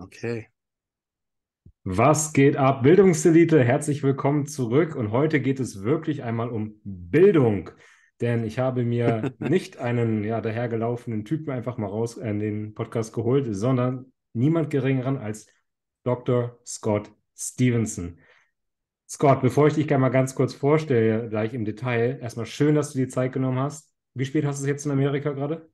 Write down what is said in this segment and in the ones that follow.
Okay. Was geht ab, Bildungselite? Herzlich willkommen zurück. Und heute geht es wirklich einmal um Bildung. Denn ich habe mir nicht einen ja, dahergelaufenen Typen einfach mal raus in den Podcast geholt, sondern niemand geringeren als Dr. Scott Stevenson. Scott, bevor ich dich gerne mal ganz kurz vorstelle, gleich im Detail, erstmal schön, dass du die Zeit genommen hast. Wie spät hast du es jetzt in Amerika gerade?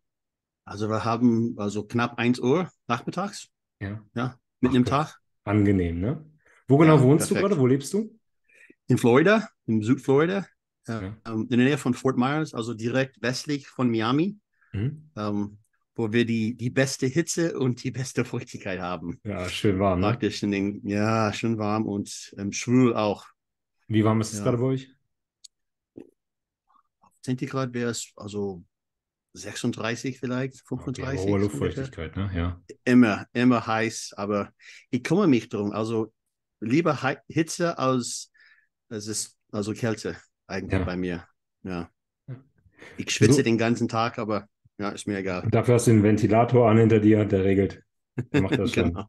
Also wir haben also knapp 1 Uhr nachmittags. Ja. Ja, mitten im Tag. Angenehm, ne? Wo genau Ja, wohnst perfekt. du gerade? Wo lebst du? In Florida, in Südflorida, äh, Ja. ähm, in der Nähe von Fort Myers, also direkt westlich von Miami, Mhm. ähm, wo wir die, die beste Hitze und die beste Feuchtigkeit haben. Ja, schön warm, ne? Praktisch in den, ja, schön warm und ähm, schwül auch. Wie warm ist es gerade bei euch? Zentigrad wäre es also 36 vielleicht, Okay, 35. aber hohe. Luftfeuchtigkeit, ne? Ja. immer, immer heiß, aber ich kümmere mich darum. Also lieber Hitze als es ist also Kälte eigentlich Ja. bei mir. Ja. Ich schwitze So. den ganzen Tag, aber ja, ist mir egal. Und dafür hast du einen Ventilator an hinter dir, der regelt. Der macht das schon. genau.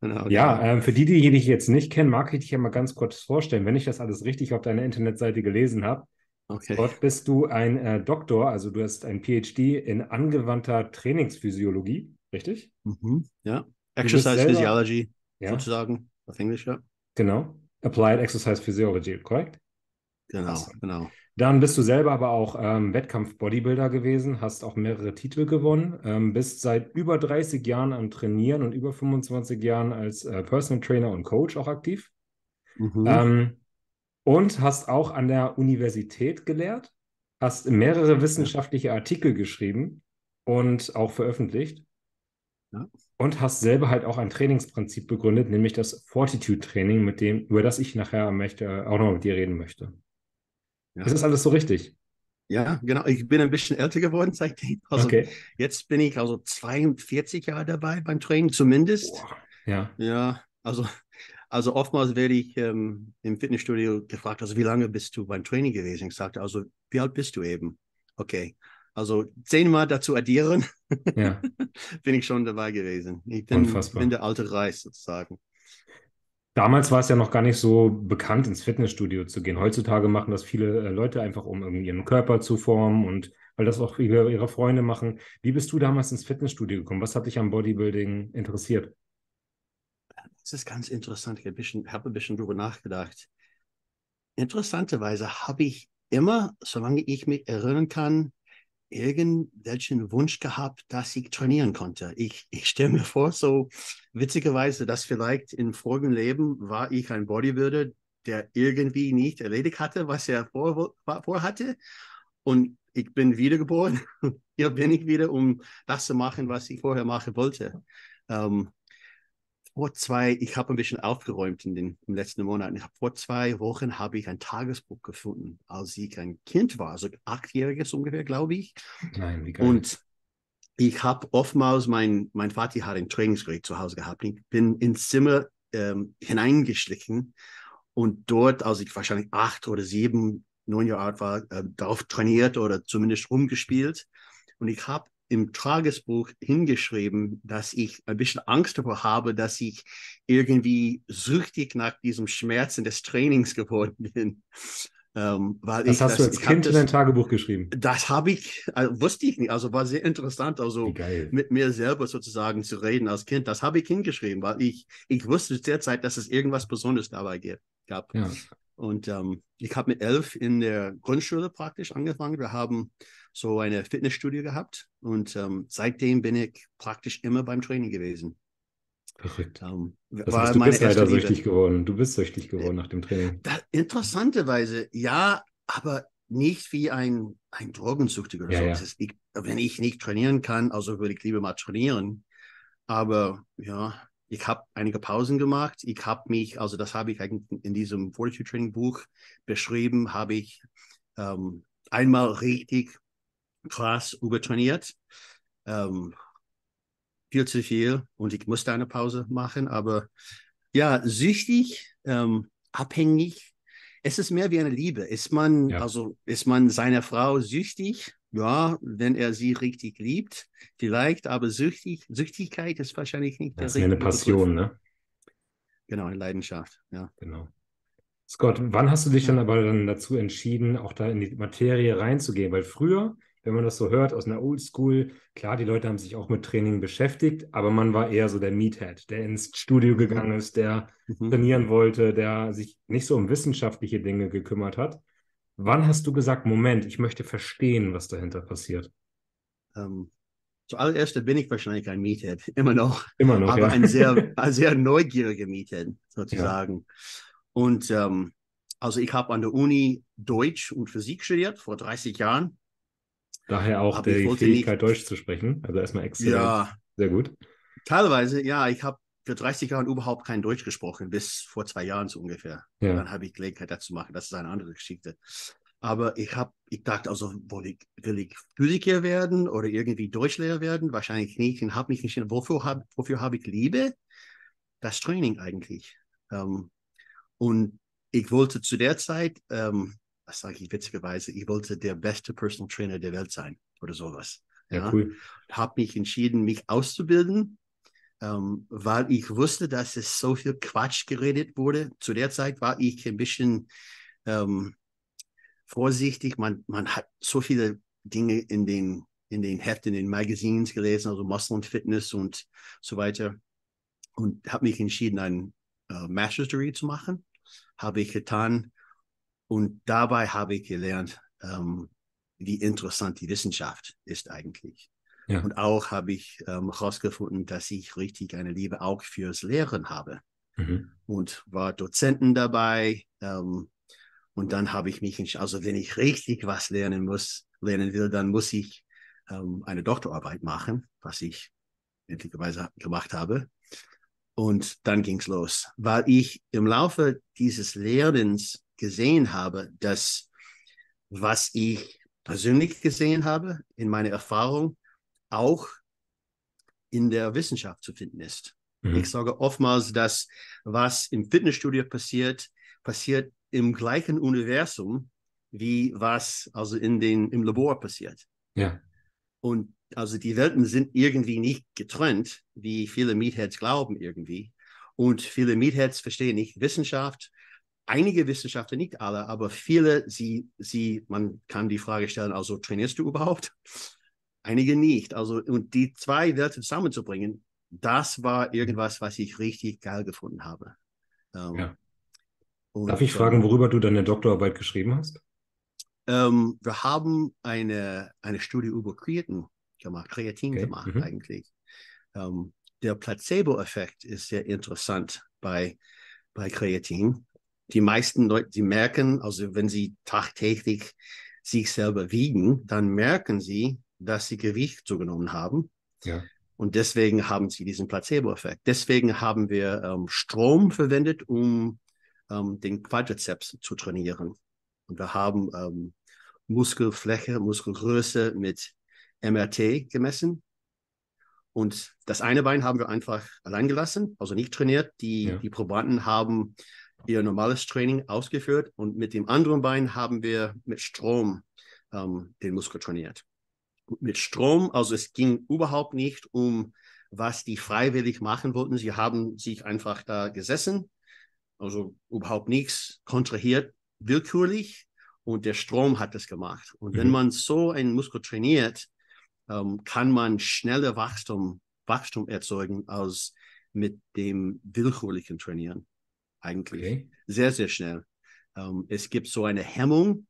genau. Ja, genau. ähm, für die, die dich jetzt nicht kennen, mag ich dich ja mal ganz kurz vorstellen. Wenn ich das alles richtig auf deiner Internetseite gelesen habe, okay. dort bist du ein äh, Doktor, also du hast ein PhD in angewandter Trainingsphysiologie, richtig? Mhm. Ja. Exercise selber- Physiology Ja, sozusagen auf Englisch, ja. genau. Applied Exercise Physiology, korrekt? Genau, Awesome. genau. Dann bist du selber aber auch ähm, Wettkampf-Bodybuilder gewesen, hast auch mehrere Titel gewonnen, ähm, bist seit über 30 Jahren am Trainieren und über 25 Jahren als äh, Personal Trainer und Coach auch aktiv. Mhm. Ähm, und hast auch an der Universität gelehrt, hast mehrere wissenschaftliche Artikel geschrieben und auch veröffentlicht. Ja. Und hast selber halt auch ein Trainingsprinzip begründet, nämlich das Fortitude-Training, mit dem, über das ich nachher möchte, auch noch mit dir reden möchte. Ja. Ist das alles so richtig? ja, genau. Ich bin ein bisschen älter geworden seitdem. Also okay. jetzt bin ich also 42 Jahre dabei beim Training zumindest. Boah. Ja. Ja, also, also oftmals werde ich ähm, im Fitnessstudio gefragt, also wie lange bist du beim Training gewesen? Ich sagte, also wie alt bist du eben? Okay, also zehnmal dazu addieren, Ja. bin ich schon dabei gewesen. Ich bin, bin der alte Reis sozusagen. Damals war es ja noch gar nicht so bekannt, ins Fitnessstudio zu gehen. Heutzutage machen das viele äh, Leute einfach, um irgendwie ihren Körper zu formen und weil das auch ihre, ihre Freunde machen. Wie bist du damals ins Fitnessstudio gekommen? Was hat dich am Bodybuilding interessiert? Das ist ganz interessant. Ich habe ein bisschen, drüber nachgedacht. Interessanterweise habe ich immer, solange ich mich erinnern kann, irgendwelchen Wunsch gehabt, dass ich trainieren konnte. Ich, ich stelle mir vor, so witzigerweise, dass vielleicht im vorigen Leben war ich ein Bodybuilder, der irgendwie nicht erledigt hatte, was er vor, vorhatte. Und ich bin wiedergeboren. Hier bin ich wieder, um das zu machen, was ich vorher machen wollte. Ähm, vor zwei, ich habe ein bisschen aufgeräumt in den, im letzten Monat. Ich hab, vor zwei Wochen habe ich ein Tagesbuch gefunden, als ich ein Kind war, also achtjähriges ungefähr, glaube ich. Nein, wie geil. Und ich habe oftmals, mein, mein Vater hat ein Trainingsgerät zu Hause gehabt. Ich bin ins Zimmer ähm, hineingeschlichen und dort, als ich wahrscheinlich acht oder sieben, neun Jahre alt war, äh, darauf trainiert oder zumindest rumgespielt. Und ich habe im Tagesbuch hingeschrieben, dass ich ein bisschen Angst davor habe, dass ich irgendwie süchtig nach diesem Schmerzen des Trainings geworden bin. Ähm, das hast du als Kind in das- dein Tagebuch geschrieben. das habe ich, also wusste ich nicht, also war sehr interessant, also mit mir selber sozusagen zu reden als Kind. Das habe ich hingeschrieben, weil ich, ich wusste zu der Zeit, dass es irgendwas Besonderes dabei gab. Ja. Und ähm, ich habe mit elf in der Grundschule praktisch angefangen. Wir haben so eine Fitnessstudio gehabt und ähm, seitdem bin ich praktisch immer beim Training gewesen. Verrückt. Ähm, Das war heißt, du bist leider Liebe. süchtig geworden. Du bist süchtig geworden nach dem Training. Da, interessanterweise, ja, aber nicht wie ein, ein Drogensüchtiger. oder Ja, so. ja. Das ist, ich, wenn ich nicht trainieren kann, also würde ich lieber mal trainieren. Aber ja, ich habe einige Pausen gemacht. Ich habe mich, also das habe ich eigentlich in diesem Fortitude Training Buch beschrieben, habe ich ähm, einmal richtig krass übertrainiert. Ähm, viel zu viel und ich musste eine Pause machen. Aber ja, süchtig, ähm, abhängig. Es ist mehr wie eine Liebe. Ist man, Ja. also ist man seiner Frau süchtig, ja, wenn er sie richtig liebt, vielleicht, aber süchtig, Süchtigkeit ist wahrscheinlich nicht das der ist eine Passion, Begriff. ne? Genau, eine Leidenschaft, ja. Genau. Scott, wann hast du dich dann aber dann dazu entschieden, auch da in die Materie reinzugehen? Weil früher, wenn man das so hört aus einer Oldschool, klar, die Leute haben sich auch mit Training beschäftigt, aber man war eher so der Meathead, der ins Studio mhm. gegangen ist, der mhm. trainieren wollte, der sich nicht so um wissenschaftliche Dinge gekümmert hat. Wann hast du gesagt, Moment, ich möchte verstehen, was dahinter passiert? Ähm, zuallererst bin ich wahrscheinlich ein Meathead, immer noch. Immer noch, aber ja. ein sehr, ein sehr neugieriger Meathead, sozusagen. Ja. Und ähm, also ich habe an der Uni Deutsch und Physik studiert vor 30 Jahren. Daher auch Aber die Fähigkeit, nicht... Deutsch zu sprechen. Also erstmal exzellent. Ja. Sehr gut. Teilweise, ja, ich habe für 30 Jahre überhaupt kein Deutsch gesprochen, bis vor zwei Jahren so ungefähr. Ja. Dann habe ich Gelegenheit dazu machen. Das ist eine andere Geschichte. Aber ich habe, ich dachte also, will ich, will ich Physiker werden oder irgendwie Deutschlehrer werden? Wahrscheinlich nicht. Und habe mich nicht, wofür habe wofür hab ich Liebe? Das Training eigentlich. Ähm, und ich wollte zu der Zeit, ähm, was sage ich witzigerweise, ich wollte der beste Personal Trainer der Welt sein oder sowas. Ja, ja. cool. Habe mich entschieden, mich auszubilden, ähm, weil ich wusste, dass es so viel Quatsch geredet wurde. Zu der Zeit war ich ein bisschen ähm, vorsichtig. Man, man hat so viele Dinge in den, in den Heften, in den Magazines gelesen, also Muscle und Fitness und so weiter. Und habe mich entschieden, ein äh, Master's Degree zu machen. Habe ich getan. Und dabei habe ich gelernt, ähm, wie interessant die Wissenschaft ist eigentlich. Ja. Und auch habe ich herausgefunden, ähm, dass ich richtig eine Liebe auch fürs Lehren habe. Mhm. Und war Dozenten dabei. Ähm, und dann habe ich mich, also wenn ich richtig was lernen muss, lernen will, dann muss ich ähm, eine Doktorarbeit machen, was ich endlicherweise gemacht habe. Und dann ging es los, weil ich im Laufe dieses Lernens gesehen habe, dass was ich persönlich gesehen habe in meiner Erfahrung auch in der Wissenschaft zu finden ist. Mhm. Ich sage oftmals, dass was im Fitnessstudio passiert, passiert im gleichen Universum wie was also in den im Labor passiert. Ja. Und also die Welten sind irgendwie nicht getrennt, wie viele Meatheads glauben irgendwie. Und viele Meatheads verstehen nicht Wissenschaft. Einige Wissenschaftler, nicht alle, aber viele, sie, sie, man kann die Frage stellen, also trainierst du überhaupt? Einige nicht. Also, und die zwei Welten zusammenzubringen, das war irgendwas, was ich richtig geil gefunden habe. Ähm, ja. Und, Darf ich fragen, ähm, worüber du deine Doktorarbeit geschrieben hast? Ähm, wir haben eine, eine Studie über Kreatin gemacht, Kreatin okay. gemacht mhm. eigentlich. Ähm, der Placebo-Effekt ist sehr interessant bei, bei Kreatin. Die meisten Leute, die merken, also wenn sie tagtäglich sich selber wiegen, dann merken sie, dass sie Gewicht zugenommen haben. Ja. Und deswegen haben sie diesen Placebo-Effekt. Deswegen haben wir ähm, Strom verwendet, um ähm, den Quadrizeps zu trainieren. Und wir haben ähm, Muskelfläche, Muskelgröße mit MRT gemessen. Und das eine Bein haben wir einfach allein gelassen, also nicht trainiert. Die, ja. die Probanden haben ihr normales Training ausgeführt und mit dem anderen Bein haben wir mit Strom ähm, den Muskel trainiert. Mit Strom, also es ging überhaupt nicht um, was die freiwillig machen wollten. Sie haben sich einfach da gesessen, also überhaupt nichts kontrahiert, willkürlich und der Strom hat das gemacht. Und mhm. wenn man so einen Muskel trainiert, ähm, kann man schneller Wachstum, Wachstum erzeugen als mit dem willkürlichen Trainieren. Eigentlich okay. sehr, sehr schnell. Ähm, es gibt so eine Hemmung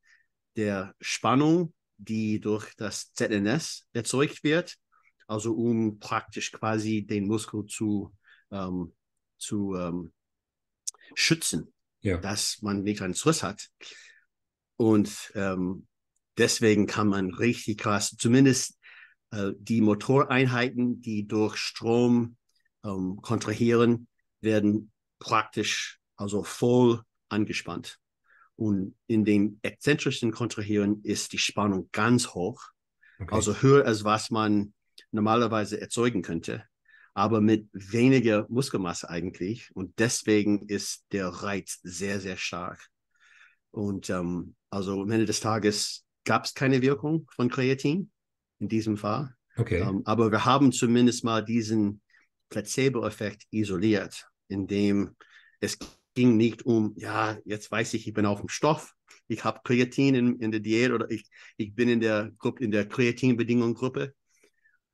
der Spannung, die durch das ZNS erzeugt wird, also um praktisch quasi den Muskel zu, ähm, zu ähm, schützen, ja. dass man nicht einen Stress hat. Und ähm, deswegen kann man richtig krass, zumindest äh, die Motoreinheiten, die durch Strom ähm, kontrahieren, werden praktisch also voll angespannt. Und in den exzentrischen Kontrahieren ist die Spannung ganz hoch, okay. also höher als was man normalerweise erzeugen könnte, aber mit weniger Muskelmasse eigentlich. Und deswegen ist der Reiz sehr, sehr stark. Und ähm, also am Ende des Tages gab es keine Wirkung von Kreatin in diesem Fall. Okay. Ähm, aber wir haben zumindest mal diesen Placebo-Effekt isoliert, indem es ging nicht um, ja, jetzt weiß ich, ich bin auf dem Stoff, ich habe Kreatin in, in der Diät oder ich, ich bin in der Gruppe, in der Kreatinbedingungsgruppe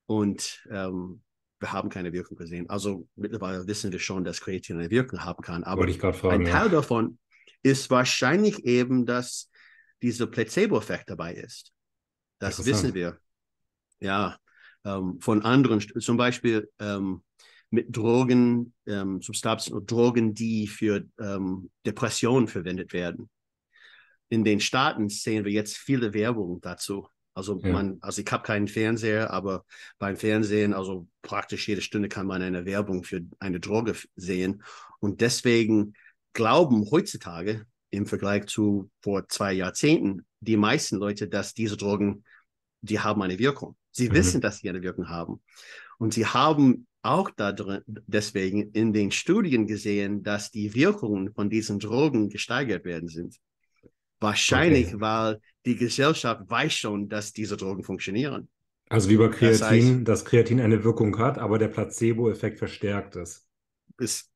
und ähm, wir haben keine Wirkung gesehen. Also mittlerweile wissen wir schon, dass Kreatin eine Wirkung haben kann. Aber fragen, ein Teil ja. davon ist wahrscheinlich eben, dass dieser Placebo-Effekt dabei ist. Das wissen wir. Ja, ähm, von anderen, zum Beispiel ähm, mit Drogen, ähm, Substanzen und Drogen, die für ähm, Depressionen verwendet werden. In den Staaten sehen wir jetzt viele Werbung dazu. Also ja. man, also ich habe keinen Fernseher, aber beim Fernsehen, also praktisch jede Stunde kann man eine Werbung für eine Droge sehen. Und deswegen glauben heutzutage im Vergleich zu vor zwei Jahrzehnten die meisten Leute, dass diese Drogen, die haben eine Wirkung. Sie mhm. wissen, dass sie eine Wirkung haben. Und sie haben auch darin, deswegen in den Studien gesehen, dass die Wirkungen von diesen Drogen gesteigert werden sind. Wahrscheinlich, okay. weil die Gesellschaft weiß schon, dass diese Drogen funktionieren. Also wie bei Kreatin, das heißt, dass Kreatin eine Wirkung hat, aber der Placebo-Effekt verstärkt ist. Ist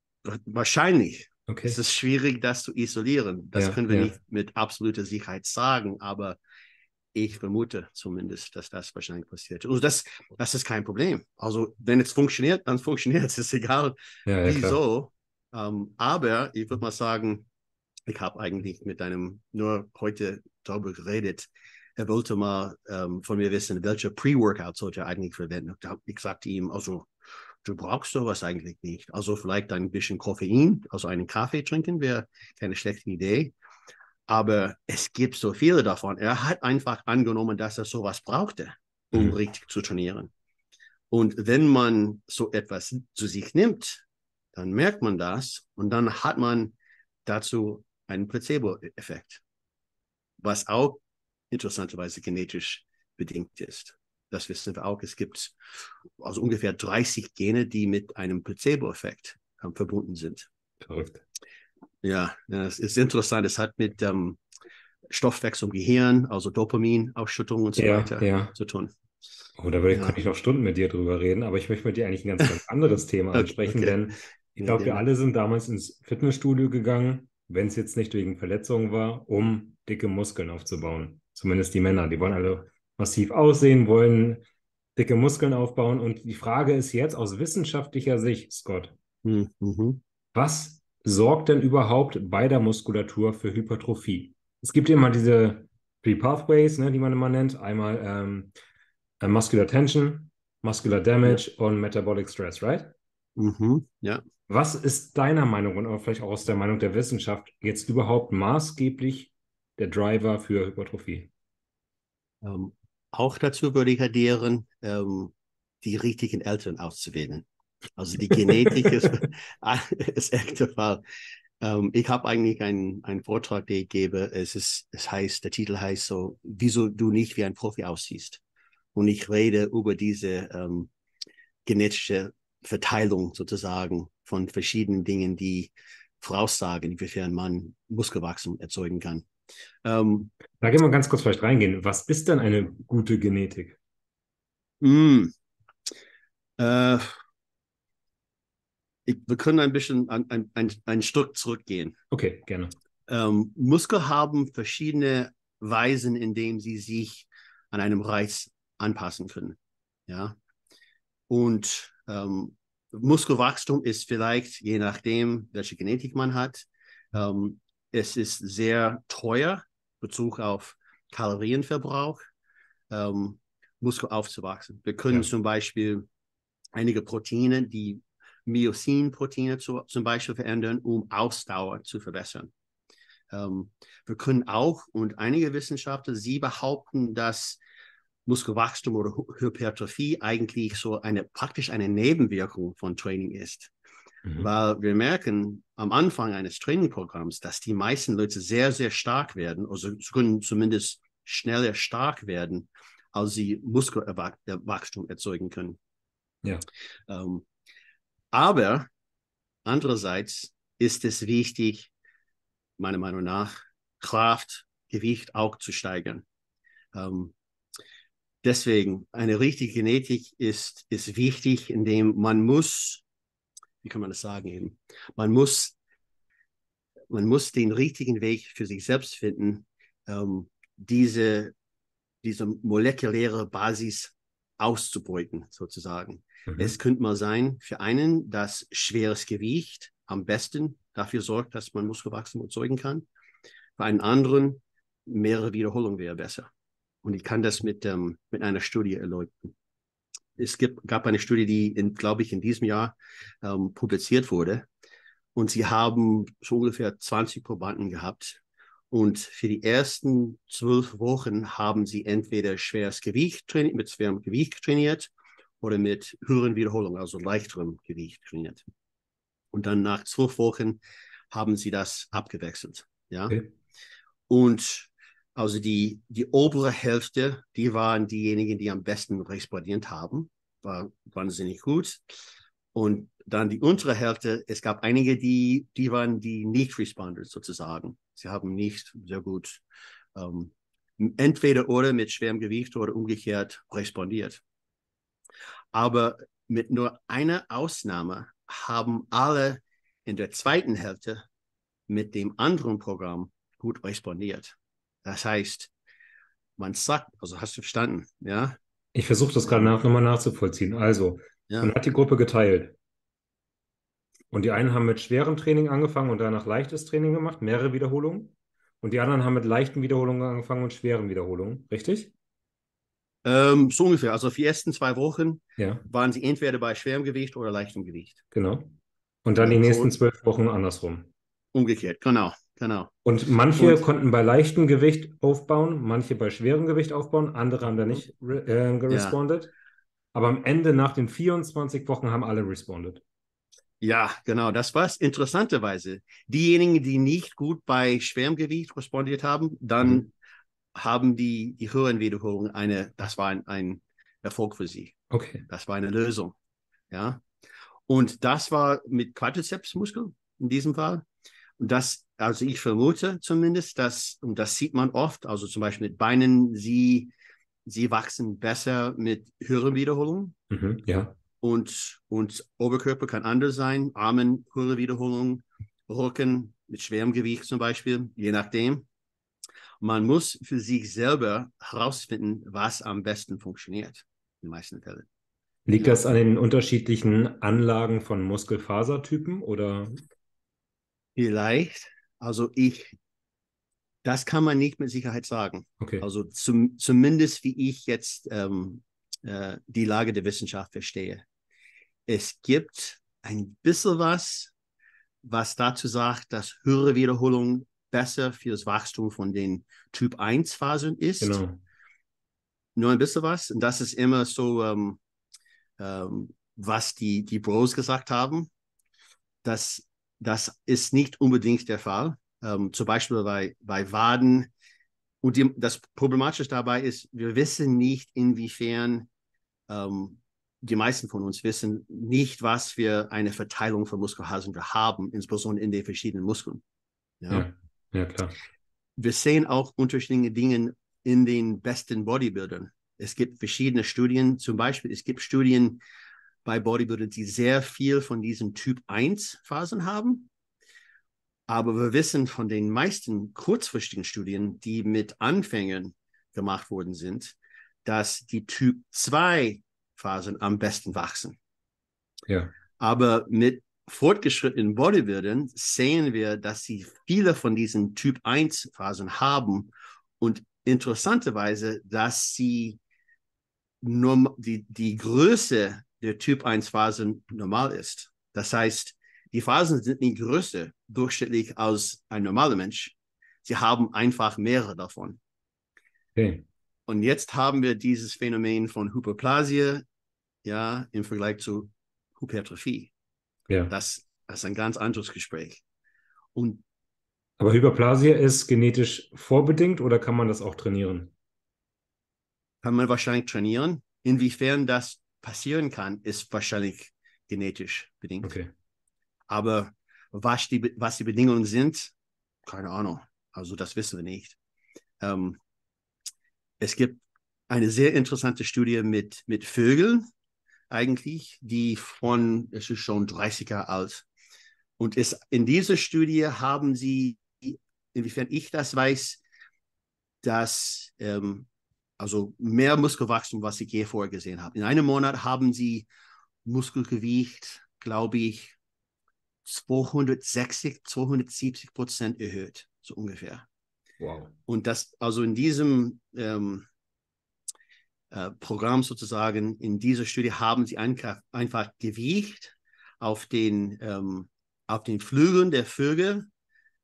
wahrscheinlich. Okay. Es ist schwierig, das zu isolieren. Das ja, können wir ja. nicht mit absoluter Sicherheit sagen, aber ich vermute zumindest, dass das wahrscheinlich passiert. Also das, das ist kein Problem. Also wenn es funktioniert, dann funktioniert es. Es ist egal, ja, wieso. Ähm, aber ich würde mal sagen, ich habe eigentlich mit einem nur heute darüber geredet. Er wollte mal ähm, von mir wissen, welche Pre-Workout sollte er eigentlich verwenden. Ich sagte ihm, also du brauchst sowas eigentlich nicht. Also vielleicht ein bisschen Koffein, also einen Kaffee trinken wäre keine schlechte Idee. Aber es gibt so viele davon. Er hat einfach angenommen, dass er sowas brauchte, um mhm. richtig zu trainieren. Und wenn man so etwas zu sich nimmt, dann merkt man das und dann hat man dazu einen Placebo-Effekt, was auch interessanterweise genetisch bedingt ist. Das wissen wir auch. Es gibt also ungefähr 30 Gene, die mit einem Placebo-Effekt ähm, verbunden sind. Verrückt. Ja, das ist interessant. Es hat mit ähm, Stoffwechsel im Gehirn, also Dopaminausschüttung und so ja, weiter ja. zu tun. Oh, da würde, ja. kann ich noch Stunden mit dir drüber reden, aber ich möchte mit dir eigentlich ein ganz, ganz anderes Thema ansprechen, okay. denn ich glaube, wir alle sind damals ins Fitnessstudio gegangen, wenn es jetzt nicht wegen Verletzungen war, um dicke Muskeln aufzubauen. Zumindest die Männer, die wollen alle massiv aussehen, wollen dicke Muskeln aufbauen. Und die Frage ist jetzt aus wissenschaftlicher Sicht, Scott, mhm. was sorgt denn überhaupt bei der Muskulatur für Hypertrophie? Es gibt immer diese Three Pathways, ne, die man immer nennt. Einmal ähm, äh, Muscular Tension, Muscular Damage ja. und Metabolic Stress, right? Mhm, ja. Was ist deiner Meinung und vielleicht auch aus der Meinung der Wissenschaft jetzt überhaupt maßgeblich der Driver für Hypertrophie? Ähm, auch dazu würde ich addieren, ähm, die richtigen Eltern auszuwählen. Also die Genetik ist, ist echt der Fall. Ähm, ich habe eigentlich einen, einen Vortrag, den ich gebe. Es, ist, es heißt, der Titel heißt so, wieso du nicht wie ein Profi aussiehst. Und ich rede über diese ähm, genetische Verteilung sozusagen von verschiedenen Dingen, die voraussagen, inwiefern man Muskelwachstum erzeugen kann. Ähm, da gehen wir ganz kurz vielleicht reingehen. Was ist denn eine gute Genetik? Mh, hm. äh, ich, wir können ein bisschen ein, ein, ein, ein Stück zurückgehen. Okay, gerne. Ähm, Muskel haben verschiedene Weisen, in denen sie sich an einem Reiz anpassen können. Ja. Und ähm, Muskelwachstum ist vielleicht, je nachdem, welche Genetik man hat, ähm, es ist sehr teuer, Bezug auf Kalorienverbrauch, ähm, Muskel aufzuwachsen. Wir können ja. zum Beispiel einige Proteine, die Myosin-Proteine zu, zum Beispiel verändern, um Ausdauer zu verbessern. Ähm, wir können auch, und einige Wissenschaftler, sie behaupten, dass Muskelwachstum oder Hypertrophie eigentlich so eine praktisch eine Nebenwirkung von Training ist. Mhm. Weil wir merken am Anfang eines Trainingprogramms, dass die meisten Leute sehr, sehr stark werden, also können zumindest schneller stark werden, als sie Muskelwachstum erzeugen können. Ja. Ähm, aber andererseits ist es wichtig, meiner Meinung nach, Kraft, Gewicht auch zu steigern. Ähm, deswegen, eine richtige Genetik ist, ist wichtig, indem man muss, wie kann man das sagen eben, man muss, man muss den richtigen Weg für sich selbst finden, ähm, diese, diese molekuläre Basis auszubeuten, sozusagen. Mhm. Es könnte mal sein, für einen, dass schweres Gewicht am besten dafür sorgt, dass man Muskelwachstum erzeugen kann. Für einen anderen, mehrere Wiederholungen wäre besser. Und ich kann das mit, ähm, mit einer Studie erläutern. Es gibt, gab eine Studie, die, glaube ich, in diesem Jahr ähm, publiziert wurde. Und sie haben so ungefähr 20 Probanden gehabt. Und für die ersten zwölf Wochen haben sie entweder schweres Gewicht trainiert, mit schwerem Gewicht trainiert oder mit höheren Wiederholungen, also leichterem Gewicht trainiert. Und dann nach zwölf Wochen haben sie das abgewechselt. Ja. Okay. Und also die, die obere Hälfte, die waren diejenigen, die am besten respondiert haben. War wahnsinnig gut. Und dann die untere Hälfte, es gab einige, die, die waren die Nicht-Responders sozusagen. Sie haben nicht sehr gut ähm, entweder oder mit schwerem Gewicht oder umgekehrt respondiert. Aber mit nur einer Ausnahme haben alle in der zweiten Hälfte mit dem anderen Programm gut respondiert. Das heißt, man sagt, also hast du verstanden, ja? Ich versuche das gerade nach, nochmal nachzuvollziehen. Also, ja. man hat die Gruppe geteilt. Und die einen haben mit schwerem Training angefangen und danach leichtes Training gemacht, mehrere Wiederholungen. Und die anderen haben mit leichten Wiederholungen angefangen und schweren Wiederholungen, richtig? Ähm, so ungefähr. Also für die ersten zwei Wochen ja. waren sie entweder bei schwerem Gewicht oder leichtem Gewicht. Genau. Und dann die nächsten zwölf Wochen andersrum. Umgekehrt, genau, genau. Und manche Und, konnten bei leichtem Gewicht aufbauen, manche bei schwerem Gewicht aufbauen, andere haben da nicht äh, gerespondet. Ja. Aber am Ende nach den 24 Wochen haben alle respondet. Ja, genau, das war es. Interessanterweise, diejenigen, die nicht gut bei schwerem Gewicht respondiert haben, dann mhm haben die, die höheren Wiederholungen eine, das war ein, ein Erfolg für sie. Okay. Das war eine Lösung. Ja. Und das war mit Quadrizepsmuskel in diesem Fall. Und das, also ich vermute zumindest, dass, und das sieht man oft, also zum Beispiel mit Beinen, sie, sie wachsen besser mit höheren Wiederholungen. Mhm, ja. Und, und Oberkörper kann anders sein, Armen, höhere Wiederholungen, Rücken mit schwerem Gewicht zum Beispiel, je nachdem. Man muss für sich selber herausfinden, was am besten funktioniert, in den meisten Fällen. Liegt das an den unterschiedlichen Anlagen von Muskelfasertypen oder? Vielleicht. Also ich, das kann man nicht mit Sicherheit sagen. Okay. Also zum, zumindest wie ich jetzt ähm, äh, die Lage der Wissenschaft verstehe. Es gibt ein bisschen was, was dazu sagt, dass höhere Wiederholungen besser für das Wachstum von den Typ 1 Phasen ist. Genau. Nur ein bisschen was. Und das ist immer so, ähm, ähm, was die, die Bros gesagt haben. Das, das ist nicht unbedingt der Fall. Ähm, zum Beispiel bei, bei Waden. Und die, das Problematische dabei ist, wir wissen nicht, inwiefern ähm, die meisten von uns wissen nicht, was für eine Verteilung von Muskelhasen wir haben, insbesondere in den verschiedenen Muskeln. Ja. ja. Ja, klar. Wir sehen auch unterschiedliche Dinge in den besten Bodybuildern. Es gibt verschiedene Studien, zum Beispiel, es gibt Studien bei Bodybuildern, die sehr viel von diesen Typ 1 Phasen haben. Aber wir wissen von den meisten kurzfristigen Studien, die mit Anfängern gemacht worden sind, dass die Typ 2 Phasen am besten wachsen. Ja. Aber mit fortgeschrittenen Bodybuildern sehen wir, dass sie viele von diesen Typ 1 Phasen haben und interessanterweise, dass sie nur die, die Größe der Typ 1 Phasen normal ist. Das heißt, die Phasen sind nicht größer durchschnittlich als ein normaler Mensch. Sie haben einfach mehrere davon. Okay. Und jetzt haben wir dieses Phänomen von Hyperplasie, ja, im Vergleich zu Hypertrophie. Ja. Das, das ist ein ganz anderes Gespräch. Und aber Hyperplasie ist genetisch vorbedingt oder kann man das auch trainieren? Kann man wahrscheinlich trainieren. Inwiefern das passieren kann, ist wahrscheinlich genetisch bedingt. Okay. Aber was die, was die Bedingungen sind, keine Ahnung. Also das wissen wir nicht. Ähm, es gibt eine sehr interessante Studie mit, mit Vögeln eigentlich, die von, es ist schon 30 Jahre alt. Und es, in dieser Studie haben sie, inwiefern ich das weiß, dass ähm, also mehr Muskelwachstum, was ich je vorher gesehen habe. In einem Monat haben sie Muskelgewicht, glaube ich, 260, 270 Prozent erhöht, so ungefähr. Wow. Und das, also in diesem ähm, äh, Programm sozusagen, in dieser Studie haben sie einfach, einfach Gewicht auf den, ähm, auf den Flügeln der Vögel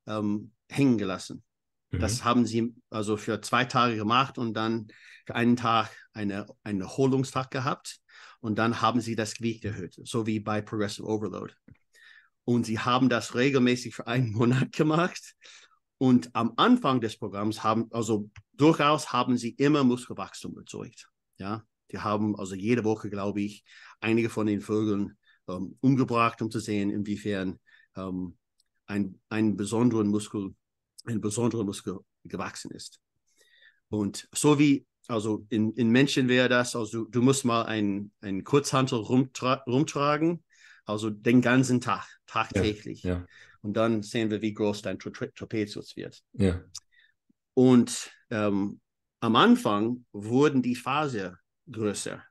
ähm, hängen gelassen. Mhm. Das haben sie also für zwei Tage gemacht und dann für einen Tag eine, einen Erholungstag gehabt und dann haben sie das Gewicht erhöht, so wie bei Progressive Overload. Und sie haben das regelmäßig für einen Monat gemacht. Und am Anfang des Programms haben, also durchaus haben sie immer Muskelwachstum erzeugt. Ja, die haben also jede Woche, glaube ich, einige von den Vögeln ähm, umgebracht, um zu sehen, inwiefern ähm, ein, ein besonderen Muskel, ein besonderer Muskel gewachsen ist. Und so wie, also in, in Menschen wäre das, also du musst mal ein, ein Kurzhantel rumtra rumtragen also den ganzen Tag, tagtäglich. Ja, ja. Und dann sehen wir, wie groß dein Trapezius wird. Ja. Und ähm, am Anfang wurden die Fasern größer.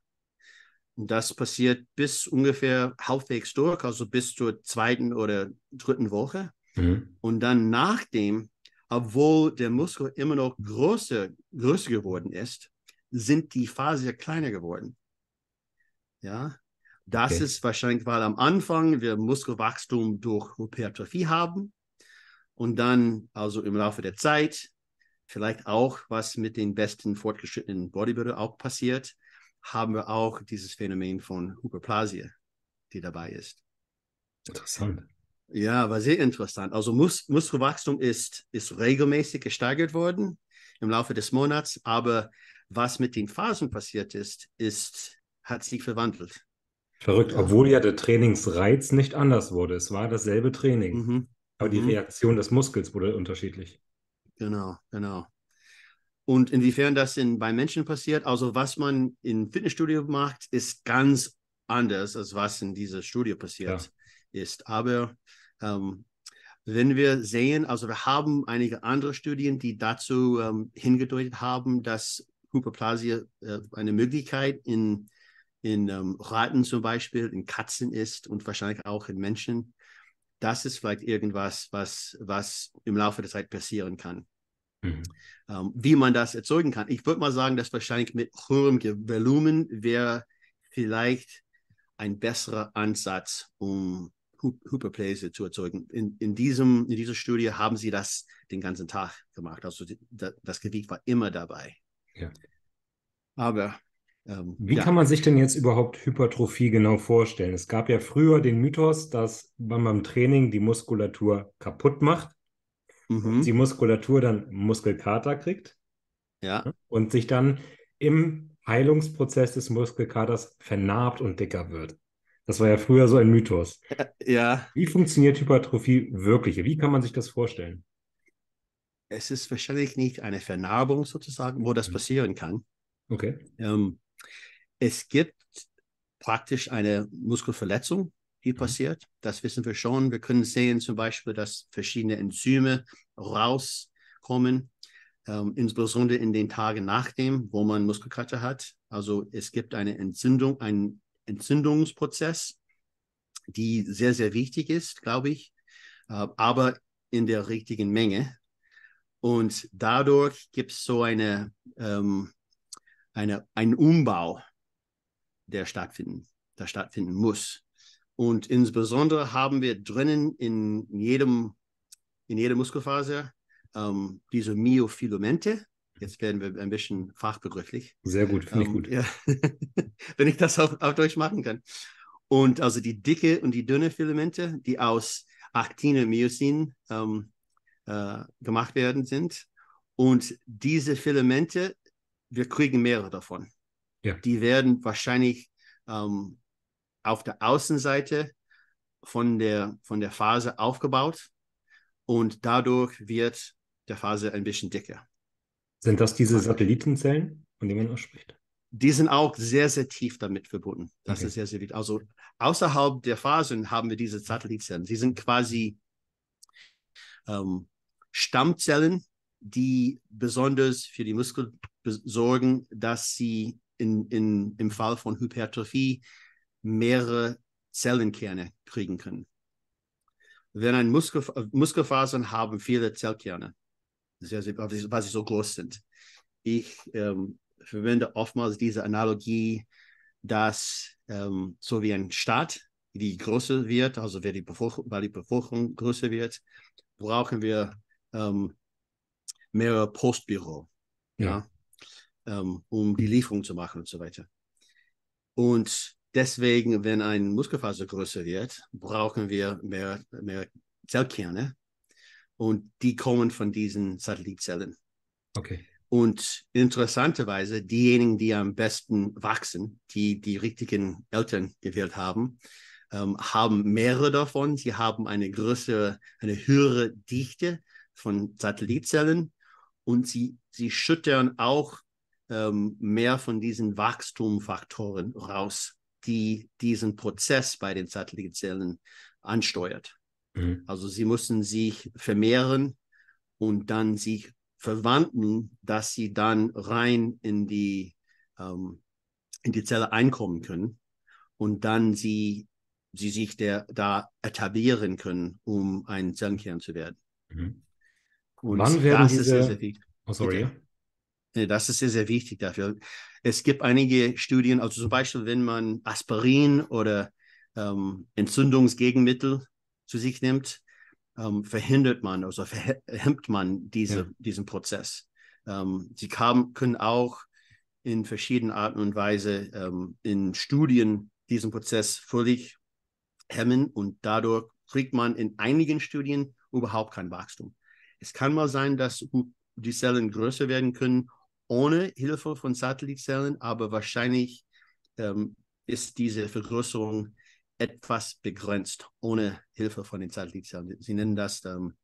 Und das passiert bis ungefähr halbwegs durch, also bis zur zweiten oder dritten Woche. Mhm. Und dann nachdem, obwohl der Muskel immer noch größer, größer geworden ist, sind die Fasern kleiner geworden. Ja, das okay. ist wahrscheinlich, weil am Anfang wir Muskelwachstum durch Hypertrophie haben und dann also im Laufe der Zeit vielleicht auch, was mit den besten fortgeschrittenen Bodybuilder auch passiert, haben wir auch dieses Phänomen von Hyperplasie, die dabei ist. Interessant. Ja, war sehr interessant. Also Mus Muskelwachstum ist, ist regelmäßig gesteigert worden im Laufe des Monats, aber was mit den Phasen passiert ist, ist hat sich verwandelt. Verrückt, obwohl ja der Trainingsreiz nicht anders wurde. Es war dasselbe Training. Mhm. Aber die mhm. Reaktion des Muskels wurde unterschiedlich. Genau, genau. Und inwiefern das in, bei Menschen passiert, also was man im Fitnessstudio macht, ist ganz anders, als was in dieser Studie passiert ja. ist. Aber ähm, wenn wir sehen, also wir haben einige andere Studien, die dazu ähm, hingedeutet haben, dass Hyperplasie äh, eine Möglichkeit in in ähm, Ratten zum Beispiel, in Katzen ist und wahrscheinlich auch in Menschen. Das ist vielleicht irgendwas, was, was im Laufe der Zeit passieren kann. Mhm. Ähm, wie man das erzeugen kann. Ich würde mal sagen, dass wahrscheinlich mit höherem Volumen wäre vielleicht ein besserer Ansatz, um Hyperplasie zu erzeugen. In, in, diesem, in dieser Studie haben sie das den ganzen Tag gemacht. Also die, das Gewicht war immer dabei. Ja. Aber ähm, Wie ja. kann man sich denn jetzt überhaupt Hypertrophie genau vorstellen? Es gab ja früher den Mythos, dass man beim Training die Muskulatur kaputt macht, mhm. die Muskulatur dann Muskelkater kriegt ja. Ne, und sich dann im Heilungsprozess des Muskelkaters vernarbt und dicker wird. Das war ja früher so ein Mythos. Ja. Wie funktioniert Hypertrophie wirklich? Wie kann man sich das vorstellen? Es ist wahrscheinlich nicht eine Vernarbung sozusagen, wo das mhm. passieren kann. Okay. Ähm, es gibt praktisch eine Muskelverletzung, die mhm. passiert. Das wissen wir schon. Wir können sehen zum Beispiel, dass verschiedene Enzyme rauskommen, ähm, insbesondere in den Tagen nach dem, wo man Muskelkater hat. Also es gibt eine Entzündung, einen Entzündungsprozess, die sehr, sehr wichtig ist, glaube ich, äh, aber in der richtigen Menge. Und dadurch gibt es so eine, ähm, eine, einen Umbau der stattfinden, der stattfinden muss. Und insbesondere haben wir drinnen in jedem, in jeder Muskelfaser ähm, diese Myofilamente. Jetzt werden wir ein bisschen fachbegrifflich. Sehr gut, finde ähm, ich gut. Ja. Wenn ich das auf, auf Deutsch machen kann. Und also die dicke und die dünne Filamente, die aus Aktin und Myosin ähm, äh, gemacht werden sind. Und diese Filamente, wir kriegen mehrere davon. Ja. Die werden wahrscheinlich ähm, auf der Außenseite von der, von der Phase aufgebaut und dadurch wird der Phase ein bisschen dicker. Sind das diese Satellitenzellen, von denen man auch spricht? Die sind auch sehr, sehr tief damit verbunden. Das Okay. ist sehr, sehr wichtig. Also außerhalb der Phasen haben wir diese Satellitzellen. Sie sind quasi ähm, Stammzellen, die besonders für die Muskel bes- sorgen, dass sie in, in, im Fall von Hypertrophie mehrere Zellenkerne kriegen können. Wenn ein Muskel, Muskelfasern haben viele Zellkerne, weil sie so groß sind. Ich ähm, verwende oftmals diese Analogie, dass ähm, so wie ein Staat, die größer wird, also wenn die Bevölkerung, weil die Bevölkerung größer wird, brauchen wir ähm, mehrere Postbüro, ja, ähm, um die Lieferung zu machen und so weiter. Und deswegen, wenn ein Muskelfaser größer wird, brauchen wir mehr, mehr Zellkerne und die kommen von diesen Satellitzellen. Okay. Und interessanterweise, diejenigen, die am besten wachsen, die die richtigen Eltern gewählt haben, ähm, haben mehrere davon. Sie haben eine größere, eine höhere Dichte von Satellitzellen und sie, sie schüttern auch ähm, mehr von diesen Wachstumfaktoren raus, die diesen Prozess bei den Satellitzellen ansteuert. Mhm. Also sie müssen sich vermehren und dann sich verwandeln, dass sie dann rein in die, ähm, in die Zelle einkommen können und dann sie, sie sich der, da etablieren können, um ein Zellenkern zu werden. Mhm. Und Wann werden das ist sehr, diese-. Oh, sorry. Bitte. Ja, Das ist sehr, sehr wichtig dafür. Es gibt einige Studien, also zum Beispiel, wenn man Aspirin oder ähm, Entzündungsgegenmittel zu sich nimmt, ähm, verhindert man, also verhemmt man diese, Ja. diesen Prozess. Ähm, sie kam, können auch in verschiedenen Arten und Weise ähm, in Studien diesen Prozess völlig hemmen und dadurch kriegt man in einigen Studien überhaupt kein Wachstum. Es kann mal sein, dass die Zellen größer werden können ohne Hilfe von Satellitzellen, aber wahrscheinlich ähm, ist diese Vergrößerung etwas begrenzt ohne Hilfe von den Satellitzellen. Sie nennen das, ähm,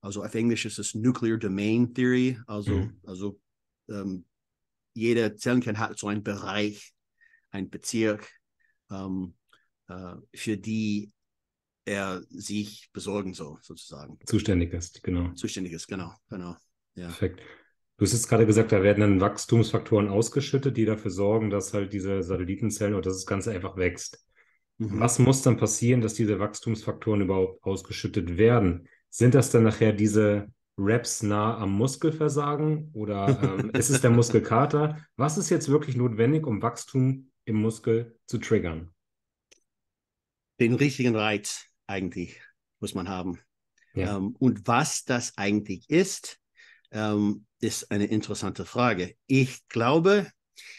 also auf Englisch ist es Nuclear Domain Theory, also, Mhm. also ähm, jeder Zellenkern hat so einen Bereich, einen Bezirk, ähm, äh, für die er sich besorgen soll, sozusagen. Zuständig ist, genau. Zuständig ist, genau, genau. Ja. Perfekt. Du hast jetzt gerade gesagt, da werden dann Wachstumsfaktoren ausgeschüttet, die dafür sorgen, dass halt diese Satellitenzellen oder dass das Ganze einfach wächst. Mhm. Was muss dann passieren, dass diese Wachstumsfaktoren überhaupt ausgeschüttet werden? Sind das dann nachher diese Reps nah am Muskelversagen oder ähm, ist es der Muskelkater? Was ist jetzt wirklich notwendig, um Wachstum im Muskel zu triggern? Den richtigen Reiz eigentlich muss man haben. Ja. Ähm, und was das eigentlich ist, ähm, ist eine interessante Frage. Ich glaube,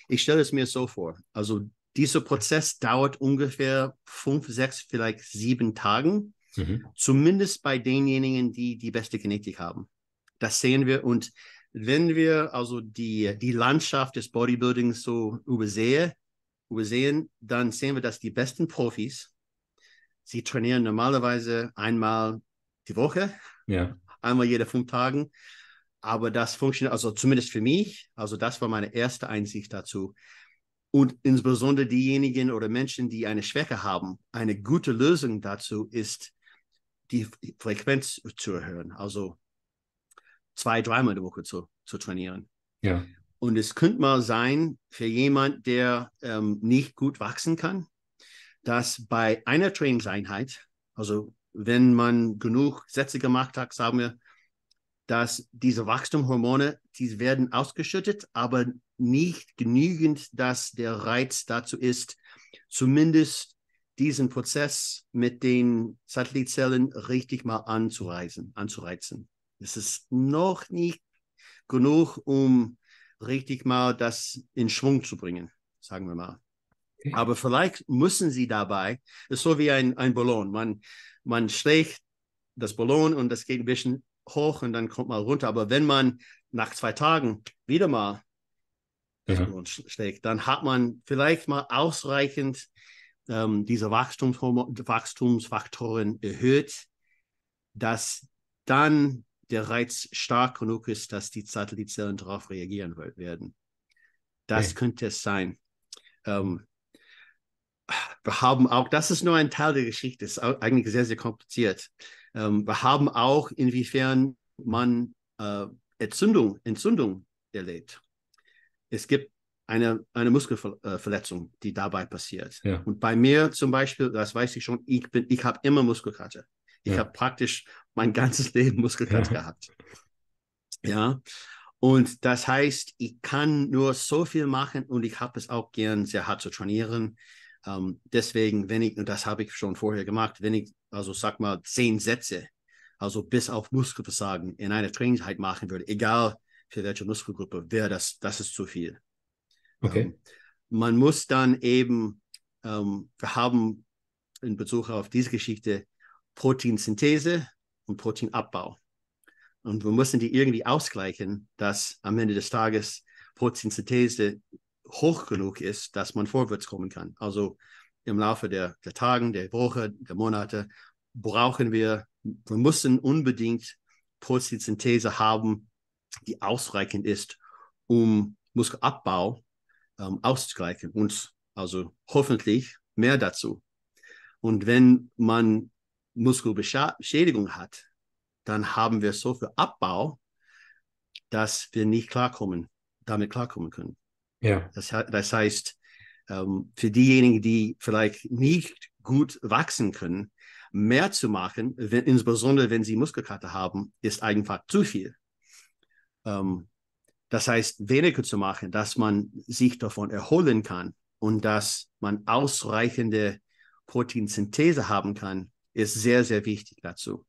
ich stelle es mir so vor. Also dieser Prozess dauert ungefähr fünf, sechs, vielleicht sieben Tagen. Mhm. zumindest bei denjenigen, die die beste Genetik haben. Das sehen wir. Und wenn wir also die, die Landschaft des Bodybuildings so übersehe, übersehen, dann sehen wir, dass die besten Profis, sie trainieren normalerweise einmal die Woche, Ja. einmal jede fünf Tagen. Aber das funktioniert, also zumindest für mich, also das war meine erste Einsicht dazu. Und insbesondere diejenigen oder Menschen, die eine Schwäche haben, eine gute Lösung dazu ist, die Frequenz zu erhöhen. Also zwei, dreimal die Woche zu, zu trainieren. Ja. Und es könnte mal sein, für jemand, der ähm, nicht gut wachsen kann, dass bei einer Trainingseinheit, also wenn man genug Sätze gemacht hat, sagen wir, dass diese Wachstumhormone, die werden ausgeschüttet, aber nicht genügend, dass der Reiz dazu ist, zumindest diesen Prozess mit den Satellitzellen richtig mal anzureizen, anzureizen. Es ist noch nicht genug, um richtig mal das in Schwung zu bringen, sagen wir mal. Okay. Aber vielleicht müssen sie dabei, ist so wie ein, ein Ballon. Man, man schlägt das Ballon und das geht ein bisschen hoch und dann kommt mal runter. Aber wenn man nach zwei Tagen wieder mal Ja. Schlägt, dann hat man vielleicht mal ausreichend ähm, diese Wachstumsfaktoren erhöht, dass dann der Reiz stark genug ist, dass die Satellitzellen darauf reagieren werden. Das okay. könnte es sein. Ähm, wir haben auch, das ist nur ein Teil der Geschichte, ist eigentlich sehr, sehr kompliziert. Ähm, wir haben auch, inwiefern man äh, Entzündung, Entzündung erlebt. Es gibt eine, eine Muskelverletzung, die dabei passiert. Ja. Und bei mir zum Beispiel, das weiß ich schon, ich, ich habe immer Muskelkater. Ich ja. habe praktisch mein ganzes Leben Muskelkater ja. gehabt. Ja. Und das heißt, ich kann nur so viel machen und ich habe es auch gern sehr hart zu trainieren. Ähm, deswegen, wenn ich, und das habe ich schon vorher gemacht, wenn ich, also sag mal, zehn Sätze, also bis auf Muskelversagen in einer Trainingseinheit machen würde, egal für welche Muskelgruppe, wäre das, das ist zu viel. Okay. Ähm, man muss dann eben, ähm, wir haben in Bezug auf diese Geschichte Proteinsynthese und Proteinabbau. Und wir müssen die irgendwie ausgleichen, dass am Ende des Tages Proteinsynthese hoch genug ist, dass man vorwärts kommen kann. Also im Laufe der, der Tage, der Woche, der Monate brauchen wir, wir müssen unbedingt Proteinsynthese haben, die ausreichend ist, um Muskelabbau ähm, auszugleichen und also hoffentlich mehr dazu. Und wenn man Muskelbeschädigung hat, dann haben wir so viel Abbau, dass wir nicht klarkommen, damit klarkommen können. Ja. Das, das heißt, ähm, für diejenigen, die vielleicht nicht gut wachsen können, mehr zu machen, wenn, insbesondere wenn sie Muskelkater haben, ist einfach zu viel. Ähm, das heißt, weniger zu machen, dass man sich davon erholen kann und dass man ausreichende Proteinsynthese haben kann, ist sehr, sehr wichtig dazu.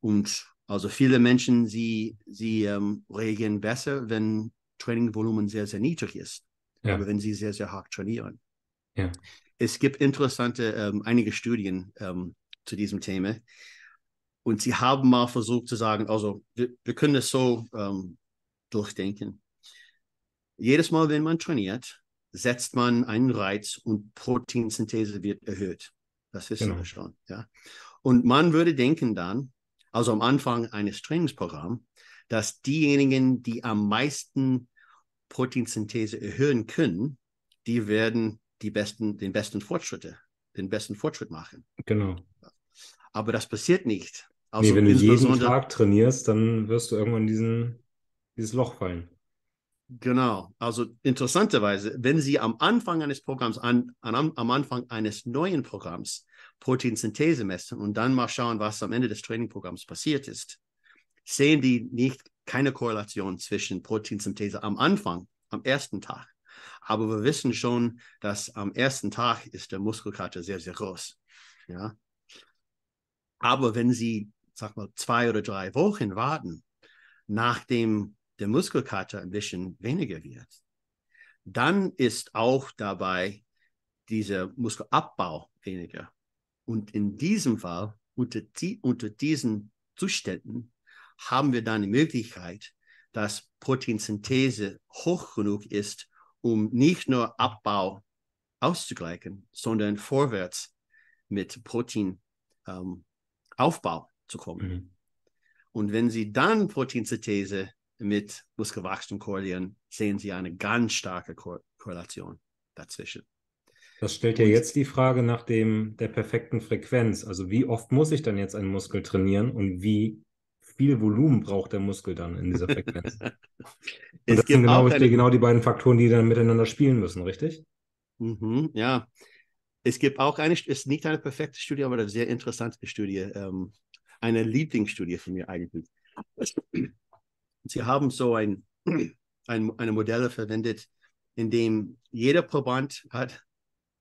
Und also viele Menschen, sie, sie ähm, reagieren besser, wenn Trainingvolumen sehr, sehr niedrig ist. Ja. Aber wenn sie sehr, sehr hart trainieren. Ja. Es gibt interessante, ähm, einige Studien ähm, zu diesem Thema. Und sie haben mal versucht zu sagen, also wir, wir können es so ähm, durchdenken. Jedes Mal, wenn man trainiert, setzt man einen Reiz und Proteinsynthese wird erhöht. Das wissen genau. wir schon. Ja? Und man würde denken dann, also am Anfang eines Trainingsprogramms, dass diejenigen, die am meisten Proteinsynthese erhöhen können, die werden die besten, den besten Fortschritte, den besten Fortschritt machen. Genau. Aber das passiert nicht. Also nee, wenn du jeden Tag trainierst, dann wirst du irgendwann diesen, dieses Loch fallen. Genau. Also interessanterweise, wenn Sie am Anfang eines Programms, an, an, am Anfang eines neuen Programms Proteinsynthese messen und dann mal schauen, was am Ende des Trainingprogramms passiert ist, sehen die nicht keine Korrelation zwischen Proteinsynthese am Anfang, am ersten Tag. Aber wir wissen schon, dass am ersten Tag ist der Muskelkater sehr, sehr groß. Ja. Aber wenn Sie, sag mal, zwei oder drei Wochen warten, nachdem der Muskelkater ein bisschen weniger wird, dann ist auch dabei dieser Muskelabbau weniger. Und in diesem Fall, unter, die, unter diesen Zuständen, haben wir dann die Möglichkeit, dass Proteinsynthese hoch genug ist, um nicht nur Abbau auszugleichen, sondern vorwärts mit Proteinaufbau ähm, zu kommen. Mhm. Und wenn Sie dann Proteinsynthese mit Muskelwachstum korrelieren, sehen Sie eine ganz starke Korrelation dazwischen. Das stellt ja jetzt die Frage nach dem, der perfekten Frequenz. Also wie oft muss ich dann jetzt einen Muskel trainieren und wie viel Volumen braucht der Muskel dann in dieser Frequenz? das sind genau, eine... genau die beiden Faktoren, die dann miteinander spielen müssen, richtig? Mhm, ja. Es gibt auch eine, es ist nicht eine perfekte Studie, aber eine sehr interessante Studie, ähm, eine Lieblingsstudie von mir eigentlich. Sie haben so ein, ein, eine Modelle verwendet, in dem jeder Proband hat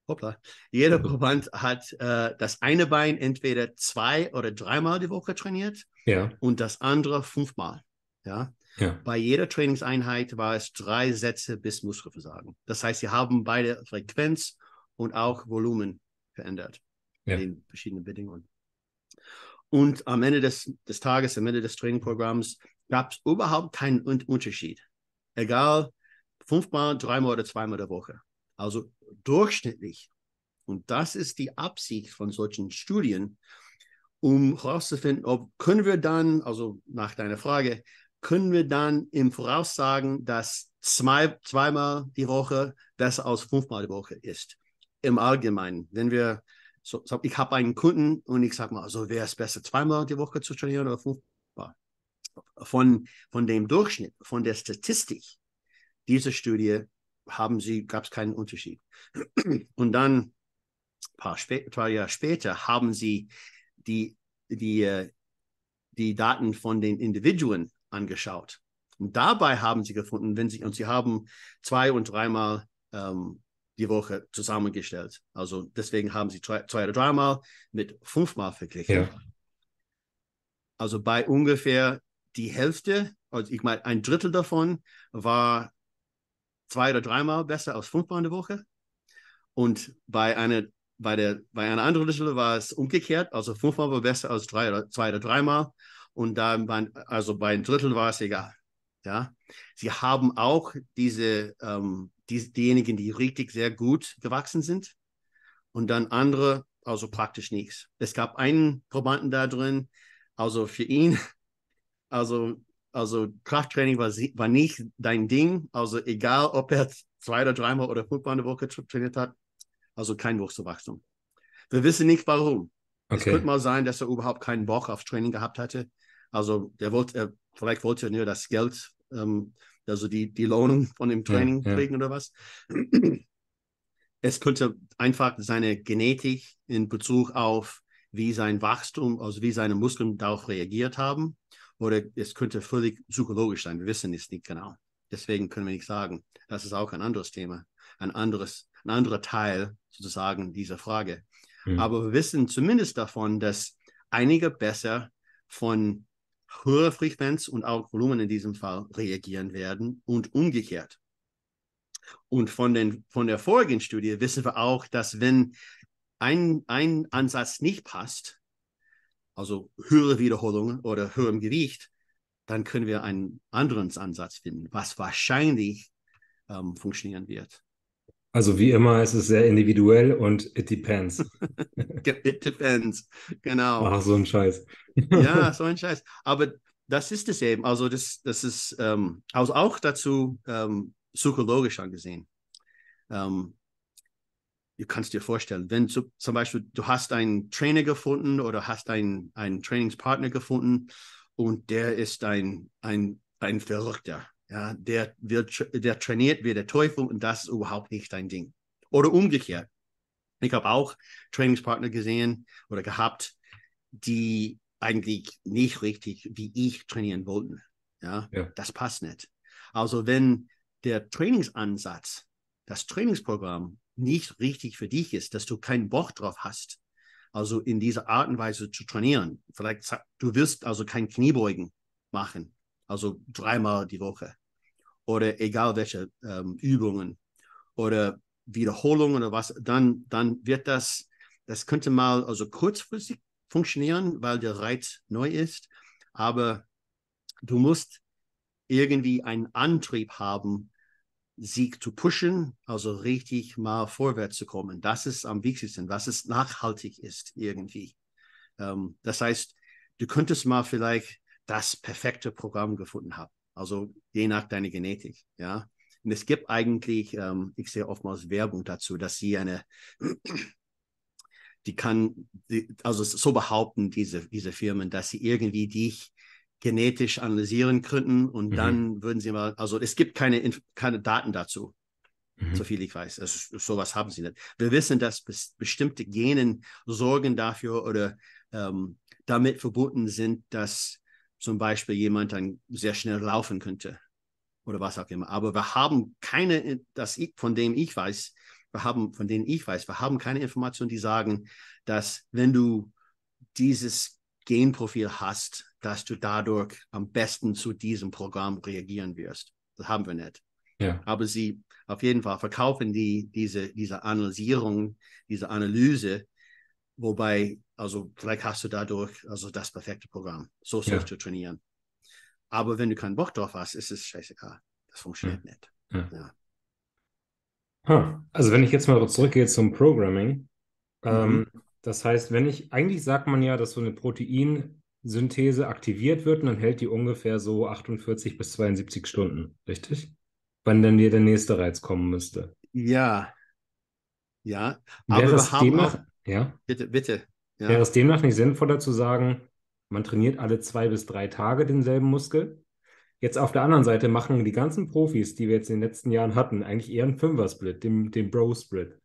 hoppla, jeder Proband hat äh, das eine Bein entweder zwei oder dreimal die Woche trainiert ja. und das andere fünfmal. Ja? ja? Bei jeder Trainingseinheit war es drei Sätze bis Muskelversagen. Das heißt, sie haben beide Frequenz und auch Volumen verändert ja. in den verschiedenen Bedingungen. Und am Ende des, des Tages, am Ende des Trainingprogramms, gab es überhaupt keinen Unterschied. Egal, fünfmal, dreimal oder zweimal der Woche. Also durchschnittlich. Und das ist die Absicht von solchen Studien, um herauszufinden, ob können wir dann, also nach deiner Frage, können wir dann im Voraus sagen, dass zwei, zweimal die Woche besser als fünfmal die Woche ist. Im Allgemeinen. Wenn wir, so ich habe einen Kunden und ich sage mal, also wäre es besser, zweimal die Woche zu trainieren oder fünfmal? Von, von dem Durchschnitt, von der Statistik dieser Studie haben sie, gab es keinen Unterschied. Und dann ein paar, paar Jahre später haben sie die, die, äh, die Daten von den Individuen angeschaut. Und dabei haben sie gefunden, wenn sie, und sie haben zwei und dreimal ähm, die Woche zusammengestellt. Also deswegen haben sie zwei, zwei oder dreimal mit fünfmal verglichen. Ja. Also bei ungefähr die Hälfte, also ich meine, ein Drittel davon war zwei oder dreimal besser als fünfmal in der Woche. Und bei einer, bei der, bei einer anderen Drittel war es umgekehrt, also fünfmal war besser als drei oder zwei oder dreimal. Und dann also bei einem Drittel war es egal. Ja, sie haben auch diese, ähm, die, diejenigen, die richtig sehr gut gewachsen sind und dann andere, also praktisch nichts. Es gab einen Probanden da drin, also für ihn, also, also Krafttraining war, war nicht dein Ding, also egal, ob er zwei oder dreimal oder fünfmal eine Woche trainiert hat, also kein Wurzelwachstum. Wir wissen nicht warum. Okay. Es könnte mal sein, dass er überhaupt keinen Bock auf Training gehabt hatte. Also der wollte, er, vielleicht wollte er nur das Geld, ähm, also die, die Lohnung von dem Training ja, ja. kriegen oder was. Es könnte einfach seine Genetik in Bezug auf, wie sein Wachstum, also wie seine Muskeln darauf reagiert haben. Oder es könnte völlig psychologisch sein. Wir wissen es nicht genau. Deswegen können wir nicht sagen. Das ist auch ein anderes Thema, ein anderes, ein anderer Teil sozusagen dieser Frage. Mhm. Aber wir wissen zumindest davon, dass einige besser von höhere Frequenz und auch Volumen in diesem Fall reagieren werden und umgekehrt. Und von, den, von der vorigen Studie wissen wir auch, dass wenn ein, ein Ansatz nicht passt, also höhere Wiederholungen oder höherem Gewicht, dann können wir einen anderen Ansatz finden, was wahrscheinlich ähm, funktionieren wird. Also wie immer, es ist sehr individuell und it depends. it depends, genau. Ach, so ein Scheiß. ja, so ein Scheiß. Aber das ist es eben. Also das, das ist ähm, also auch dazu ähm, psychologisch angesehen. Ähm, du kannst dir vorstellen, wenn zu, zum Beispiel du hast einen Trainer gefunden oder hast einen, einen Trainingspartner gefunden und der ist ein, ein, ein Verrückter ja, der, wird, der trainiert wie der Teufel und das ist überhaupt nicht dein Ding. Oder umgekehrt. Ich habe auch Trainingspartner gesehen oder gehabt, die eigentlich nicht richtig wie ich trainieren wollten. Ja, ja. das passt nicht. Also wenn der Trainingsansatz, das Trainingsprogramm nicht richtig für dich ist, dass du keinen Bock drauf hast, also in dieser Art und Weise zu trainieren. Vielleicht du wirst also kein Kniebeugen machen, also dreimal die Woche oder egal welche ähm, Übungen oder Wiederholungen oder was, dann, dann wird das, das könnte mal also kurzfristig funktionieren, weil der Reiz neu ist, aber du musst irgendwie einen Antrieb haben, sich zu pushen, also richtig mal vorwärts zu kommen. Das ist am wichtigsten, was es nachhaltig ist irgendwie. Ähm, das heißt, du könntest mal vielleicht das perfekte Programm gefunden haben. Also je nach deiner Genetik, ja. Und es gibt eigentlich, ähm, ich sehe oftmals Werbung dazu, dass sie eine, die kann, die, also so behaupten diese, diese Firmen, dass sie irgendwie dich genetisch analysieren könnten und mhm. dann würden sie mal, also es gibt keine, keine Daten dazu, mhm. so viel ich weiß. Also, sowas haben sie nicht. Wir wissen, dass bes bestimmte Genen sorgen dafür oder ähm, damit verbunden sind, dass zum Beispiel jemand dann sehr schnell laufen könnte oder was auch immer. Aber wir haben keine, das ich, von dem ich weiß, wir haben, von denen ich weiß, wir haben keine Informationen, die sagen, dass wenn du dieses Genprofil hast, dass du dadurch am besten zu diesem Programm reagieren wirst. Das haben wir nicht. Ja. Aber sie auf jeden Fall verkaufen die, diese, diese Analysierung, diese Analyse Wobei, also vielleicht hast du dadurch also das perfekte Programm. So sollst ja. du trainieren. Aber wenn du keinen Bock drauf hast, ist es scheißegal. Das funktioniert ja. nicht. Ja. Huh. Also wenn ich jetzt mal zurückgehe zum Programming, ähm, mhm. Das heißt, wenn ich, eigentlich sagt man ja, dass so eine Proteinsynthese aktiviert wird und dann hält die ungefähr so 48 bis 72 Stunden, richtig? Wann dann dir der nächste Reiz kommen müsste. Ja. Ja. Wäre Aber es wir haben demnach, auch, ja, bitte, bitte. Ja. wäre es demnach nicht sinnvoller zu sagen, man trainiert alle zwei bis drei Tage denselben Muskel? Jetzt auf der anderen Seite machen die ganzen Profis, die wir jetzt in den letzten Jahren hatten, eigentlich eher einen Fünfer-Split, den, den Bro-Split,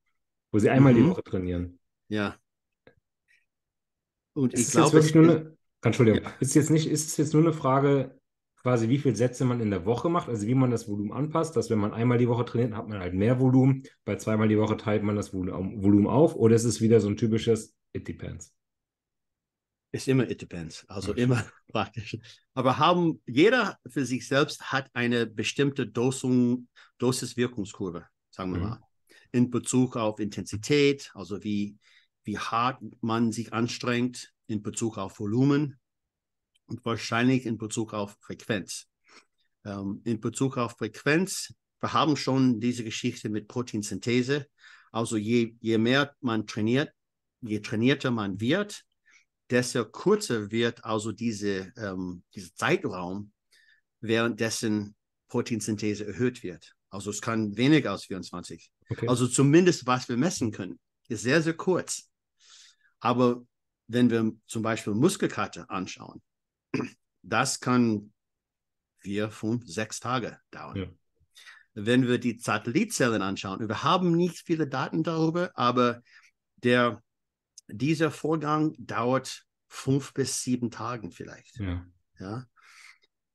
wo sie einmal die Mhm. Woche trainieren. Ja. Und ich es glaube, es eine, Entschuldigung, ja. ist es jetzt nicht, ist es jetzt nur eine Frage, quasi wie viele Sätze man in der Woche macht, also wie man das Volumen anpasst, dass wenn man einmal die Woche trainiert, hat man halt mehr Volumen, bei zweimal die Woche teilt man das Vol- Volumen auf, oder ist es wieder so ein typisches It depends? ist immer it depends. Also Okay. immer praktisch. Aber haben, jeder für sich selbst hat eine bestimmte Dosung, Dosis-Wirkungskurve, sagen wir Mhm. mal. In Bezug auf Intensität, also wie, wie hart man sich anstrengt, in Bezug auf Volumen und wahrscheinlich in Bezug auf Frequenz. Ähm, in Bezug auf Frequenz, wir haben schon diese Geschichte mit Proteinsynthese. Also je, je mehr man trainiert, je trainierter man wird, desto kürzer wird also diese, ähm, dieser Zeitraum, währenddessen Proteinsynthese erhöht wird. Also es kann weniger als 24. Okay. Also zumindest was wir messen können, ist sehr, sehr kurz. Aber wenn wir zum Beispiel Muskelkater anschauen, das kann vier, fünf, sechs Tage dauern. Ja. Wenn wir die Satellitzellen anschauen, wir haben nicht viele Daten darüber, aber der, dieser Vorgang dauert fünf bis sieben Tagen vielleicht. ja. Ja?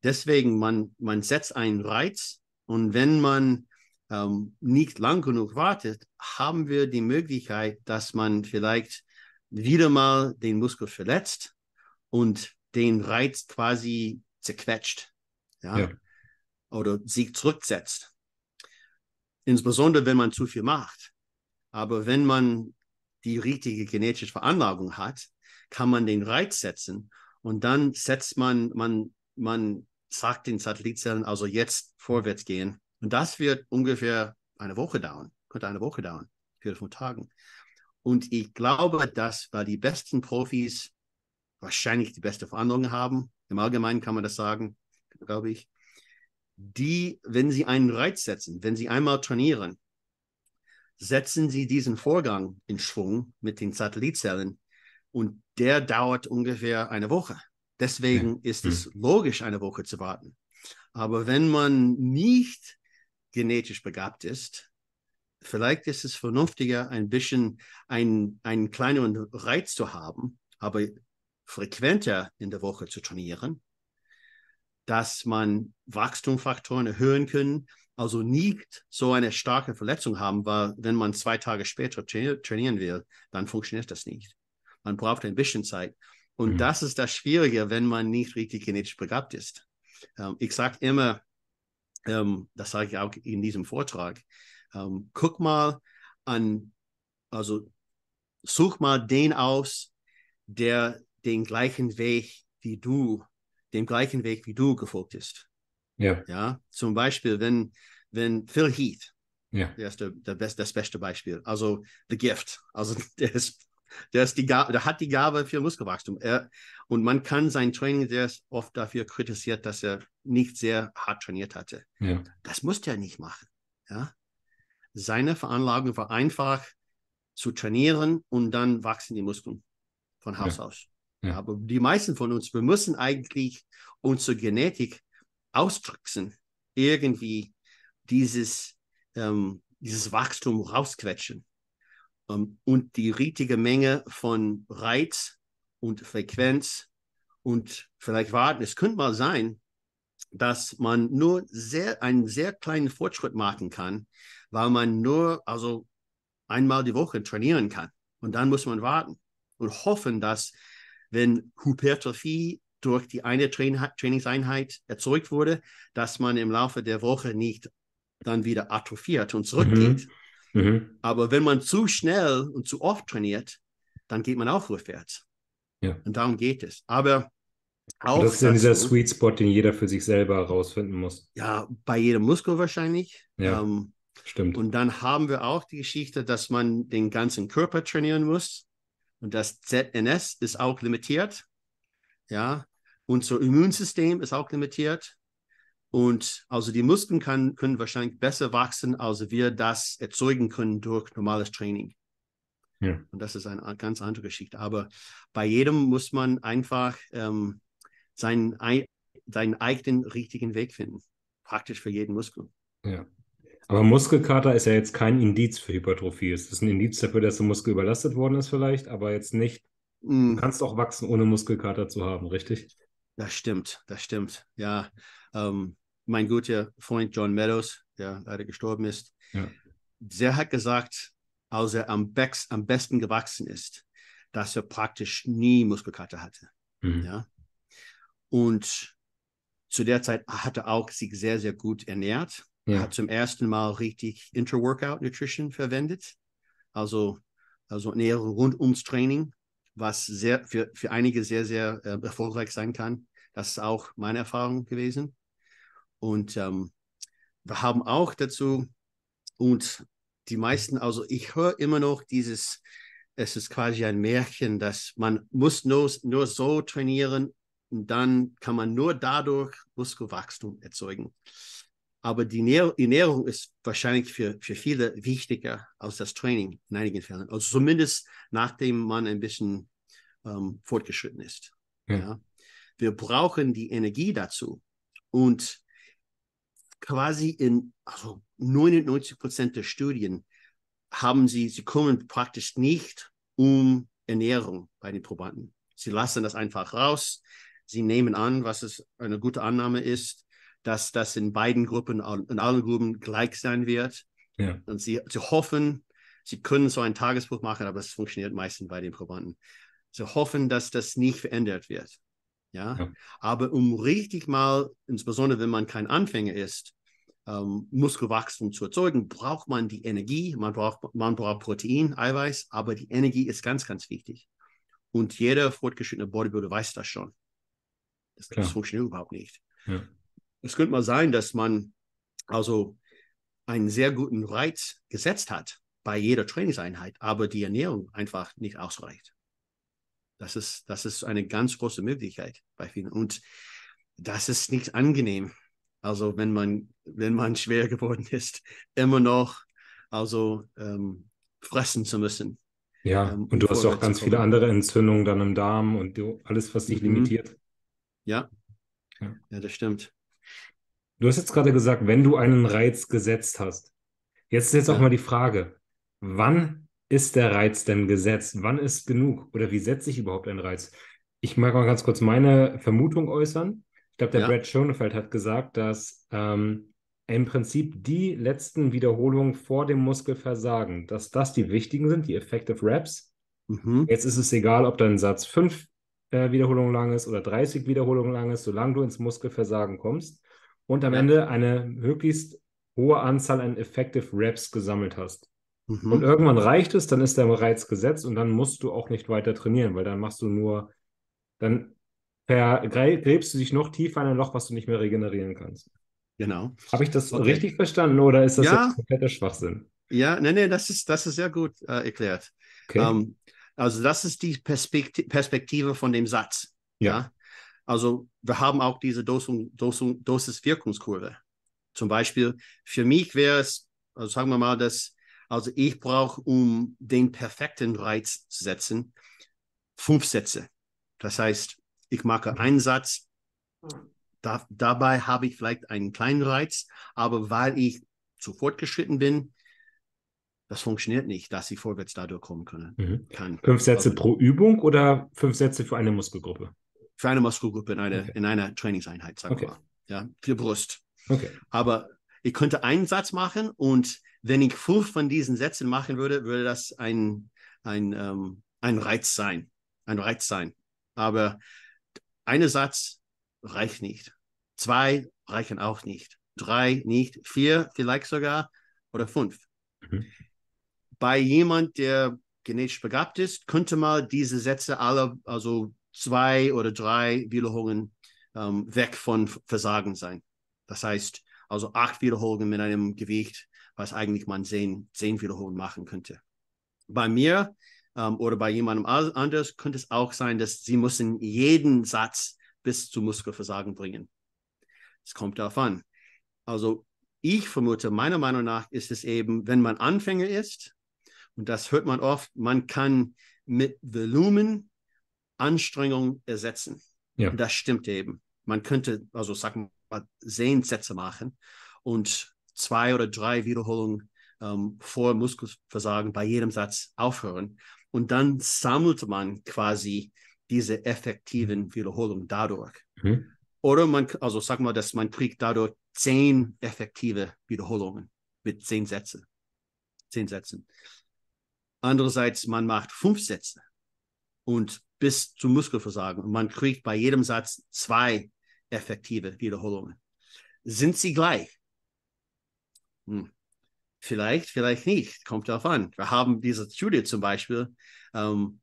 Deswegen, man, man setzt einen Reiz und wenn man ähm, nicht lang genug wartet, haben wir die Möglichkeit, dass man vielleicht wieder mal den Muskel verletzt und den Reiz quasi zerquetscht. Ja? Ja. Oder sich zurücksetzt. Insbesondere, wenn man zu viel macht. Aber wenn man die richtige genetische Veranlagung hat, kann man den Reiz setzen und dann setzt man, man, man sagt den Satellitzellen, also jetzt vorwärts gehen. Und das wird ungefähr eine Woche dauern, könnte eine Woche dauern, vier, fünf Tagen. Und ich glaube, dass weil die besten Profis wahrscheinlich die beste Veranlagung haben, im Allgemeinen kann man das sagen, glaube ich, die, wenn sie einen Reiz setzen, wenn sie einmal trainieren, setzen sie diesen Vorgang in Schwung mit den Satellitzellen und der dauert ungefähr eine Woche. Deswegen ist es logisch, eine Woche zu warten. Aber wenn man nicht genetisch begabt ist, vielleicht ist es vernünftiger, ein bisschen einen, einen kleineren Reiz zu haben, aber frequenter in der Woche zu trainieren, dass man Wachstumsfaktoren erhöhen können, also nicht so eine starke Verletzung haben, weil wenn man zwei Tage später tra trainieren will, dann funktioniert das nicht. Man braucht ein bisschen Zeit. Und Mhm. das ist das Schwierige, wenn man nicht richtig genetisch begabt ist. Ähm, ich sage immer, ähm, das sage ich auch in diesem Vortrag, ähm, guck mal an, also such mal den aus, der den gleichen Weg wie du, dem gleichen Weg wie du gefolgt ist. Ja. Ja, zum Beispiel, wenn, wenn Phil Heath, Ja. der ist der, der best, das beste Beispiel, also The Gift, also der ist, der ist die Gabe, der hat die Gabe für Muskelwachstum. Er, und man kann sein Training, der ist oft dafür kritisiert, dass er nicht sehr hart trainiert hatte. Ja. Das musste er nicht machen. Ja? Seine Veranlagung war einfach zu trainieren und dann wachsen die Muskeln von Haus Ja. aus. Ja. Aber die meisten von uns, wir müssen eigentlich unsere Genetik ausdrücken, irgendwie dieses, ähm, dieses Wachstum rausquetschen ähm, und die richtige Menge von Reiz und Frequenz und vielleicht warten. Es könnte mal sein, dass man nur sehr, einen sehr kleinen Fortschritt machen kann, weil man nur also einmal die Woche trainieren kann. Und dann muss man warten und hoffen, dass wenn Hypertrophie durch die eine Train Trainingseinheit erzeugt wurde, dass man im Laufe der Woche nicht dann wieder atrophiert und zurückgeht. Mhm. Mhm. Aber wenn man zu schnell und zu oft trainiert, dann geht man auch rückwärts. Ja. Und darum geht es. Aber auch das ist ja dieser Sweet Spot, den jeder für sich selber herausfinden muss. ja, bei jedem Muskel wahrscheinlich. Ja. Ähm, Stimmt. und dann haben wir auch die Geschichte, dass man den ganzen Körper trainieren muss. Und das ZNS ist auch limitiert. Ja, unser Immunsystem ist auch limitiert. Und also die Muskeln kann, können wahrscheinlich besser wachsen, als wir das erzeugen können durch normales Training. Ja. Und das ist eine ganz andere Geschichte. Aber bei jedem muss man einfach ähm, seinen, seinen eigenen richtigen Weg finden. Praktisch für jeden Muskel. Ja. Aber Muskelkater ist ja jetzt kein Indiz für Hypertrophie. Es ist ein Indiz dafür, dass der Muskel überlastet worden ist, vielleicht, aber jetzt nicht. Mm. Du kannst auch wachsen, ohne Muskelkater zu haben, richtig? Das stimmt, das stimmt. Ja, ähm, mein guter Freund John Meadows, der leider gestorben ist, ja. der hat gesagt, als er am, am besten gewachsen ist, dass er praktisch nie Muskelkater hatte. Mhm. Ja? Und zu der Zeit hat er auch sich sehr, sehr gut ernährt. Ja. Hat zum ersten Mal richtig Inter-Workout Nutrition verwendet. Also, also Ernährung rund ums Training, was sehr, für, für einige sehr, sehr äh, erfolgreich sein kann. Das ist auch meine Erfahrung gewesen. Und ähm, wir haben auch dazu, und die meisten, also ich höre immer noch dieses, es ist quasi ein Märchen, dass man muss nur, nur so trainieren und dann kann man nur dadurch Muskelwachstum erzeugen. Aber die Ernährung ist wahrscheinlich für, für viele wichtiger als das Training in einigen Fällen. Also zumindest nachdem man ein bisschen ähm, fortgeschritten ist. Ja. ja. Wir brauchen die Energie dazu. Und quasi in also 99 Prozent der Studien haben sie, sie kommen praktisch nicht um Ernährung bei den Probanden. Sie lassen das einfach raus. Sie nehmen an, was es eine gute Annahme ist, dass das in beiden Gruppen, in allen Gruppen gleich sein wird. Ja. Und sie, sie hoffen, sie können so ein Tagesbuch machen, aber es funktioniert meistens bei den Probanden. Sie hoffen, dass das nicht verändert wird. Ja? ja. Aber um richtig mal, insbesondere wenn man kein Anfänger ist, ähm, Muskelwachstum zu erzeugen, braucht man die Energie, man braucht, man braucht Protein, Eiweiß, aber die Energie ist ganz, ganz wichtig. Und jeder fortgeschrittene Bodybuilder weiß das schon. Das, das funktioniert überhaupt nicht. Ja. Es könnte mal sein, dass man also einen sehr guten Reiz gesetzt hat bei jeder Trainingseinheit, aber die Ernährung einfach nicht ausreicht. Das ist, das ist eine ganz große Möglichkeit bei vielen. Und das ist nicht angenehm. Also wenn man, wenn man schwer geworden ist, immer noch also ähm, fressen zu müssen. Ja, ähm, und du hast auch ganz viele andere Entzündungen dann im Darm und du, alles, was dich mhm. limitiert. Ja. ja, ja, das stimmt. Du hast jetzt gerade gesagt, wenn du einen Reiz gesetzt hast. Jetzt ist jetzt ja. auch mal die Frage, wann ist der Reiz denn gesetzt? Wann ist genug? Oder wie setze ich überhaupt einen Reiz? Ich mag mal ganz kurz meine Vermutung äußern. Ich glaube, der ja. Brad Schonefeld hat gesagt, dass ähm, im Prinzip die letzten Wiederholungen vor dem Muskelversagen, dass das die wichtigen sind, die Effective Reps. Mhm. Jetzt ist es egal, ob dein Satz fünf äh, Wiederholungen lang ist oder 30 Wiederholungen lang ist, solange du ins Muskelversagen kommst und am ja. Ende eine möglichst hohe Anzahl an Effective Reps gesammelt hast. Mhm. Und irgendwann reicht es, dann ist der Reiz gesetzt und dann musst du auch nicht weiter trainieren, weil dann machst du nur, dann gräbst du dich noch tiefer in ein Loch, was du nicht mehr regenerieren kannst. Genau. Habe ich das okay. richtig verstanden oder ist das ja. jetzt kompletter Schwachsinn? Ja, nee, nee, das ist, das ist sehr gut äh, erklärt. Okay. Um, ähm, also das ist die Perspektive, Perspektive von dem Satz. Ja. ja. Also wir haben auch diese Dosis-Wirkungskurve. Zum Beispiel für mich wäre es, also sagen wir mal, dass also ich brauche, um den perfekten Reiz zu setzen, fünf Sätze. Das heißt, ich mache einen Satz, da, dabei habe ich vielleicht einen kleinen Reiz, aber weil ich zu fortgeschritten bin, das funktioniert nicht, dass ich vorwärts dadurch kommen mhm. kann. Fünf Sätze also, pro Übung oder fünf Sätze für eine Muskelgruppe? Für eine Muskelgruppe in, eine, okay. in einer Trainingseinheit, sagen okay. wir mal. Ja, für Brust. Okay. Aber ich könnte einen Satz machen und wenn ich fünf von diesen Sätzen machen würde, würde das ein, ein, ähm, ein Reiz sein. Ein Reiz sein. Aber ein Satz reicht nicht. Zwei reichen auch nicht. Drei nicht. Vier vielleicht sogar oder fünf. Mhm. Bei jemand, der genetisch begabt ist, könnte man diese Sätze alle, also zwei oder drei Wiederholungen ähm, weg von Versagen sein. Das heißt, also acht Wiederholungen mit einem Gewicht was eigentlich man zehn, zehn Wiederholungen machen könnte. Bei mir, ähm, oder bei jemandem anders könnte es auch sein, dass sie müssen jeden Satz bis zu Muskelversagen bringen. Es kommt darauf an. Also ich vermute, meiner Meinung nach ist es eben, wenn man Anfänger ist, und das hört man oft, man kann mit Volumen Anstrengung ersetzen. Ja. Das stimmt eben. Man könnte, also sagen wir mal, zehn Sätze machen und zwei oder drei Wiederholungen ähm, vor Muskelversagen bei jedem Satz aufhören. Und dann sammelt man quasi diese effektiven Wiederholungen dadurch. Mhm. Oder man, also sag mal, dass man kriegt dadurch zehn effektive Wiederholungen mit zehn Sätzen. Zehn Sätzen. Andererseits, man macht fünf Sätze und bis zum Muskelversagen und man kriegt bei jedem Satz zwei effektive Wiederholungen. Sind sie gleich? Hm. Vielleicht, vielleicht nicht. Kommt darauf an. Wir haben diese Studie zum Beispiel. Ähm,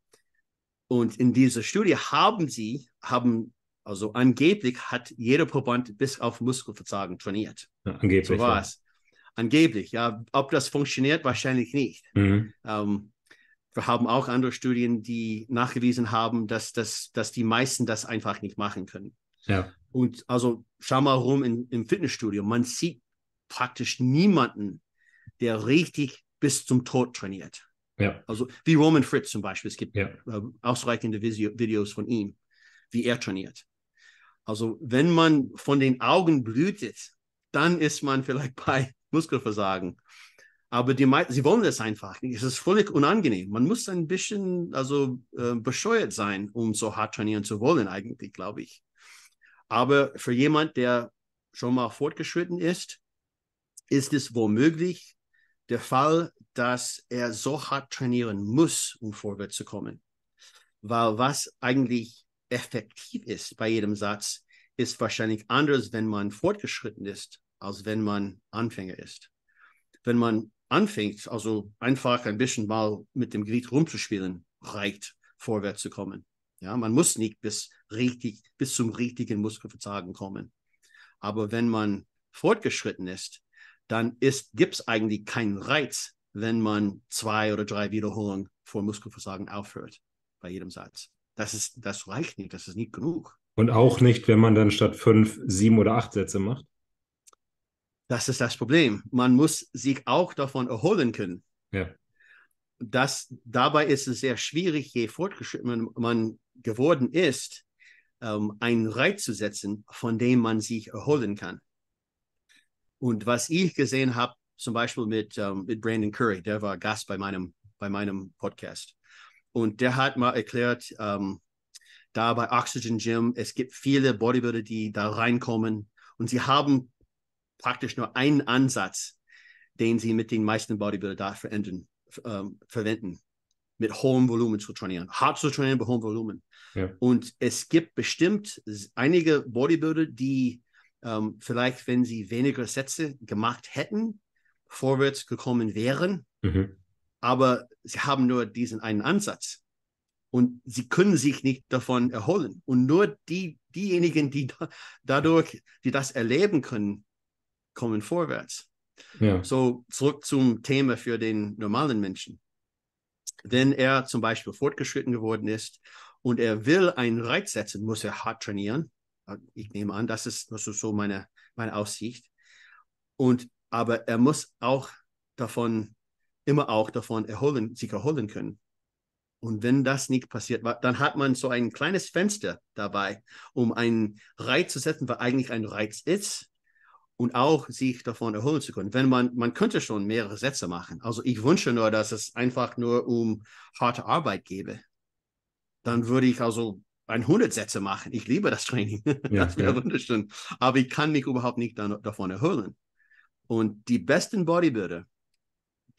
und in dieser Studie haben sie, haben, also angeblich hat jeder Proband bis auf Muskelversagen trainiert. Ja, angeblich. So war es. Angeblich, ja. Ob das funktioniert, wahrscheinlich nicht. Mhm. Ähm, wir haben auch andere Studien, die nachgewiesen haben, dass, dass, dass die meisten das einfach nicht machen können. Ja. Und also schau mal rum in, im Fitnessstudio. Man sieht praktisch niemanden, der richtig bis zum Tod trainiert. Ja. Also wie Roman Fritz zum Beispiel. Es gibt ja. äh, ausreichende Video Videos von ihm, wie er trainiert. Also wenn man von den Augen blutet, dann ist man vielleicht bei Muskelversagen. Aber die sie wollen das einfach. Es ist völlig unangenehm. Man muss ein bisschen also äh, bescheuert sein, um so hart trainieren zu wollen, eigentlich, glaube ich. Aber für jemand, der schon mal fortgeschritten ist, ist es womöglich der Fall, dass er so hart trainieren muss, um vorwärts zu kommen. Weil was eigentlich effektiv ist bei jedem Satz, ist wahrscheinlich anders, wenn man fortgeschritten ist, als wenn man Anfänger ist. Wenn man anfängt, also einfach ein bisschen mal mit dem Gewicht rumzuspielen, reicht, vorwärts zu kommen. Ja, man muss nicht bis richtig, bis zum richtigen Muskelversagen kommen. Aber wenn man fortgeschritten ist, dann gibt es eigentlich keinen Reiz, wenn man zwei oder drei Wiederholungen vor Muskelversagen aufhört bei jedem Satz. Das, ist, das reicht nicht, das ist nicht genug. Und auch nicht, wenn man dann statt fünf, sieben oder acht Sätze macht? Das ist das Problem. Man muss sich auch davon erholen können. Ja. Das, dabei ist es sehr schwierig, je fortgeschritten man, geworden ist, ähm, einen Reiz zu setzen, von dem man sich erholen kann. Und was ich gesehen habe, zum Beispiel mit, ähm, mit Brandon Curry, der war Gast bei meinem, bei meinem Podcast. Und der hat mal erklärt, ähm, da bei Oxygen Gym, es gibt viele Bodybuilder, die da reinkommen und sie haben praktisch nur einen Ansatz, den sie mit den meisten Bodybuilder da verändern, ähm, verwenden, mit hohem Volumen zu trainieren, hart zu trainieren bei hohem Volumen. Ja. Und es gibt bestimmt einige Bodybuilder, die ähm, vielleicht, wenn sie weniger Sätze gemacht hätten, vorwärts gekommen wären, mhm. aber sie haben nur diesen einen Ansatz. Und sie können sich nicht davon erholen. Und nur die, diejenigen, die da, dadurch, die das erleben können, kommen vorwärts. Ja. So zurück zum Thema für den normalen Menschen. Wenn er zum Beispiel fortgeschritten geworden ist und er will einen Reiz setzen, muss er hart trainieren. Ich nehme an, das ist, das ist so meine, meine Aussicht. Und, aber er muss auch davon, immer auch davon erholen, sich erholen können. Und wenn das nicht passiert, dann hat man so ein kleines Fenster dabei, um einen Reiz zu setzen, weil eigentlich ein Reiz ist, und auch sich davon erholen zu können. Wenn man, man könnte schon mehrere Sätze machen. Also ich wünsche nur, dass es einfach nur um harte Arbeit gäbe. Dann würde ich also 100 Sätze machen. Ich liebe das Training. Ja, das wäre ja. wunderschön. Aber ich kann mich überhaupt nicht dann, davon erholen. Und die besten Bodybuilder,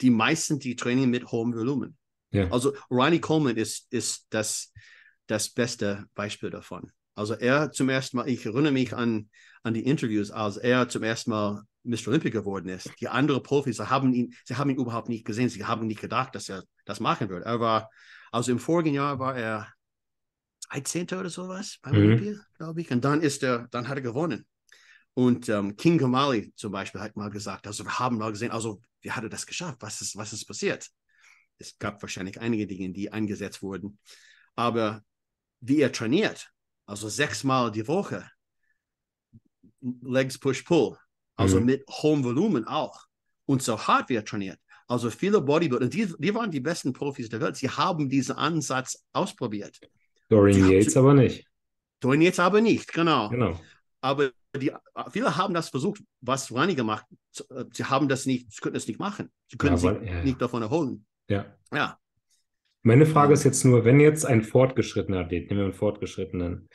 die meisten, die trainieren mit hohem Volumen. Ja. Also Ronnie Coleman ist, ist das, das beste Beispiel davon. Also er zum ersten Mal, ich erinnere mich an, an die Interviews, als er zum ersten Mal Mr. Olympia geworden ist. Die anderen Profis haben ihn, sie haben ihn überhaupt nicht gesehen, sie haben nicht gedacht, dass er das machen würde. Er war, also im vorigen Jahr war er 13. oder sowas beim mhm. Olympia, glaube ich. Und dann ist er, dann hat er gewonnen. Und ähm, King Kamali zum Beispiel hat mal gesagt, also wir haben mal gesehen, also wie hat er das geschafft? Was ist, was ist passiert? es gab wahrscheinlich einige Dinge, die eingesetzt wurden. Aber wie er trainiert, also sechsmal die Woche, Legs Push Pull, also mhm. mit hohem Volumen auch und so hart wie er trainiert. Also viele Bodybuilder, die, die waren die besten Profis der Welt. Sie haben diesen Ansatz ausprobiert. Dorian Yates aber nicht. Dorian Yates aber nicht, genau. Genau. Aber die, viele haben das versucht, was Rani gemacht. Äh, sie haben das nicht, sie können es nicht machen. Sie können ja, sich ja, nicht davon erholen. Ja. Ja. Meine Frage ist jetzt nur, wenn jetzt ein fortgeschrittener Athlet, nehmen wir einen fortgeschrittenen,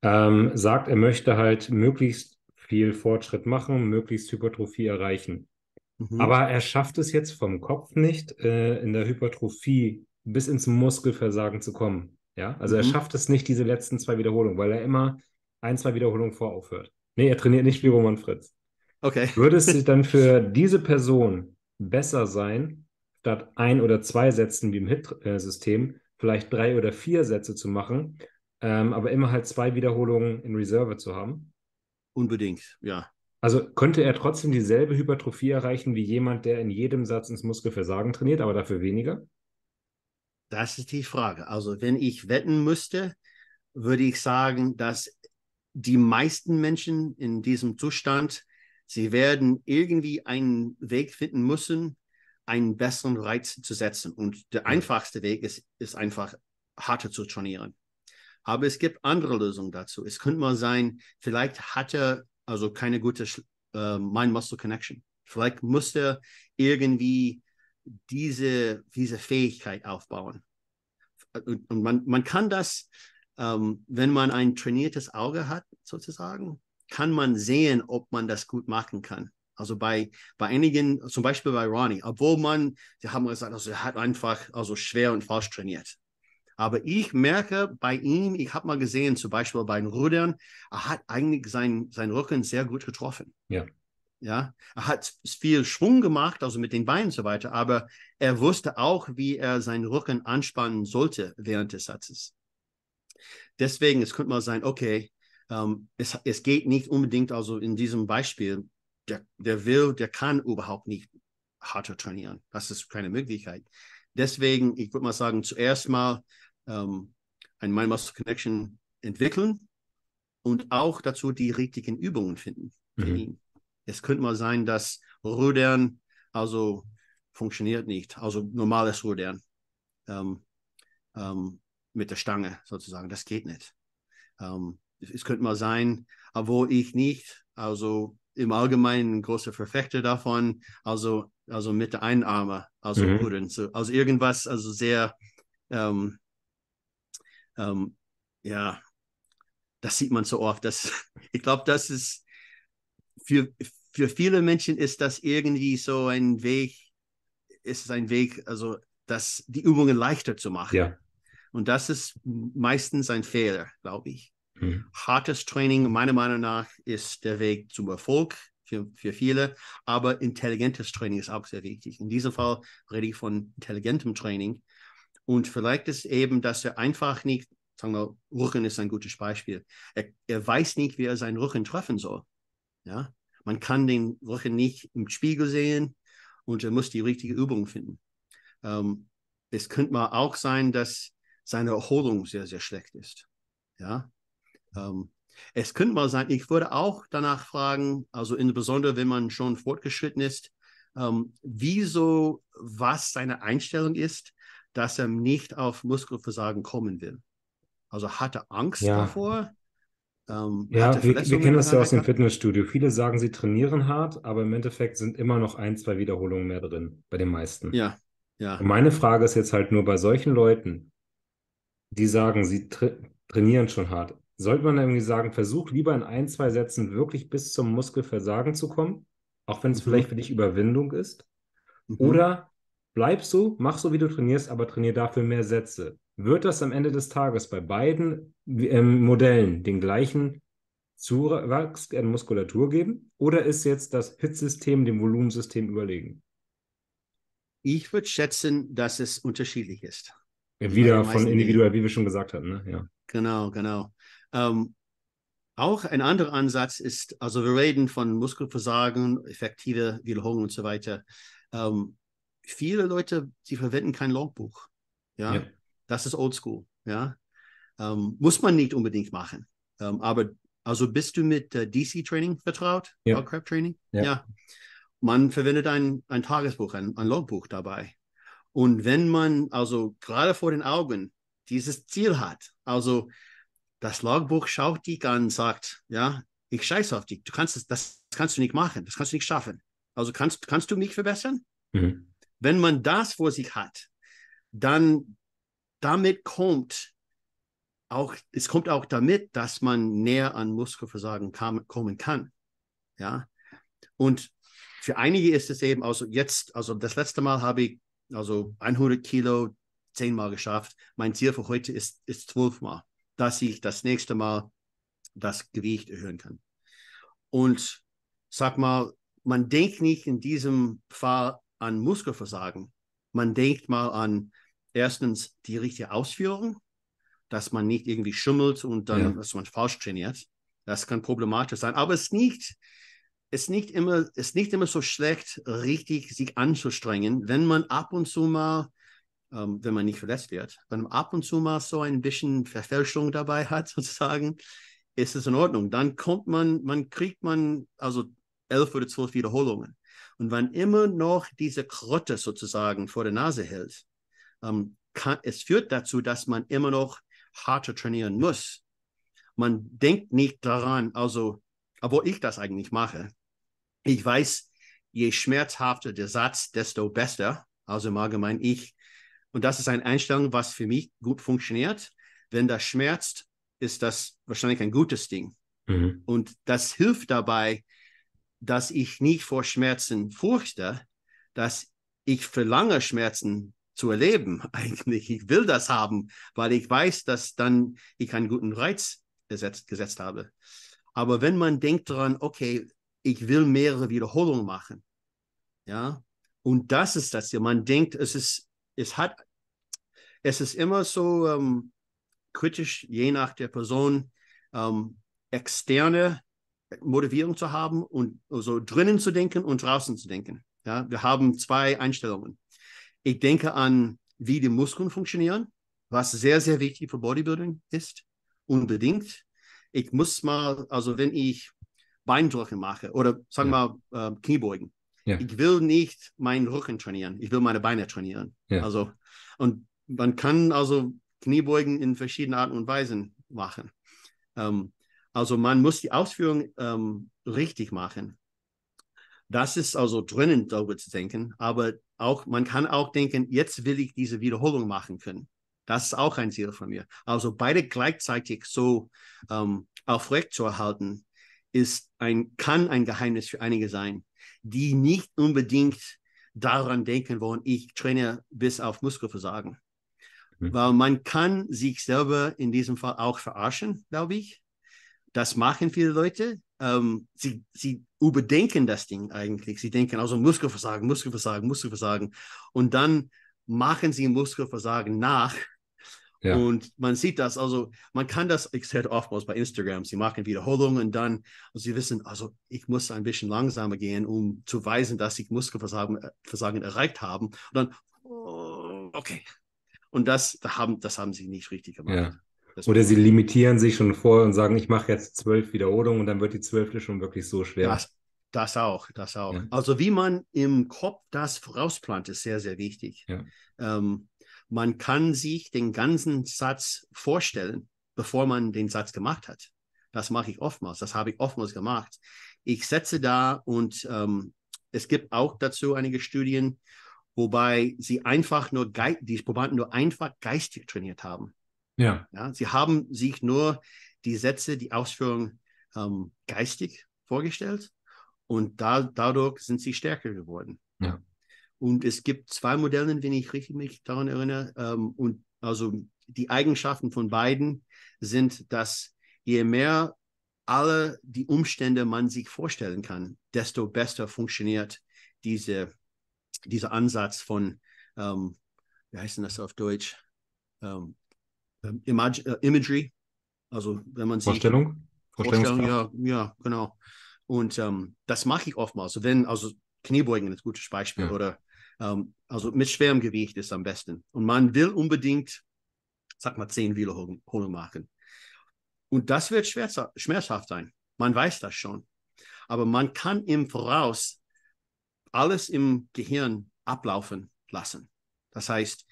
ähm, sagt, er möchte halt möglichst viel Fortschritt machen, möglichst Hypertrophie erreichen. Mhm. Aber er schafft es jetzt vom Kopf nicht, äh, in der Hypertrophie bis ins Muskelversagen zu kommen. Ja, also mhm. er schafft es nicht, diese letzten zwei Wiederholungen, weil er immer ein, zwei Wiederholungen voraufhört. Nee, er trainiert nicht wie Roman Fritz. Okay. Würde es dann für diese Person besser sein, statt ein oder zwei Sätzen wie im Hit-System, vielleicht drei oder vier Sätze zu machen, ähm, aber immer halt zwei Wiederholungen in Reserve zu haben? Unbedingt, ja. Also könnte er trotzdem dieselbe Hypertrophie erreichen wie jemand, der in jedem Satz ins Muskelversagen trainiert, aber dafür weniger? Das ist die Frage. Also wenn ich wetten müsste, würde ich sagen, dass die meisten Menschen in diesem Zustand, sie werden irgendwie einen Weg finden müssen, einen besseren Reiz zu setzen. Und der einfachste Weg ist, ist einfach harter zu trainieren. Aber es gibt andere Lösungen dazu. Es könnte mal sein, vielleicht hat er also keine gute äh, Mind-Muscle-Connection. Vielleicht muss er irgendwie diese, diese Fähigkeit aufbauen. Und, und man, man kann das, ähm, wenn man ein trainiertes Auge hat, sozusagen, kann man sehen, ob man das gut machen kann. Also bei, bei einigen, zum Beispiel bei Ronnie, obwohl man, sie haben gesagt, also er hat einfach also schwer und falsch trainiert. Aber ich merke bei ihm, ich habe mal gesehen, zum Beispiel bei den Rudern, er hat eigentlich sein, sein Rücken sehr gut getroffen. Ja. Ja, er hat viel Schwung gemacht, also mit den Beinen und so weiter, aber er wusste auch, wie er seinen Rücken anspannen sollte während des Satzes. Deswegen, es könnte mal sein, okay, ähm, es, es geht nicht unbedingt, also in diesem Beispiel, der, der will, der kann überhaupt nicht harter trainieren. Das ist keine Möglichkeit. Deswegen, ich würde mal sagen, zuerst mal ähm, ein Mind Muscle Connection entwickeln und auch dazu die richtigen Übungen finden mhm. Es könnte mal sein, dass Rudern also funktioniert nicht, also normales Rudern ähm, ähm, mit der Stange sozusagen, das geht nicht. Ähm, es könnte mal sein, obwohl ich nicht, also im Allgemeinen ein großer Verfechter davon, also, also mit der einen Arme, also mhm. Rudern, so, also irgendwas, also sehr, ähm, ähm, ja, das sieht man so oft. Das, ich glaube, das ist für, für viele Menschen ist das irgendwie so ein Weg, ist ein Weg, also das, die Übungen leichter zu machen. Ja. Und das ist meistens ein Fehler, glaube ich. Mhm. Hartes Training, meiner Meinung nach, ist der Weg zum Erfolg für, für viele, aber intelligentes Training ist auch sehr wichtig. In diesem Fall rede ich von intelligentem Training, und vielleicht ist eben, dass er einfach nicht, sagen wir, Rücken ist ein gutes Beispiel. Er, er weiß nicht, wie er seinen Rücken treffen soll. Ja, man kann den Rücken nicht im Spiegel sehen und er muss die richtige Übung finden. Ähm, es könnte mal auch sein, dass seine Erholung sehr, sehr schlecht ist. Ja, ähm, es könnte mal sein, ich würde auch danach fragen, also insbesondere wenn man schon fortgeschritten ist, ähm, wieso, was seine Einstellung ist, dass er nicht auf Muskelversagen kommen will. Also hatte Angst ja. davor. Ähm, ja, wir, wir, kennen das ja aus dem Fitnessstudio. Viele sagen, sie trainieren hart, aber im Endeffekt sind immer noch ein, zwei Wiederholungen mehr drin, bei den meisten. Ja, ja. Und meine Frage ist jetzt halt nur bei solchen Leuten, die sagen, sie tra trainieren schon hart. Sollte man irgendwie sagen, versuch lieber in ein, zwei Sätzen wirklich bis zum Muskelversagen zu kommen, auch wenn es mhm. vielleicht für dich Überwindung ist? Mhm. Oder Bleib so, mach so, wie du trainierst, aber trainier dafür mehr Sätze. Wird das am Ende des Tages bei beiden ähm, Modellen den gleichen Zuwachs an Muskulatur geben? Oder ist jetzt das HIT-System dem Volumensystem überlegen? Ich würde schätzen, dass es unterschiedlich ist. Ja, wieder von individuell, wie wir schon gesagt hatten. Ne? Ja. Genau, genau. Ähm, auch ein anderer Ansatz ist, also wir reden von Muskelversagen, effektive Wiederholung und so weiter. Ähm, viele Leute, sie verwenden kein Logbuch. Ja, Ja. das ist oldschool. Ja, ähm, muss man nicht unbedingt machen. Ähm, aber also bist du mit äh, DC-Training vertraut? Ja. Crab-Training? Ja. Man verwendet ein, ein Tagesbuch, ein, ein Logbuch dabei. Und wenn man also gerade vor den Augen dieses Ziel hat, also das Logbuch schaut dich an und sagt, ja, ich scheiße auf dich, du kannst es, das kannst du nicht machen, das kannst du nicht schaffen. Also kannst, kannst du mich verbessern? Mhm. Wenn man das vor sich hat, dann damit kommt auch, es kommt auch damit, dass man näher an Muskelversagen kam, kommen kann. Ja. Und für einige ist es eben, also jetzt, also das letzte Mal habe ich also 100 Kilo zehnmal geschafft. Mein Ziel für heute ist, ist zwölfmal, dass ich das nächste Mal das Gewicht erhöhen kann. Und sag mal, man denkt nicht in diesem Fall an Muskelversagen. Man denkt mal an erstens die richtige Ausführung, dass man nicht irgendwie schummelt und dann, Ja. dass man falsch trainiert. Das kann problematisch sein. Aber es ist nicht, es ist nicht immer, es ist nicht immer so schlecht, richtig sich anzustrengen, wenn man ab und zu mal, ähm, wenn man nicht verletzt wird, wenn man ab und zu mal so ein bisschen Verfälschung dabei hat, sozusagen, ist es in Ordnung. Dann kommt man, man kriegt man also elf oder zwölf Wiederholungen. Und wenn immer noch diese Krotte sozusagen vor der Nase hält, ähm, kann, es führt dazu, dass man immer noch harter trainieren muss. Man denkt nicht daran, also, obwohl ich das eigentlich mache. Ich weiß, je schmerzhafter der Satz, desto besser. Also im Allgemeinen ich. Und das ist eine Einstellung, was für mich gut funktioniert. Wenn das schmerzt, ist das wahrscheinlich ein gutes Ding. Mhm. Und das hilft dabei, dass ich nicht vor Schmerzen furchte, dass ich verlange Schmerzen zu erleben. Eigentlich, ich will das haben, weil ich weiß, dass dann ich einen guten Reiz gesetzt, gesetzt habe. Aber wenn man denkt daran, okay, ich will mehrere Wiederholungen machen, ja, und das ist das hier. Man denkt, es ist, es hat, es ist immer so ähm, kritisch, je nach der Person, ähm, externe Motivierung zu haben und so drinnen zu denken und draußen zu denken. Ja, wir haben zwei Einstellungen. Ich denke an, wie die Muskeln funktionieren, was sehr, sehr wichtig für Bodybuilding ist, unbedingt. Ich muss mal, also wenn ich Beindrücke mache oder sagen wir mal äh, Kniebeugen, Ja. ich will nicht meinen Rücken trainieren, ich will meine Beine trainieren. Ja. Also, und man kann also Kniebeugen in verschiedenen Arten und Weisen machen. Ähm, also man muss die Ausführung ähm, richtig machen. Das ist also drinnen darüber zu denken, aber auch man kann auch denken, jetzt will ich diese Wiederholung machen können. Das ist auch ein Ziel von mir. Also beide gleichzeitig so ähm, aufrecht zu erhalten, ist ein, kann ein Geheimnis für einige sein, die nicht unbedingt daran denken wollen, ich trainiere bis auf Muskelversagen. Mhm. Weil man kann sich selber in diesem Fall auch verarschen, glaube ich. Das machen viele Leute. Ähm, sie, sie überdenken das Ding eigentlich. Sie denken also Muskelversagen, Muskelversagen, Muskelversagen. Und dann machen sie Muskelversagen nach. Ja. Und man sieht das, also man kann das, ich sehe oftmals bei Instagram, sie machen Wiederholungen und dann, also sie wissen, also ich muss ein bisschen langsamer gehen, um zu weisen, dass ich Muskelversagen äh, Versagen erreicht haben. Und dann, oh, okay. Und das, da haben, das haben sie nicht richtig gemacht. Ja. Oder sie limitieren sich schon vor und sagen, ich mache jetzt zwölf Wiederholungen und dann wird die zwölfte schon wirklich so schwer. Das, das auch, das auch. Ja. Also wie man im Kopf das vorausplant, ist sehr, sehr wichtig. Ja. Ähm, man kann sich den ganzen Satz vorstellen, bevor man den Satz gemacht hat. Das mache ich oftmals, das habe ich oftmals gemacht. Ich setze da und ähm, es gibt auch dazu einige Studien, wobei sie einfach nur, die Probanden nur einfach geistig trainiert haben. Ja. Ja, sie haben sich nur die Sätze, die Ausführung ähm, geistig vorgestellt und da, dadurch sind sie stärker geworden. Ja. Und es gibt zwei Modelle, wenn ich richtig mich daran erinnere. Ähm, und also die Eigenschaften von beiden sind, dass je mehr alle die Umstände man sich vorstellen kann, desto besser funktioniert diese, dieser Ansatz von, ähm, wie heißt denn das auf Deutsch? Ähm, ähm, Imag äh, Imagery. Also wenn man sich Vorstellung? Vorstellung, ja, ja, genau. Und ähm, das mache ich oftmals. Also wenn, also Kniebeugen ist ein gutes Beispiel Ja. oder Ähm, also mit schwerem Gewicht ist am besten. Und man will unbedingt, sag mal, zehn Wiederholungen machen. Und das wird schmerzhaft sein. Man weiß das schon. Aber man kann im Voraus alles im Gehirn ablaufen lassen. Das heißt,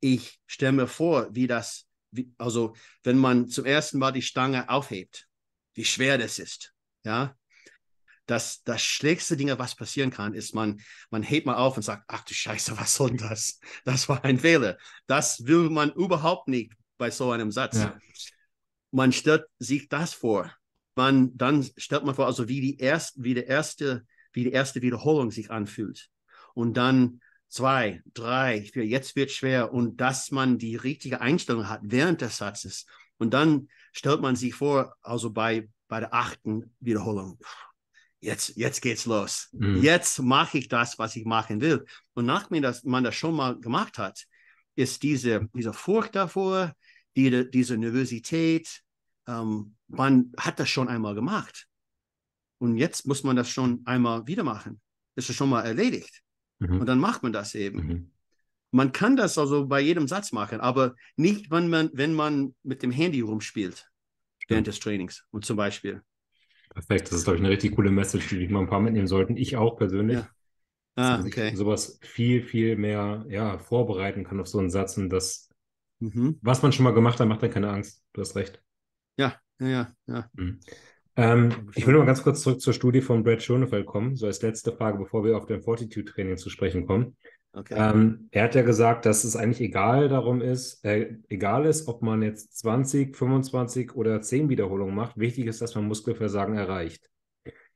ich stelle mir vor, wie das, wie, also wenn man zum ersten Mal die Stange aufhebt, wie schwer das ist. Ja, das, das schlägste Ding, was passieren kann, ist, man, man hebt mal auf und sagt, ach du Scheiße, was soll denn das? Das war ein Fehler. Das will man überhaupt nicht bei so einem Satz. Ja. Man stellt sich das vor. Man, dann stellt man vor, also wie die, erst, wie, der erste, wie die erste Wiederholung sich anfühlt. Und dann zwei, drei, vier, jetzt wird schwer. Und dass man die richtige Einstellung hat während des Satzes. Und dann stellt man sich vor, also bei, bei der achten Wiederholung, jetzt, jetzt geht's los. Mhm. Jetzt mache ich das, was ich machen will. Und nachdem das, man das schon mal gemacht hat, ist diese, diese Furcht davor, die, diese Nervosität, ähm, man hat das schon einmal gemacht. Und jetzt muss man das schon einmal wieder machen. Das ist schon mal erledigt. Mhm. Und dann macht man das eben. Mhm. Man kann das also bei jedem Satz machen, aber nicht, wenn man, wenn man mit dem Handy rumspielt während des Trainings und zum Beispiel. Perfekt, das ist, glaube ich, eine richtig coole Message, die wir mal ein paar mitnehmen sollten. Ich auch persönlich. Ja. Ah, okay. sowas viel, viel mehr ja, vorbereiten kann auf so einen Satz und das, mhm. was man schon mal gemacht hat, macht dann keine Angst. Du hast recht. Ja, ja, ja. ja. Mhm. Ähm, ich will noch mal ganz kurz zurück zur Studie von Brad Schonefeld kommen, so als letzte Frage, bevor wir auf den Fortitude-Training zu sprechen kommen. Okay. Ähm, er hat ja gesagt, dass es eigentlich egal darum ist, äh, egal ist, ob man jetzt 20, 25 oder 10 Wiederholungen macht. Wichtig ist, dass man Muskelversagen erreicht.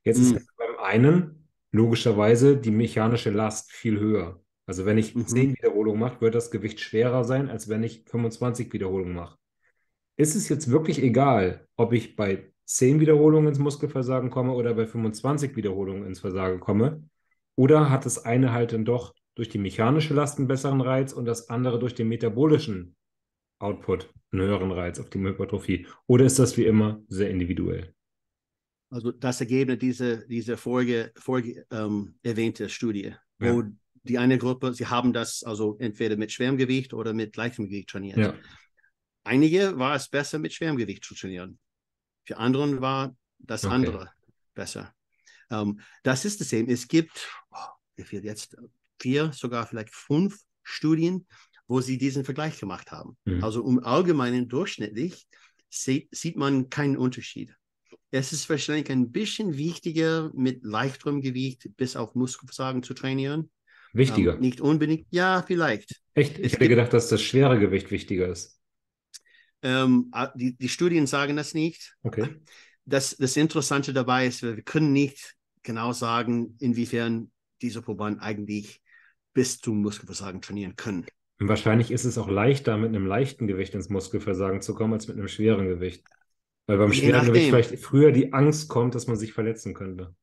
Jetzt mhm. ist beim einen logischerweise die mechanische Last viel höher. Also wenn ich mhm. 10 Wiederholungen mache, wird das Gewicht schwerer sein, als wenn ich 25 Wiederholungen mache. Ist es jetzt wirklich egal, ob ich bei 10 Wiederholungen ins Muskelversagen komme oder bei 25 Wiederholungen ins Versagen komme? Oder hat das eine halt dann doch durch die mechanische Last einen besseren Reiz und das andere durch den metabolischen Output einen höheren Reiz auf die Hypertrophie? Oder ist das wie immer sehr individuell? Also das Ergebnis dieser, dieser vorige, vorige ähm, erwähnte Studie, ja. wo die eine Gruppe, sie haben das also entweder mit schwerem Gewicht oder mit leichtem Gewicht trainiert. Ja. Einige war es besser, mit schwerem Gewicht zu trainieren. Für anderen war das okay. andere besser. Ähm, das ist das eben. Es gibt, oh, wie viel jetzt? Vier, sogar vielleicht fünf Studien, wo sie diesen Vergleich gemacht haben. Mhm. Also im Allgemeinen durchschnittlich sieht, sieht man keinen Unterschied. Es ist wahrscheinlich ein bisschen wichtiger, mit leichterem Gewicht bis auf Muskelversagen zu trainieren. Wichtiger? Ähm, nicht unbedingt, ja, vielleicht. Echt? Ich es hätte gedacht, dass das schwere Gewicht wichtiger ist. Ähm, die, die Studien sagen das nicht. Okay. Das, das Interessante dabei ist, wir können nicht genau sagen, inwiefern dieser Proband eigentlich bis zum Muskelversagen trainieren können. Und wahrscheinlich ist es auch leichter, mit einem leichten Gewicht ins Muskelversagen zu kommen, als mit einem schweren Gewicht. Weil beim schweren Gewicht vielleicht früher die Angst kommt, dass man sich verletzen könnte.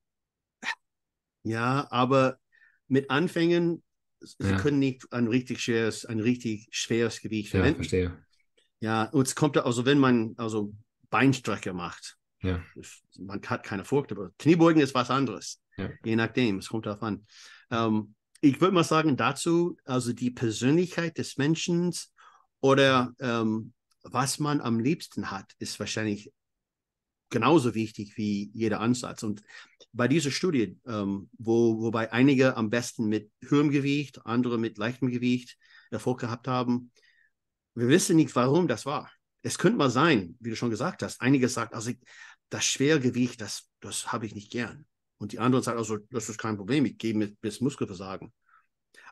Ja, aber mit Anfängen, sie ja. können nicht ein richtig schweres, ein richtig schweres Gewicht verwenden. Ja, verstehe. Ja, und es kommt also, wenn man also Beinstrecke macht, ja. man hat keine Furcht, aber Kniebeugen ist was anderes. Ja. Je nachdem, es kommt darauf an. Ähm, ich würde mal sagen, dazu, also die Persönlichkeit des Menschen oder ähm, was man am liebsten hat, ist wahrscheinlich genauso wichtig wie jeder Ansatz. Und bei dieser Studie, ähm, wo, wobei einige am besten mit höherem Gewicht, andere mit leichtem Gewicht Erfolg gehabt haben, wir wissen nicht, warum das war. Es könnte mal sein, wie du schon gesagt hast, einige sagen, also das Schwergewicht, das, das habe ich nicht gern. Und die anderen sagen, also, das ist kein Problem, ich gehe mit bis Muskelversagen.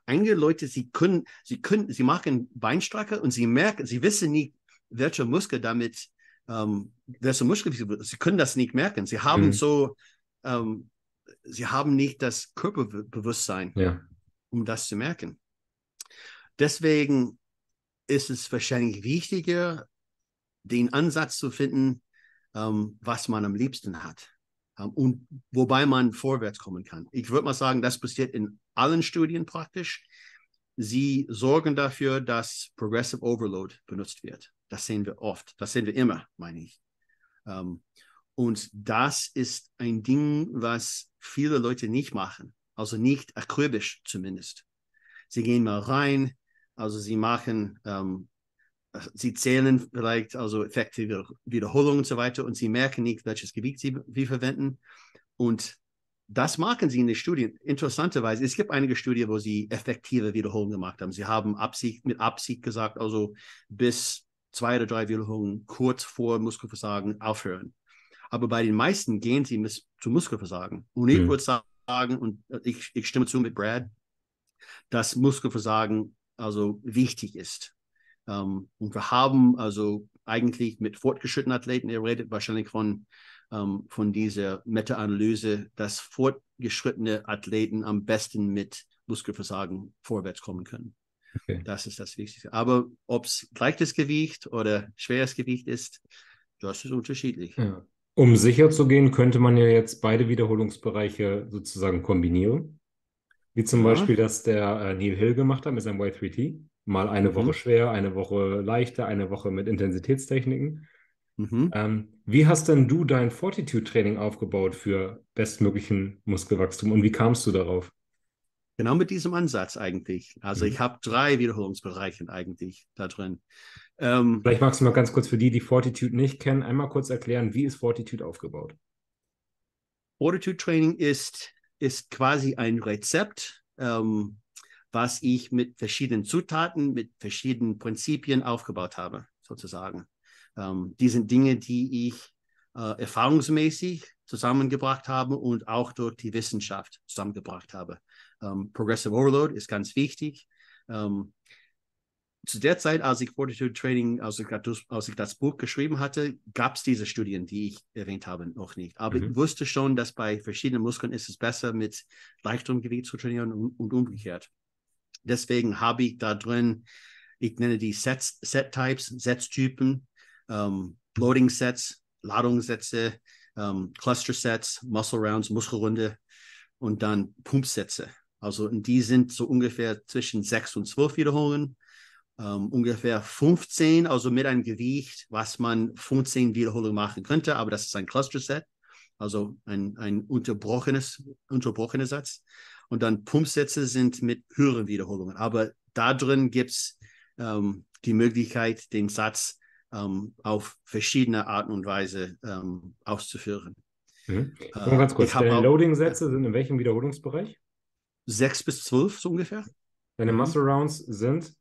Einige Leute, sie können, sie können, sie machen Beinstrecke und sie merken, sie wissen nicht, welcher Muskel damit, ähm, welcher Muskel, sie können das nicht merken. Sie haben mhm. so, ähm, sie haben nicht das Körperbewusstsein, ja. um das zu merken. Deswegen ist es wahrscheinlich wichtiger, den Ansatz zu finden, ähm, was man am liebsten hat und wobei man vorwärts kommen kann. Ich würde mal sagen, das passiert in allen Studien praktisch. Sie sorgen dafür, dass Progressive Overload benutzt wird. Das sehen wir oft. Das sehen wir immer, meine ich. Ähm, und das ist ein Ding, was viele Leute nicht machen. Also nicht akribisch zumindest. sie gehen mal rein, also sie machen, ähm, sie zählen vielleicht also effektive Wiederholungen und so weiter und sie merken nicht, welches Gewicht sie, sie verwenden. Und das machen sie in den Studien. Interessanterweise, es gibt einige Studien, wo sie effektive Wiederholungen gemacht haben. Sie haben Absicht, mit Absicht gesagt, also bis zwei oder drei Wiederholungen kurz vor Muskelversagen aufhören. Aber bei den meisten gehen sie mis zu Muskelversagen. Und ich mhm. würde sagen, und ich, ich stimme zu mit Brad, dass Muskelversagen also wichtig ist. Ähm, und wir haben also eigentlich mit fortgeschrittenen Athleten, ihr redet wahrscheinlich von, ähm, von dieser Meta-Analyse, dass fortgeschrittene Athleten am besten mit Muskelversagen vorwärts kommen können. Okay. Das ist das Wichtigste. Aber ob es leichtes Gewicht oder schweres Gewicht ist, das ist unterschiedlich. Ja. Um sicher zu gehen, könnte man ja jetzt beide Wiederholungsbereiche sozusagen kombinieren. Wie zum ja. Beispiel, dass der äh, Neil Hill gemacht hat mit seinem Y3T. Mal eine mhm. Woche schwer, eine Woche leichter, eine Woche mit Intensitätstechniken. Mhm. Ähm, wie hast denn du dein Fortitude-Training aufgebaut für bestmöglichen Muskelwachstum und wie kamst du darauf? Genau mit diesem Ansatz eigentlich. Also mhm. ich habe drei Wiederholungsbereiche eigentlich da drin. Ähm, Vielleicht magst du mal ganz kurz für die, die Fortitude nicht kennen, einmal kurz erklären, wie ist Fortitude aufgebaut? Fortitude Training ist, ist quasi ein Rezept, ähm, was ich mit verschiedenen Zutaten, mit verschiedenen Prinzipien aufgebaut habe, sozusagen. Ähm, die sind Dinge, die ich äh, erfahrungsmäßig zusammengebracht habe und auch durch die Wissenschaft zusammengebracht habe. Um, Progressive Overload ist ganz wichtig. Um, zu der Zeit, als ich Fortitude Training, als ich, als ich das Buch geschrieben hatte, gab es diese Studien, die ich erwähnt habe, noch nicht. Aber mhm. ich wusste schon, dass bei verschiedenen Muskeln ist es besser, mit leichterem Gewicht zu trainieren und, und umgekehrt. Deswegen habe ich da drin, ich nenne die Sets, Set Types, Setztypen, um, Loading Sets, Ladungssätze, um, Cluster Sets, Muscle Rounds, Muskelrunde und dann Pumpsätze. Also die sind so ungefähr zwischen sechs und zwölf Wiederholungen. Ähm, ungefähr 15, also mit einem Gewicht, was man 15 Wiederholungen machen könnte, aber das ist ein Cluster-Set, also ein, ein unterbrochenes, unterbrochener Satz. Und dann Pumpsätze sind mit höheren Wiederholungen. Aber da drin gibt es ähm, die Möglichkeit, den Satz ähm, auf verschiedene Arten und Weise ähm, auszuführen. Mhm. Äh, ganz kurz, deine Loading-Sätze sind in welchem Wiederholungsbereich? sechs bis zwölf so ungefähr. Deine mhm. Muscle Rounds sind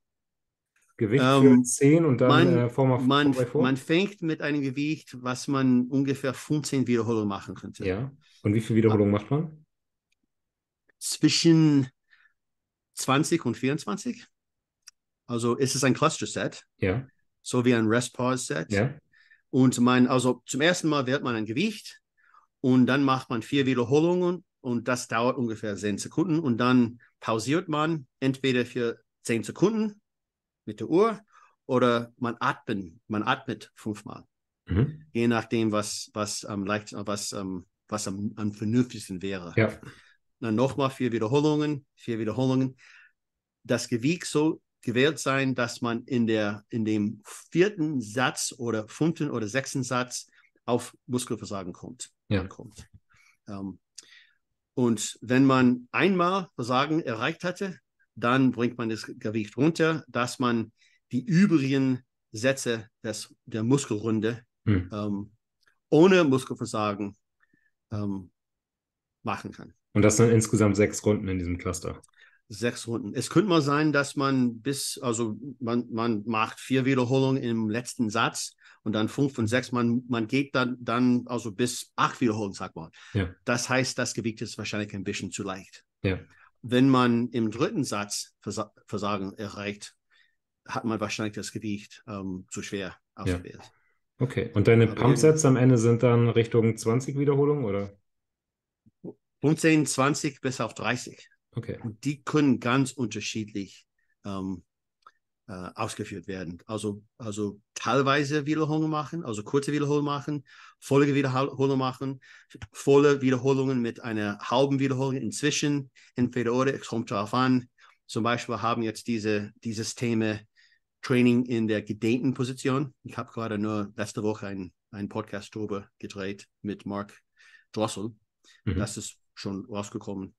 Gewicht ähm, für 10 und dann man, äh, Form man, man fängt mit einem Gewicht, was man ungefähr 15 Wiederholungen machen könnte. Ja. Und wie viele Wiederholungen macht man? Zwischen 20 und 24. Also ist es ein Cluster-Set. Ja. So wie ein Rest-Pause-Set. Ja. Und man, also zum ersten Mal wählt man ein Gewicht und dann macht man vier Wiederholungen und das dauert ungefähr 10 Sekunden und dann pausiert man entweder für 10 Sekunden mit der Uhr oder man atmet, man atmet fünfmal. Mhm. Je nachdem, was, was am leicht, was, um, was am, am vernünftigsten wäre. Ja. Dann nochmal vier Wiederholungen, vier Wiederholungen. Das Gewicht so gewählt sein, dass man in, der, in dem vierten Satz oder fünften oder sechsten Satz auf Muskelversagen kommt. Ja. kommt. Um, und wenn man einmal Versagen erreicht hatte, dann bringt man das Gewicht runter, dass man die übrigen Sätze des, der Muskelrunde hm. ähm, ohne Muskelversagen ähm, machen kann. Und das sind insgesamt sechs Runden in diesem Cluster. Sechs Runden. Es könnte mal sein, dass man bis, also man, man macht vier Wiederholungen im letzten Satz und dann fünf und sechs. Man, man geht dann, dann also bis acht Wiederholungen, sag mal. Ja. Das heißt, das Gewicht ist wahrscheinlich ein bisschen zu leicht. Ja. Wenn man im dritten Satz Versa Versagen erreicht, hat man wahrscheinlich das Gewicht ähm, zu schwer ausgewählt. Ja. Okay, und deine Pumpsets am Ende sind dann Richtung 20 Wiederholungen oder? 15, 20 bis auf 30. Okay. Und die können ganz unterschiedlich ähm, äh, ausgeführt werden. Also, also teilweise Wiederholungen machen, also kurze Wiederholungen machen, volle Wiederholungen machen, volle Wiederholungen mit einer halben Wiederholung inzwischen, entweder oder, es kommt darauf an. Zum Beispiel haben jetzt diese, dieses Thema Training in der gedehnten Position. Ich habe gerade nur letzte Woche einen, Podcast darüber gedreht mit Mark Drossel. Mhm. Das ist schon rausgekommen.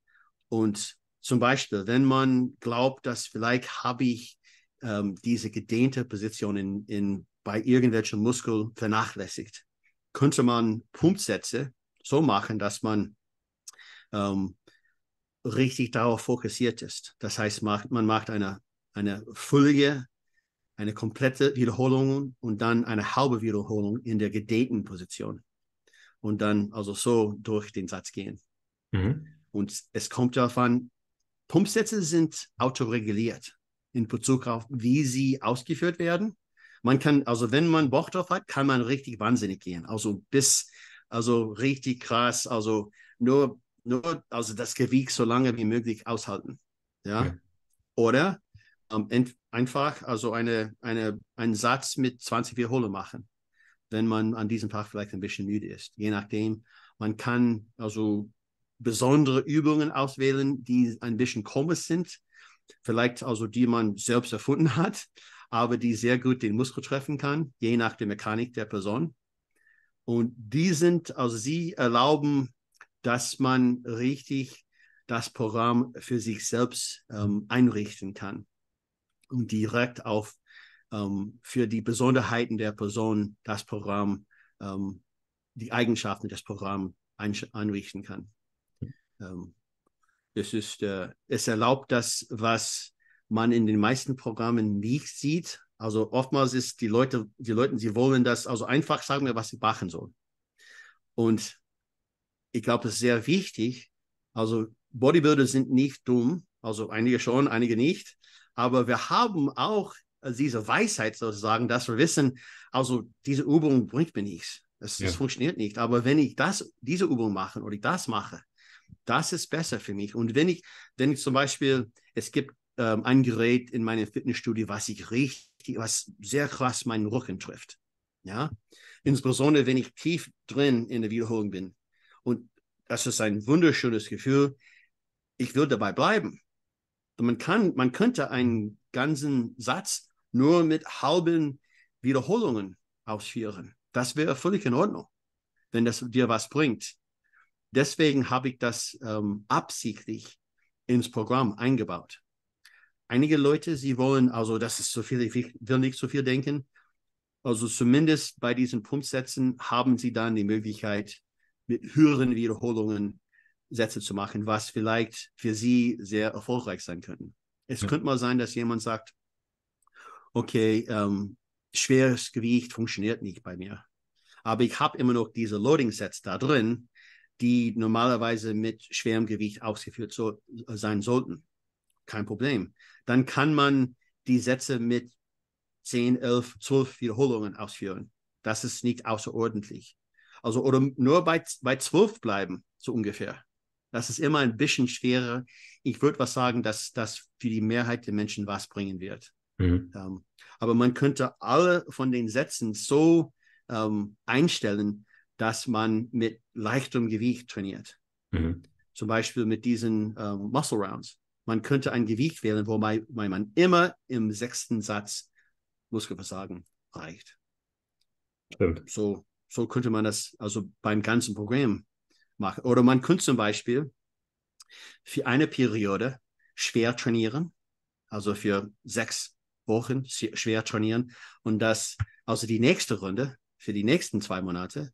Und zum Beispiel, wenn man glaubt, dass vielleicht habe ich ähm, diese gedehnte Position in, in, bei irgendwelchen Muskeln vernachlässigt, könnte man Pumpsätze so machen, dass man ähm, richtig darauf fokussiert ist. Das heißt, man macht eine, eine völlige, eine komplette Wiederholung und dann eine halbe Wiederholung in der gedehnten Position. Und dann also so durch den Satz gehen. Mhm. Und es kommt darauf an, Pumpsätze sind autoreguliert in Bezug auf, wie sie ausgeführt werden. Man kann, also wenn man Bock drauf hat, kann man richtig wahnsinnig gehen. Also bis, also richtig krass, also nur nur also das Gewicht so lange wie möglich aushalten. Ja. ja. Oder ähm, einfach also eine, eine, einen Satz mit 20 Wiederholungen machen, wenn man an diesem Tag vielleicht ein bisschen müde ist. Je nachdem, man kann also besondere Übungen auswählen, die ein bisschen komisch sind, vielleicht also die man selbst erfunden hat, aber die sehr gut den Muskel treffen kann, je nach der Mechanik der Person. Und die sind, also sie erlauben dass man richtig das Programm für sich selbst ähm, einrichten kann und direkt auf ähm, für die Besonderheiten der Person das Programm, ähm, die Eigenschaften des Programms ein, einrichten kann. Ähm, es, ist, äh, es erlaubt das, was man in den meisten Programmen nicht sieht. Also oftmals ist die Leute, die Leute, sie wollen das, also einfach sagen wir, was sie machen sollen. Und ich glaube, das ist sehr wichtig. Also Bodybuilder sind nicht dumm, also einige schon, einige nicht. Aber wir haben auch diese Weisheit sozusagen, dass wir wissen, also diese Übung bringt mir nichts. Das, ja. funktioniert nicht. Aber wenn ich das, diese Übung mache oder ich das mache, das ist besser für mich. Und wenn ich, wenn ich zum Beispiel, es gibt ähm, ein Gerät in meinem Fitnessstudio, was ich richtig, was sehr krass meinen Rücken trifft. Ja, insbesondere wenn ich tief drin in der Wiederholung bin. Und das ist ein wunderschönes Gefühl. Ich will dabei bleiben. Und man kann, man könnte einen ganzen Satz nur mit halben Wiederholungen ausführen. Das wäre völlig in Ordnung, wenn das dir was bringt. Deswegen habe ich das ähm, absichtlich ins Programm eingebaut. Einige Leute, sie wollen, also das ist so viel, ich will nicht so viel denken. Also zumindest bei diesen Pumpsätzen haben sie dann die Möglichkeit, mit höheren Wiederholungen Sätze zu machen, was vielleicht für sie sehr erfolgreich sein könnten. Es ja. könnte mal sein, dass jemand sagt, okay, ähm, schweres Gewicht funktioniert nicht bei mir. Aber ich habe immer noch diese Loading-Sets da drin, die normalerweise mit schwerem Gewicht ausgeführt so, sein sollten. Kein Problem. Dann kann man die Sätze mit 10, 11, 12 Wiederholungen ausführen. Das ist nicht außerordentlich. Also oder nur bei, bei 12 bleiben, so ungefähr. Das ist immer ein bisschen schwerer. Ich würde was sagen, dass das für die Mehrheit der Menschen was bringen wird. Mhm. Ähm, aber man könnte alle von den Sätzen so ähm, einstellen, dass man mit leichtem Gewicht trainiert. Mhm. Zum Beispiel mit diesen ähm, Muscle Rounds. Man könnte ein Gewicht wählen, wobei, wobei man immer im sechsten Satz Muskelversagen reicht. Stimmt. So, so könnte man das also beim ganzen Programm machen. Oder man könnte zum Beispiel für eine Periode schwer trainieren, also für sechs Wochen schwer trainieren und das, also die nächste Runde für die nächsten zwei Monate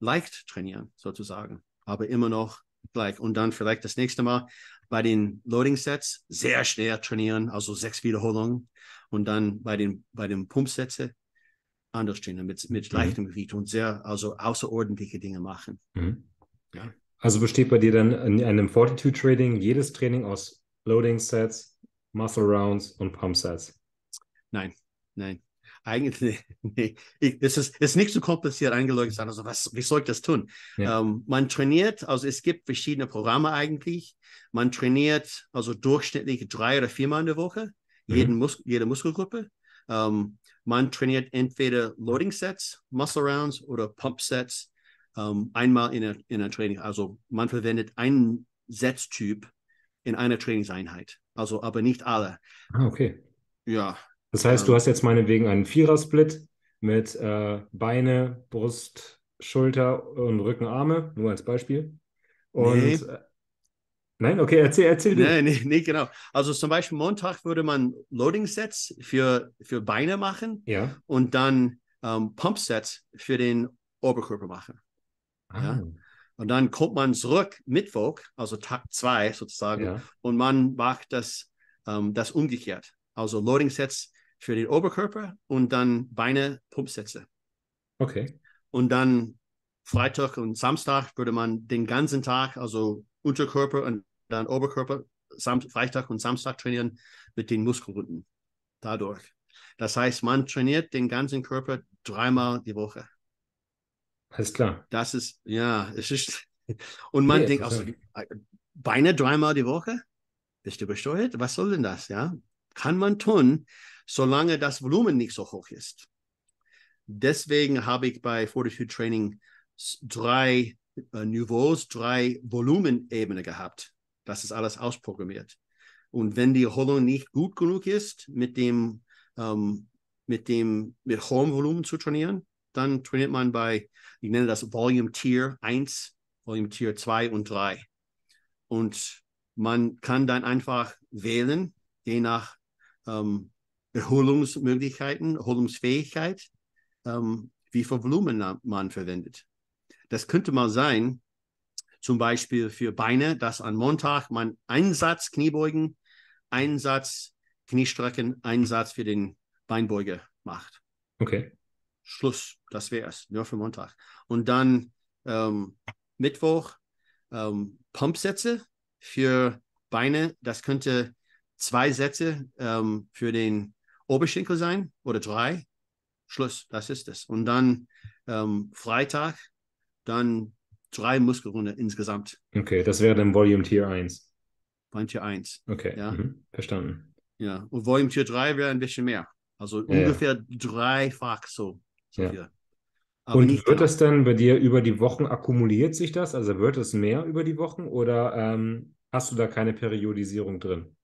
leicht trainieren, sozusagen, aber immer noch gleich. Und dann vielleicht das nächste Mal bei den Loading Sets sehr schwer trainieren, also sechs Wiederholungen. Und dann bei den, bei den Pumpsätze anders trainieren, mit, mit mhm. leichtem Gewicht und sehr, also außerordentliche Dinge machen. Mhm. Ja. Also besteht bei dir dann in einem Fortitude Trading jedes Training aus Loading Sets, Muscle Rounds und Pump Sets? Nein, nein. Eigentlich, nee. Ich, es ist, ist nicht so kompliziert eingeleuchtet. Also, was, wie soll ich das tun? Ja. Ähm, man trainiert, also es gibt verschiedene Programme eigentlich. Man trainiert also durchschnittlich drei oder viermal in der Woche, mhm. jeden Mus jede Muskelgruppe. Ähm, man trainiert entweder Loading Sets, Muscle Rounds oder Pump Sets ähm, einmal in einer Training. Also man verwendet einen Setztyp in einer Trainingseinheit. Also aber nicht alle. Ah, okay. Ja. Das heißt, ähm, du hast jetzt meinetwegen einen Vierer-Split mit äh, Beine, Brust, Schulter und Rücken, Arme, nur als Beispiel. Und nee. Äh, Nein, okay, erzähl, erzähl du. Nee, nee, genau. Also zum Beispiel Montag würde man Loading-Sets für, für Beine machen Ja. und dann ähm, Pump-Sets für den Oberkörper machen. Ja. Ah, Und dann kommt man zurück Mittwoch, also Tag zwei sozusagen, ja. und man macht das, ähm, das umgekehrt. Also Loading-Sets für den Oberkörper und dann Beine Pumpsätze. Okay. Und dann Freitag und Samstag würde man den ganzen Tag, also Unterkörper und dann Oberkörper, Sam Freitag und Samstag trainieren mit den Muskelgruppen. Dadurch. Das heißt, man trainiert den ganzen Körper dreimal die Woche. Alles klar. Das ist, ja, es ist. Und man Nee, denkt, also, interessant. Beine dreimal die Woche? Bist du besteuert? Was soll denn das? Ja, kann man tun, solange das Volumen nicht so hoch ist. Deswegen habe ich bei Fortitude Training drei äh, Niveaus, drei Volumenebenen gehabt. Das ist alles ausprogrammiert. Und wenn die Erholung nicht gut genug ist, mit dem, ähm, mit dem, mit hohem Volumen zu trainieren, dann trainiert man bei, ich nenne das Volume Tier 1, Volume Tier 2 und 3. Und man kann dann einfach wählen, je nach ähm, Erholungsmöglichkeiten, Erholungsfähigkeit, ähm, wie viel Volumen man verwendet. Das könnte mal sein, zum Beispiel für Beine, dass an Montag man einen Satz Kniebeugen, einen Satz Kniestrecken, einen Satz für den Beinbeuger macht. Okay. Schluss, das wäre es, nur für Montag. Und dann ähm, Mittwoch ähm, Pumpsätze für Beine. Das könnte zwei Sätze ähm, für den Oberschenkel sein oder drei. Schluss, das ist es. Und dann ähm, Freitag, dann drei Muskelrunden insgesamt. Okay, das wäre dann Volume Tier 1. Bein Tier 1. Okay. Ja. Mhm. Verstanden. Ja. Und Volume Tier 3 wäre ein bisschen mehr. Also Ja, ja. ungefähr dreifach so. so Ja. viel. Aber Und wird genau. das dann bei dir über die Wochen akkumuliert sich das? Also wird es mehr über die Wochen oder ähm, hast du da keine Periodisierung drin?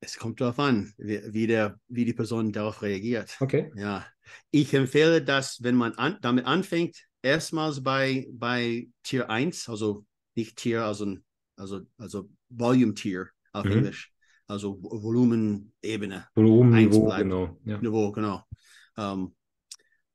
Es kommt darauf an, wie, wie, der, wie die Person darauf reagiert. Okay. Ja, ich empfehle, dass wenn man an, damit anfängt, erstmals bei, bei Tier 1, also nicht Tier, also, also, also Volume Tier auf Mhm. Englisch, also Vo- Volumenebene, Volumenniveau, genau. Ja. Niveau, genau. Ähm,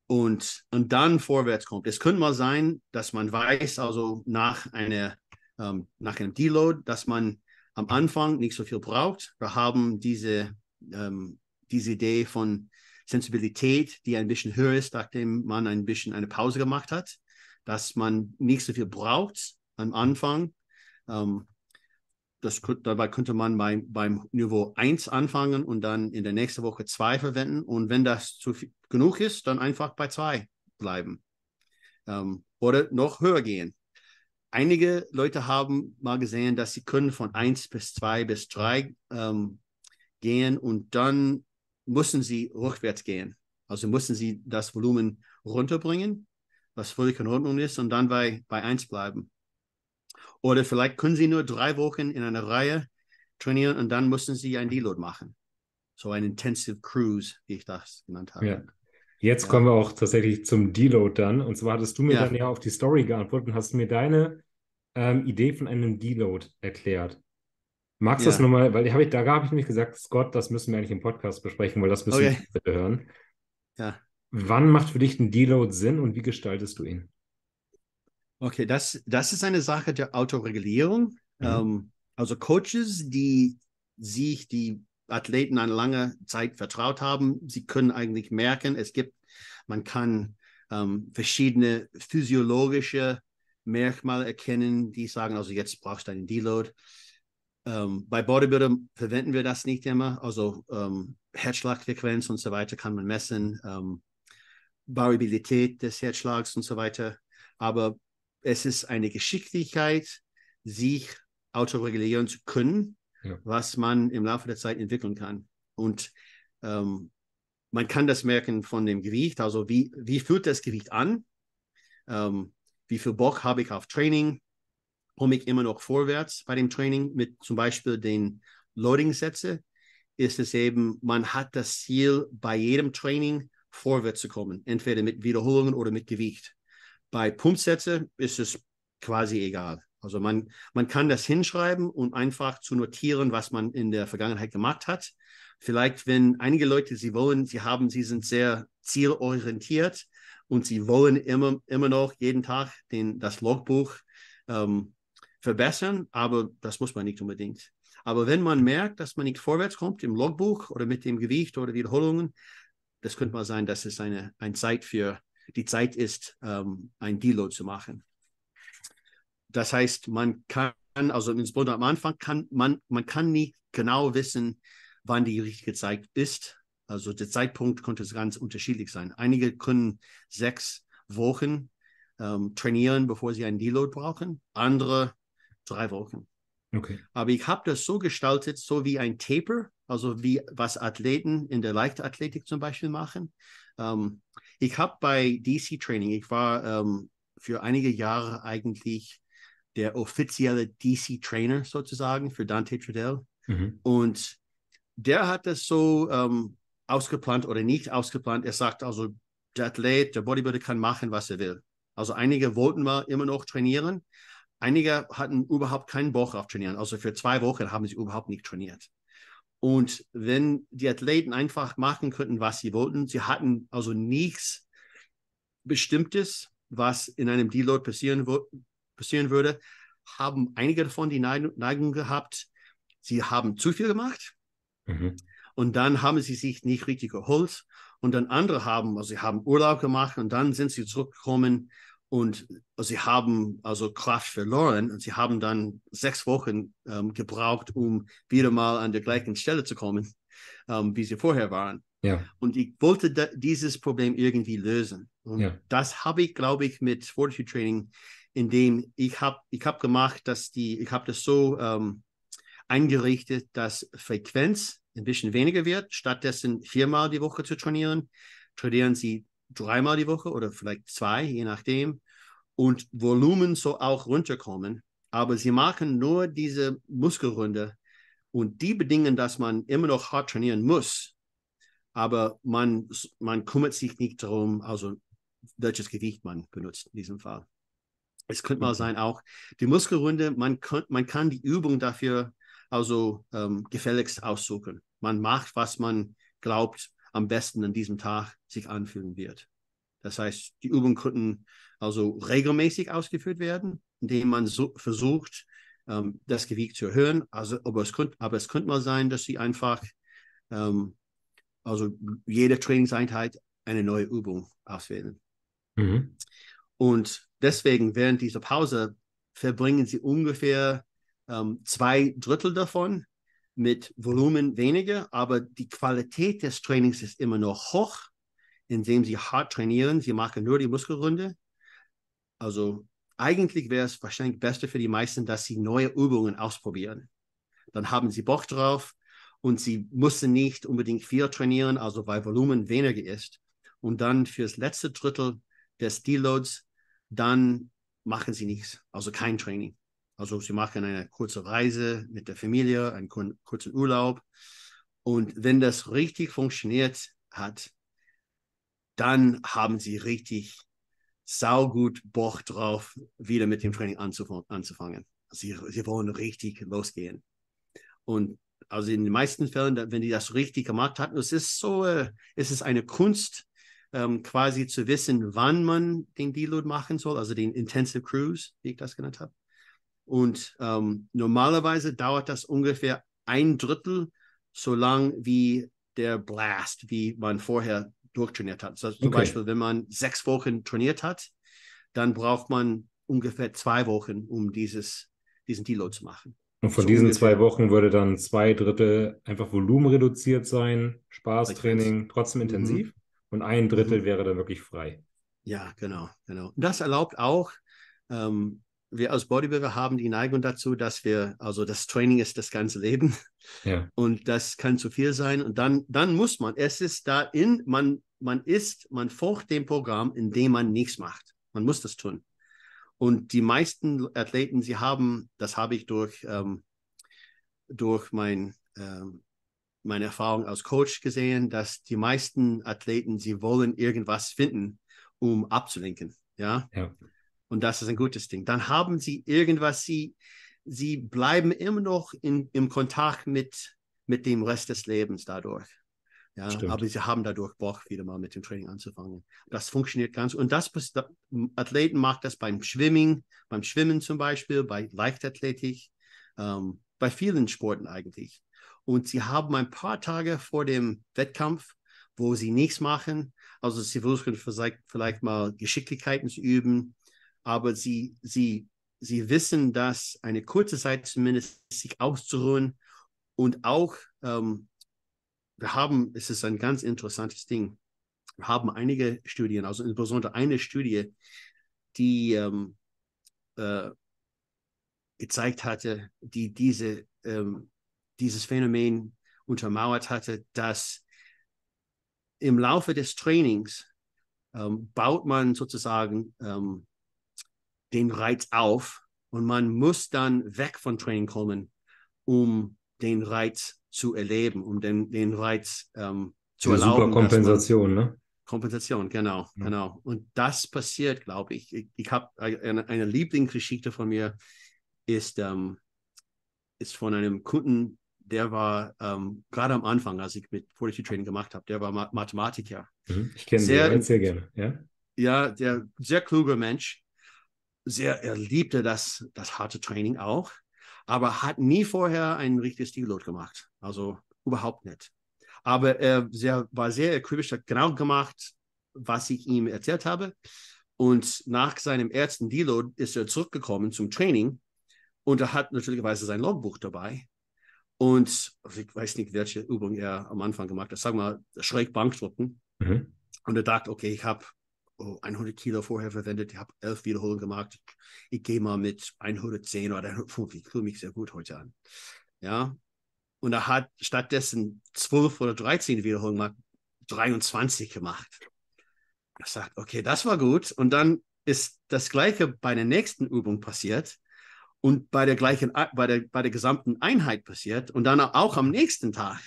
und, und dann vorwärts kommt. Es könnte mal sein, dass man weiß, also nach, einer, ähm, nach einem Deload, dass man am Anfang nicht so viel braucht. Wir haben diese, ähm, diese Idee von Sensibilität, die ein bisschen höher ist, nachdem man ein bisschen eine Pause gemacht hat, dass man nicht so viel braucht am Anfang. Ähm, das, dabei könnte man beim, beim Niveau 1 anfangen und dann in der nächsten Woche 2 verwenden. Und wenn das zu viel, genug ist, dann einfach bei 2 bleiben. Ähm, oder noch höher gehen. Einige Leute haben mal gesehen, dass sie können von 1 bis 2 bis 3 ähm, gehen und dann müssen sie rückwärts gehen. Also müssen sie das Volumen runterbringen, was völlig in Ordnung ist, und dann bei, bei 1 bleiben. Oder vielleicht können Sie nur drei Wochen in einer Reihe trainieren und dann müssen Sie ein Deload machen. So ein Intensive Cruise, wie ich das genannt habe. Ja. Jetzt Ja. kommen wir auch tatsächlich zum Deload dann. Und zwar hattest du mir Ja. dann ja auf die Story geantwortet und hast mir deine ähm, Idee von einem Deload erklärt. Magst du das Ja. nochmal, weil hab ich, da habe ich nämlich gesagt, Scott, das müssen wir eigentlich im Podcast besprechen, weil das müssen Okay. wir hören. Ja. Wann macht für dich ein Deload Sinn und wie gestaltest du ihn? Okay, das, das ist eine Sache der Autoregulierung. Mhm. Ähm, also Coaches, die sich die Athleten eine lange Zeit vertraut haben, sie können eigentlich merken, es gibt, man kann ähm, verschiedene physiologische Merkmale erkennen, die sagen, also jetzt brauchst du einen Deload. Ähm, bei Bodybuilder verwenden wir das nicht immer, also ähm, Herzschlagfrequenz und so weiter kann man messen, ähm, Variabilität des Herzschlags und so weiter. Aber es ist eine Geschicklichkeit, sich autoregulieren zu können, Ja. was man im Laufe der Zeit entwickeln kann. Und ähm, man kann das merken von dem Gewicht, also wie, wie fühlt das Gewicht an? Ähm, wie viel Bock habe ich auf Training? Komme ich immer noch vorwärts bei dem Training mit zum Beispiel den Loading-Sätze? Ist es eben, man hat das Ziel, bei jedem Training vorwärts zu kommen, entweder mit Wiederholungen oder mit Gewicht. Bei Pumpsätze ist es quasi egal. Also man, man kann das hinschreiben und einfach zu notieren, was man in der Vergangenheit gemacht hat. Vielleicht, wenn einige Leute, sie wollen, sie haben, sie sind sehr zielorientiert und sie wollen immer, immer noch jeden Tag den, das Logbuch ähm, verbessern, aber das muss man nicht unbedingt. Aber wenn man merkt, dass man nicht vorwärts kommt im Logbuch oder mit dem Gewicht oder Wiederholungen, das könnte mal sein, dass es eine, eine Zeit für die Zeit ist, ähm, ein Deload zu machen. Das heißt, man kann, also insbesondere am Anfang kann man, man kann nicht genau wissen, wann die richtige Zeit ist. Also der Zeitpunkt könnte ganz unterschiedlich sein. Einige können sechs Wochen ähm, trainieren, bevor sie einen Deload brauchen, andere drei Wochen. Okay. Aber ich habe das so gestaltet, so wie ein Taper, also wie was Athleten in der Leichtathletik zum Beispiel machen. Ähm, ich habe bei DC Training, ich war ähm, für einige Jahre eigentlich der offizielle DC Trainer sozusagen für Dante Trudell. Mhm. Und der hat das so ähm, ausgeplant oder nicht ausgeplant. Er sagt also, der Athlet, der Bodybuilder kann machen, was er will. Also einige wollten mal immer noch trainieren. Einige hatten überhaupt keinen Bock auf Trainieren. Also für zwei Wochen haben sie überhaupt nicht trainiert. Und wenn die Athleten einfach machen könnten, was sie wollten, sie hatten also nichts Bestimmtes, was in einem Deload passieren, passieren würde, haben einige davon die Neigung gehabt, sie haben zu viel gemacht mhm. Und dann haben sie sich nicht richtig erholt und dann andere haben, also sie haben Urlaub gemacht und dann sind sie zurückgekommen und sie haben also Kraft verloren und sie haben dann sechs Wochen ähm, gebraucht, um wieder mal an der gleichen Stelle zu kommen, ähm, wie sie vorher waren. Ja. Und ich wollte dieses Problem irgendwie lösen. Und ja. das habe ich, glaube ich, mit Fortitude Training indem ich habe ich hab gemacht, dass die, ich habe das so ähm, eingerichtet, dass Frequenz ein bisschen weniger wird. Stattdessen viermal die Woche zu trainieren, trainieren sie dreimal die Woche oder vielleicht zwei, je nachdem. Und Volumen soll auch runterkommen. Aber sie machen nur diese Muskelrunde und die bedingen, dass man immer noch hart trainieren muss. Aber man, man kümmert sich nicht darum, also welches Gewicht man benutzt in diesem Fall. Es könnte mal sein, auch die Muskelrunde, man, könnt, man kann die Übung dafür also ähm, gefälligst aussuchen. Man macht, was man glaubt, am besten an diesem Tag sich anfühlen wird. Das heißt, die Übungen könnten also regelmäßig ausgeführt werden, indem man so versucht, ähm, das Gewicht zu erhöhen. Also, aber es könnte, aber es könnte mal sein, dass sie einfach, ähm, also jede Trainingseinheit eine neue Übung auswählen. Mhm. Und deswegen während dieser Pause verbringen sie ungefähr ähm, zwei Drittel davon mit Volumen weniger, aber die Qualität des Trainings ist immer noch hoch, indem sie hart trainieren. Sie machen nur die Muskelrunde. Also eigentlich wäre es wahrscheinlich besser für die meisten, dass sie neue Übungen ausprobieren. Dann haben sie Bock drauf und sie müssen nicht unbedingt viel trainieren, also weil Volumen weniger ist. Und dann fürs letzte Drittel des Deloads, dann machen sie nichts, also kein Training. Also sie machen eine kurze Reise mit der Familie, einen kurzen Urlaub. Und wenn das richtig funktioniert hat, dann haben sie richtig saugut Bock drauf, wieder mit dem Training anzufangen. Sie, sie wollen richtig losgehen. Und also in den meisten Fällen, wenn die das richtig gemacht hatten, es ist so, äh, es ist eine Kunst, ähm, quasi zu wissen, wann man den Deload machen soll, also den Intensive Cruise, wie ich das genannt habe. Und ähm, normalerweise dauert das ungefähr ein Drittel so lang wie der Blast, wie man vorher durchtrainiert hat. Also zum okay. Beispiel, wenn man sechs Wochen trainiert hat, dann braucht man ungefähr zwei Wochen, um dieses, diesen Deload zu machen. Und von so diesen ungefähr. zwei Wochen würde dann zwei Drittel einfach Volumen reduziert sein, Spaßtraining, trotzdem mhm. intensiv. Mhm und ein Drittel mhm. wäre dann wirklich frei. Ja, genau, genau. das erlaubt auch, ähm, wir als Bodybuilder haben die Neigung dazu, dass wir, also das Training ist das ganze Leben ja. und das kann zu viel sein und dann, dann muss man, es ist da in, man, man ist, man folgt dem Programm, in dem man nichts macht. Man muss das tun. Und die meisten Athleten, sie haben, das habe ich durch, ähm, durch mein ähm, meine Erfahrung als Coach gesehen, dass die meisten Athleten, sie wollen irgendwas finden, um abzulenken. Ja. ja. Und das ist ein gutes Ding. Dann haben sie irgendwas, sie, sie bleiben immer noch in, im Kontakt mit, mit dem Rest des Lebens dadurch. Ja, aber sie haben dadurch Bock, wieder mal mit dem Training anzufangen. Das funktioniert ganz. Und das, Athleten machen das beim Schwimmen, beim Schwimmen zum Beispiel, bei Leichtathletik, ähm, bei vielen Sporten eigentlich. Und sie haben ein paar Tage vor dem Wettkampf, wo sie nichts machen. Also sie versuchen vielleicht, vielleicht mal Geschicklichkeiten zu üben, aber sie, sie, sie wissen, dass eine kurze Zeit zumindest sich auszuruhen und auch ähm, wir haben, es ist ein ganz interessantes Ding, wir haben einige Studien, also insbesondere eine Studie, die ähm, äh, gezeigt hatte, die diese, ähm, dieses Phänomen untermauert hatte, dass im Laufe des Trainings ähm, baut man sozusagen ähm, den Reiz auf und man muss dann weg von Training kommen, um den Reiz zu erleben, um den, den Reiz ähm, zu Die erlauben. Super Kompensation, ne? Kompensation, genau, ja. genau. Und das passiert, glaube ich. Ich, ich habe eine, eine Lieblingsgeschichte von mir, ist, ähm, ist von einem Kunden, der war ähm, gerade am Anfang, als ich mit Fortitude Training gemacht habe, der war Ma Mathematiker. Mhm. Ich kenne sehr, sehr gerne, ja. Ja, der sehr kluger Mensch. Sehr, er liebte das, das harte Training auch aber hat nie vorher ein richtiges Deload gemacht. Also überhaupt nicht. Aber er sehr, war sehr akribisch, hat genau gemacht, was ich ihm erzählt habe. Und nach seinem ersten Deload ist er zurückgekommen zum Training und er hat natürlicherweise sein Logbuch dabei. Und ich weiß nicht, welche Übung er am Anfang gemacht hat. Sag mal, schräg Bankdrücken. Mhm. Und er dachte, okay, ich habe 100 Kilo vorher verwendet, ich habe elf Wiederholungen gemacht. Ich, ich gehe mal mit 110 oder 105, ich fühle mich sehr gut heute an. Ja, und er hat stattdessen 12 oder 13 Wiederholungen gemacht, 23 gemacht. Er sagt, okay, das war gut. Und dann ist das Gleiche bei der nächsten Übung passiert und bei der gleichen, bei der, bei der gesamten Einheit passiert und dann auch am nächsten Tag.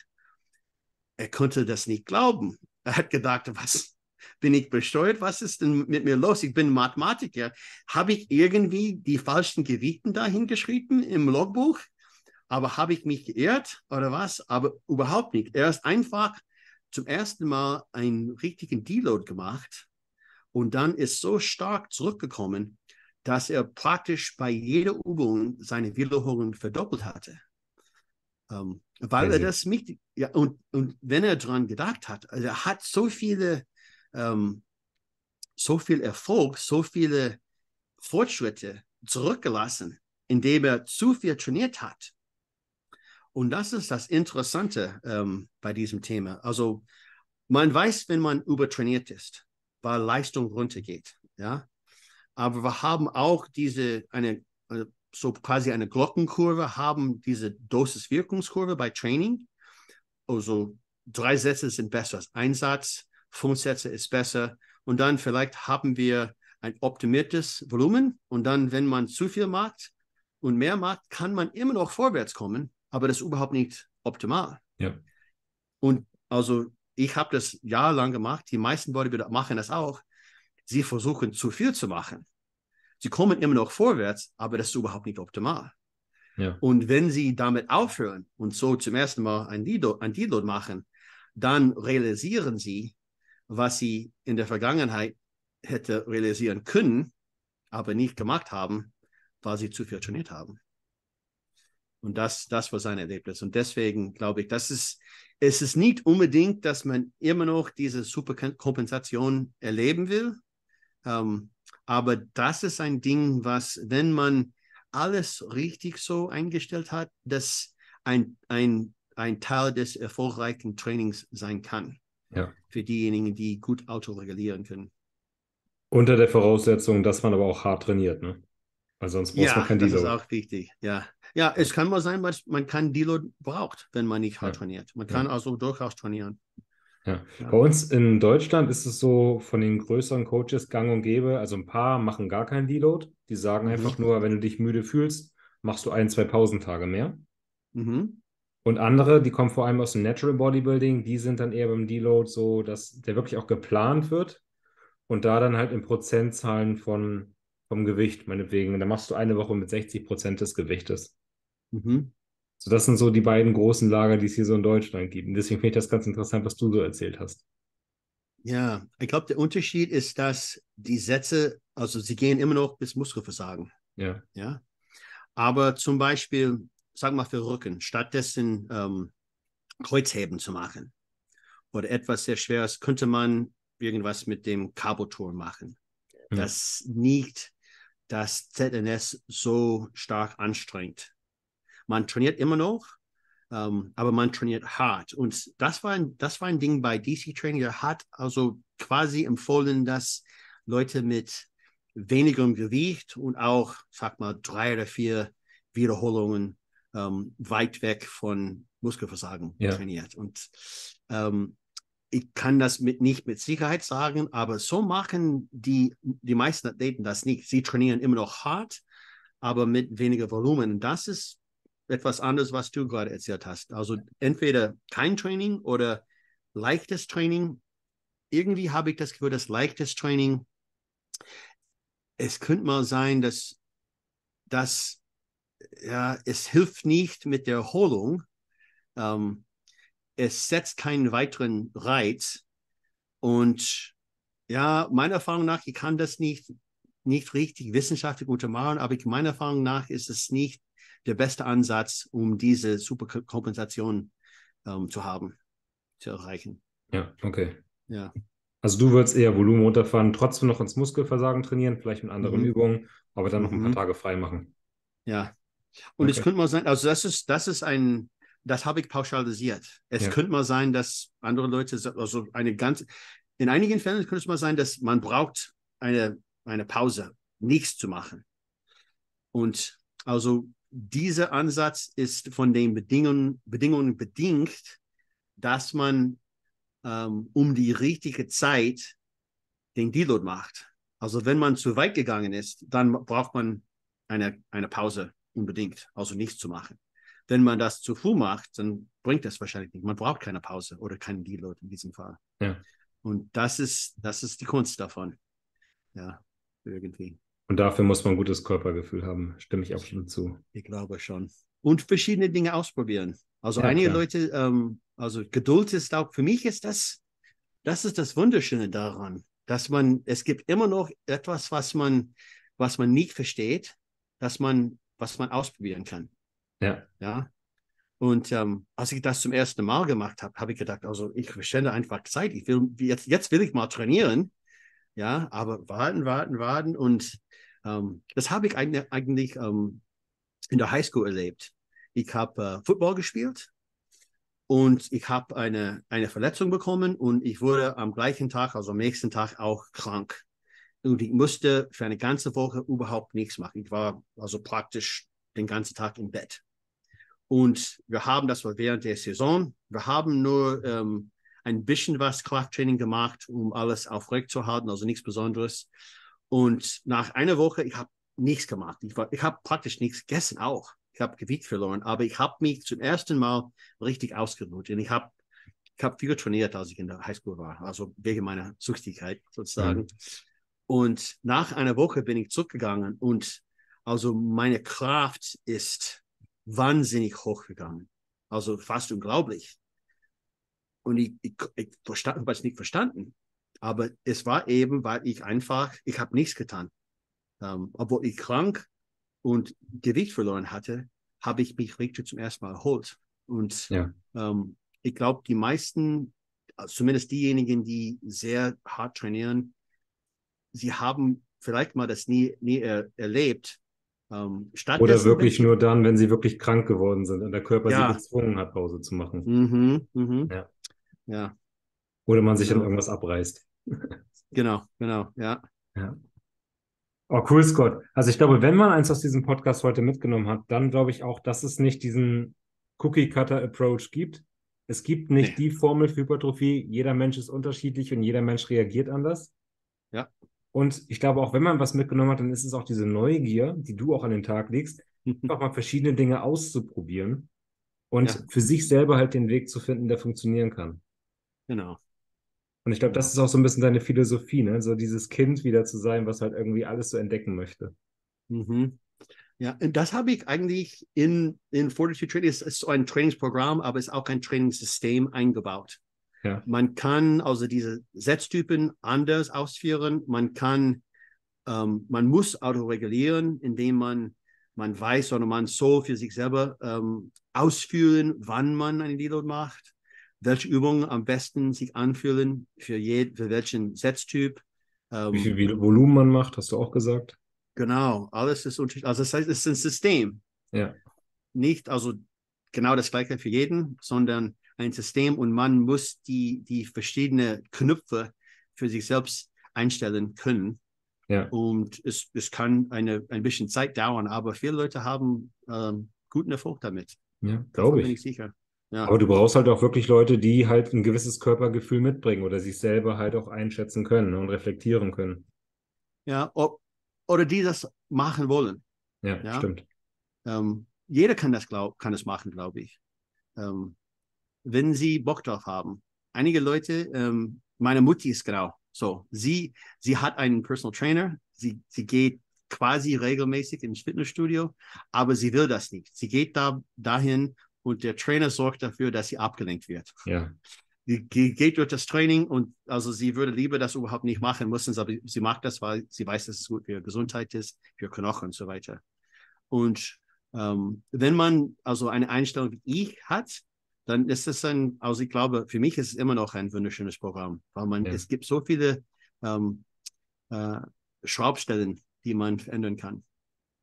Er konnte das nicht glauben. Er hat gedacht, was, bin ich besteuert? Was ist denn mit mir los? Ich bin Mathematiker. Habe ich irgendwie die falschen Gewichten dahin geschrieben im Logbuch? Aber habe ich mich geirrt oder was? Aber überhaupt nicht. Er ist einfach zum ersten Mal einen richtigen Deload gemacht und dann ist so stark zurückgekommen, dass er praktisch bei jeder Übung seine Wiederholungen verdoppelt hatte. Ähm, weil er das nicht, ja, und, und wenn er daran gedacht hat, also er hat so viele ähm, so viel Erfolg, so viele Fortschritte zurückgelassen, indem er zu viel trainiert hat. Und das ist das Interessante ähm, bei diesem Thema. Also man weiß, wenn man übertrainiert ist, weil Leistung runtergeht. Ja, aber wir haben auch diese eine äh, so quasi eine Glockenkurve, haben diese Dosis-Wirkungskurve bei Training. Also drei Sätze sind besser als ein Satz, fünf Sätze ist besser. Und dann vielleicht haben wir ein optimiertes Volumen. Und dann, wenn man zu viel macht und mehr macht, kann man immer noch vorwärts kommen, aber das ist überhaupt nicht optimal. Ja. Und also ich habe das jahrelang gemacht. Die meisten Bodybuilder machen das auch. Sie versuchen zu viel zu machen. Sie kommen immer noch vorwärts, aber das ist überhaupt nicht optimal. Ja. Und wenn sie damit aufhören und so zum ersten Mal ein Deload, ein Deload machen, dann realisieren sie, was sie in der Vergangenheit hätte realisieren können, aber nicht gemacht haben, weil sie zu viel trainiert haben. Und das, das war sein Erlebnis. Und deswegen glaube ich, das ist, es ist nicht unbedingt, dass man immer noch diese Superkompensation erleben will. Ähm, aber das ist ein Ding, was, wenn man alles richtig so eingestellt hat, dass ein, ein, ein Teil des erfolgreichen Trainings sein kann. Ja. Für diejenigen, die gut Auto regulieren können. Unter der Voraussetzung, dass man aber auch hart trainiert, ne? Weil sonst braucht ja, man kein Deload. Ja, das ist auch wichtig. Ja. ja, es kann mal sein, dass man keinen Deload braucht, wenn man nicht hart ja. trainiert. Man kann ja. also durchaus trainieren. Ja. Bei uns in Deutschland ist es so von den größeren Coaches gang und gäbe. Also ein paar machen gar keinen Deload. Die sagen mhm. einfach nur, wenn du dich müde fühlst, machst du ein, zwei Pausentage mehr. Mhm. Und andere, die kommen vor allem aus dem Natural Bodybuilding, die sind dann eher beim Deload so, dass der wirklich auch geplant wird und da dann halt in Prozentzahlen von vom Gewicht, meinetwegen. Und dann machst du eine Woche mit 60 Prozent des Gewichtes. Mhm. So, das sind so die beiden großen Lager, die es hier so in Deutschland gibt. Und deswegen finde ich das ganz interessant, was du so erzählt hast. Ja, ich glaube, der Unterschied ist, dass die Sätze, also sie gehen immer noch bis Muskelversagen. Ja. Ja. Aber zum Beispiel, sag mal für Rücken, stattdessen ähm, Kreuzheben zu machen oder etwas sehr Schweres, könnte man irgendwas mit dem Carboturn machen. Mhm. Das nicht das ZNS so stark anstrengt. Man trainiert immer noch, ähm, aber man trainiert hart. Und das war ein, das war ein Ding bei DC Training. Der hat also quasi empfohlen, dass Leute mit wenigerem Gewicht und auch, sag mal, drei oder vier Wiederholungen ähm, weit weg von Muskelversagen Ja. trainiert. Und ähm, ich kann das mit, nicht mit Sicherheit sagen, aber so machen die, die meisten Athleten das nicht. Sie trainieren immer noch hart, aber mit weniger Volumen. Und das ist etwas anderes, was du gerade erzählt hast. Also entweder kein Training oder leichtes Training. Irgendwie habe ich das Gefühl, dass leichtes Training, es könnte mal sein, dass, dass ja, es hilft nicht mit der Erholung. Ähm, es setzt keinen weiteren Reiz. Und ja, meiner Erfahrung nach, ich kann das nicht, nicht richtig wissenschaftlich untermauern, aber ich, meiner Erfahrung nach ist es nicht der beste Ansatz, um diese Superkompensation ähm, zu haben, zu erreichen. Ja, okay. Ja. Also du würdest eher Volumen runterfahren, trotzdem noch ins Muskelversagen trainieren, vielleicht mit anderen Mhm. Übungen, aber dann noch ein paar Mhm. Tage frei machen. Ja. Und es Okay. könnte mal sein, also das ist, das ist ein, das habe ich pauschalisiert. Es Ja. könnte mal sein, dass andere Leute, also eine ganze, in einigen Fällen könnte es mal sein, dass man braucht eine, eine Pause, nichts zu machen. Und also dieser Ansatz ist von den Bedingungen, Bedingungen bedingt, dass man ähm, um die richtige Zeit den Deload macht. Also wenn man zu weit gegangen ist, dann braucht man eine, eine Pause unbedingt, also nichts zu machen. Wenn man das zu früh macht, dann bringt das wahrscheinlich nicht. Man braucht keine Pause oder keinen Deload in diesem Fall. Ja. Und das ist, das ist die Kunst davon. Ja, irgendwie. Und dafür muss man ein gutes Körpergefühl haben, stimme ich absolut zu. Ich glaube schon. Und verschiedene Dinge ausprobieren. Also Ja, einige klar. Leute, ähm, also Geduld ist auch, für mich ist das, das ist das Wunderschöne daran, dass man, es gibt immer noch etwas, was man, was man nicht versteht, dass man, was man ausprobieren kann. Ja, Ja. Und ähm, als ich das zum ersten Mal gemacht habe, habe ich gedacht, also ich verschwende einfach Zeit. Ich will, jetzt, jetzt will ich mal trainieren. Ja, aber warten, warten, warten. Und ähm, das habe ich eigentlich, eigentlich ähm, in der Highschool erlebt. Ich habe äh, Football gespielt und ich habe eine, eine Verletzung bekommen und ich wurde am gleichen Tag, also am nächsten Tag auch krank. Und ich musste für eine ganze Woche überhaupt nichts machen. Ich war also praktisch den ganzen Tag im Bett. Und wir haben, das war während der Saison, wir haben nur ähm, ein bisschen was Krafttraining gemacht, um alles aufrecht zu halten, also nichts Besonderes. Und nach einer Woche, ich habe nichts gemacht. Ich, ich habe praktisch nichts gegessen auch. Ich habe Gewicht verloren, aber ich habe mich zum ersten Mal richtig ausgeruht. Und ich habe ich hab viel trainiert, als ich in der Highschool war, also wegen meiner Süchtigkeit sozusagen. Und nach einer Woche bin ich zurückgegangen und also meine Kraft ist wahnsinnig hochgegangen. Also fast unglaublich. Und ich, ich, ich verstand, habe es nicht verstanden. Aber es war eben, weil ich einfach, ich habe nichts getan. Ähm, obwohl ich krank und Gewicht verloren hatte, habe ich mich richtig zum ersten Mal erholt. Und Ja. ähm, ich glaube, die meisten, also zumindest diejenigen, die sehr hart trainieren, sie haben vielleicht mal das nie, nie er, erlebt. Ähm, Oder wirklich nur dann, wenn sie wirklich krank geworden sind und der Körper Ja. sie gezwungen hat, Pause zu machen. Mhm, mhm. Ja. Ja, Oder man sich Genau. an irgendwas abreißt. genau, genau, ja. Ja. Oh, cool, Scott. Also ich glaube, wenn man eins aus diesem Podcast heute mitgenommen hat, dann glaube ich auch, dass es nicht diesen Cookie-Cutter-Approach gibt. Es gibt nicht Nee. die Formel für Hypertrophie. Jeder Mensch ist unterschiedlich und jeder Mensch reagiert anders. Ja. Und ich glaube, auch wenn man was mitgenommen hat, dann ist es auch diese Neugier, die du auch an den Tag legst, einfach mal verschiedene Dinge auszuprobieren und Ja. für sich selber halt den Weg zu finden, der funktionieren kann. Genau. Und ich glaube, das ist auch so ein bisschen deine Philosophie, ne? So dieses Kind wieder zu sein, was halt irgendwie alles so entdecken möchte. Mhm. Ja, und das habe ich eigentlich in, in Fortitude Training. Es ist so ein Trainingsprogramm, aber es ist auch ein Trainingssystem eingebaut. Ja. Man kann also diese Setztypen anders ausführen. Man kann, ähm, man muss autoregulieren, indem man, man weiß oder man soll für sich selber ähm, ausführen, wann man einen Deload macht welche Übungen am besten sich anfühlen für, je, für welchen Setztyp. Ähm, Wie viel Volumen man macht, hast du auch gesagt. Genau, alles ist unterschiedlich. Also das heißt, es ist ein System. Ja. Nicht also genau das gleiche für jeden, sondern ein System und man muss die, die verschiedenen Knöpfe für sich selbst einstellen können. Ja. Und es, es kann eine, ein bisschen Zeit dauern, aber viele Leute haben ähm, guten Erfolg damit. Ja, glaube ich. Bin ich sicher. Ja. Aber du brauchst halt auch wirklich Leute, die halt ein gewisses Körpergefühl mitbringen oder sich selber halt auch einschätzen können und reflektieren können. Ja, oder die das machen wollen. Ja, ja? stimmt. Ähm, jeder kann das, glaub, kann das machen, glaube ich. Ähm, wenn sie Bock drauf haben. Einige Leute, ähm, meine Mutti ist genau so. Sie, sie hat einen Personal Trainer. Sie, sie geht quasi regelmäßig ins Fitnessstudio, aber sie will das nicht. Sie geht da dahin, und der Trainer sorgt dafür, dass sie abgelenkt wird. Ja. Die geht durch das Training und also sie würde lieber das überhaupt nicht machen müssen, aber sie mag das, weil sie weiß, dass es gut für Gesundheit ist, für Knochen und so weiter. Und ähm, wenn man also eine Einstellung wie ich hat, dann ist es ein, also ich glaube, für mich ist es immer noch ein wunderschönes Programm, weil man, ja. es gibt so viele ähm, äh, Schraubstellen, die man verändern kann.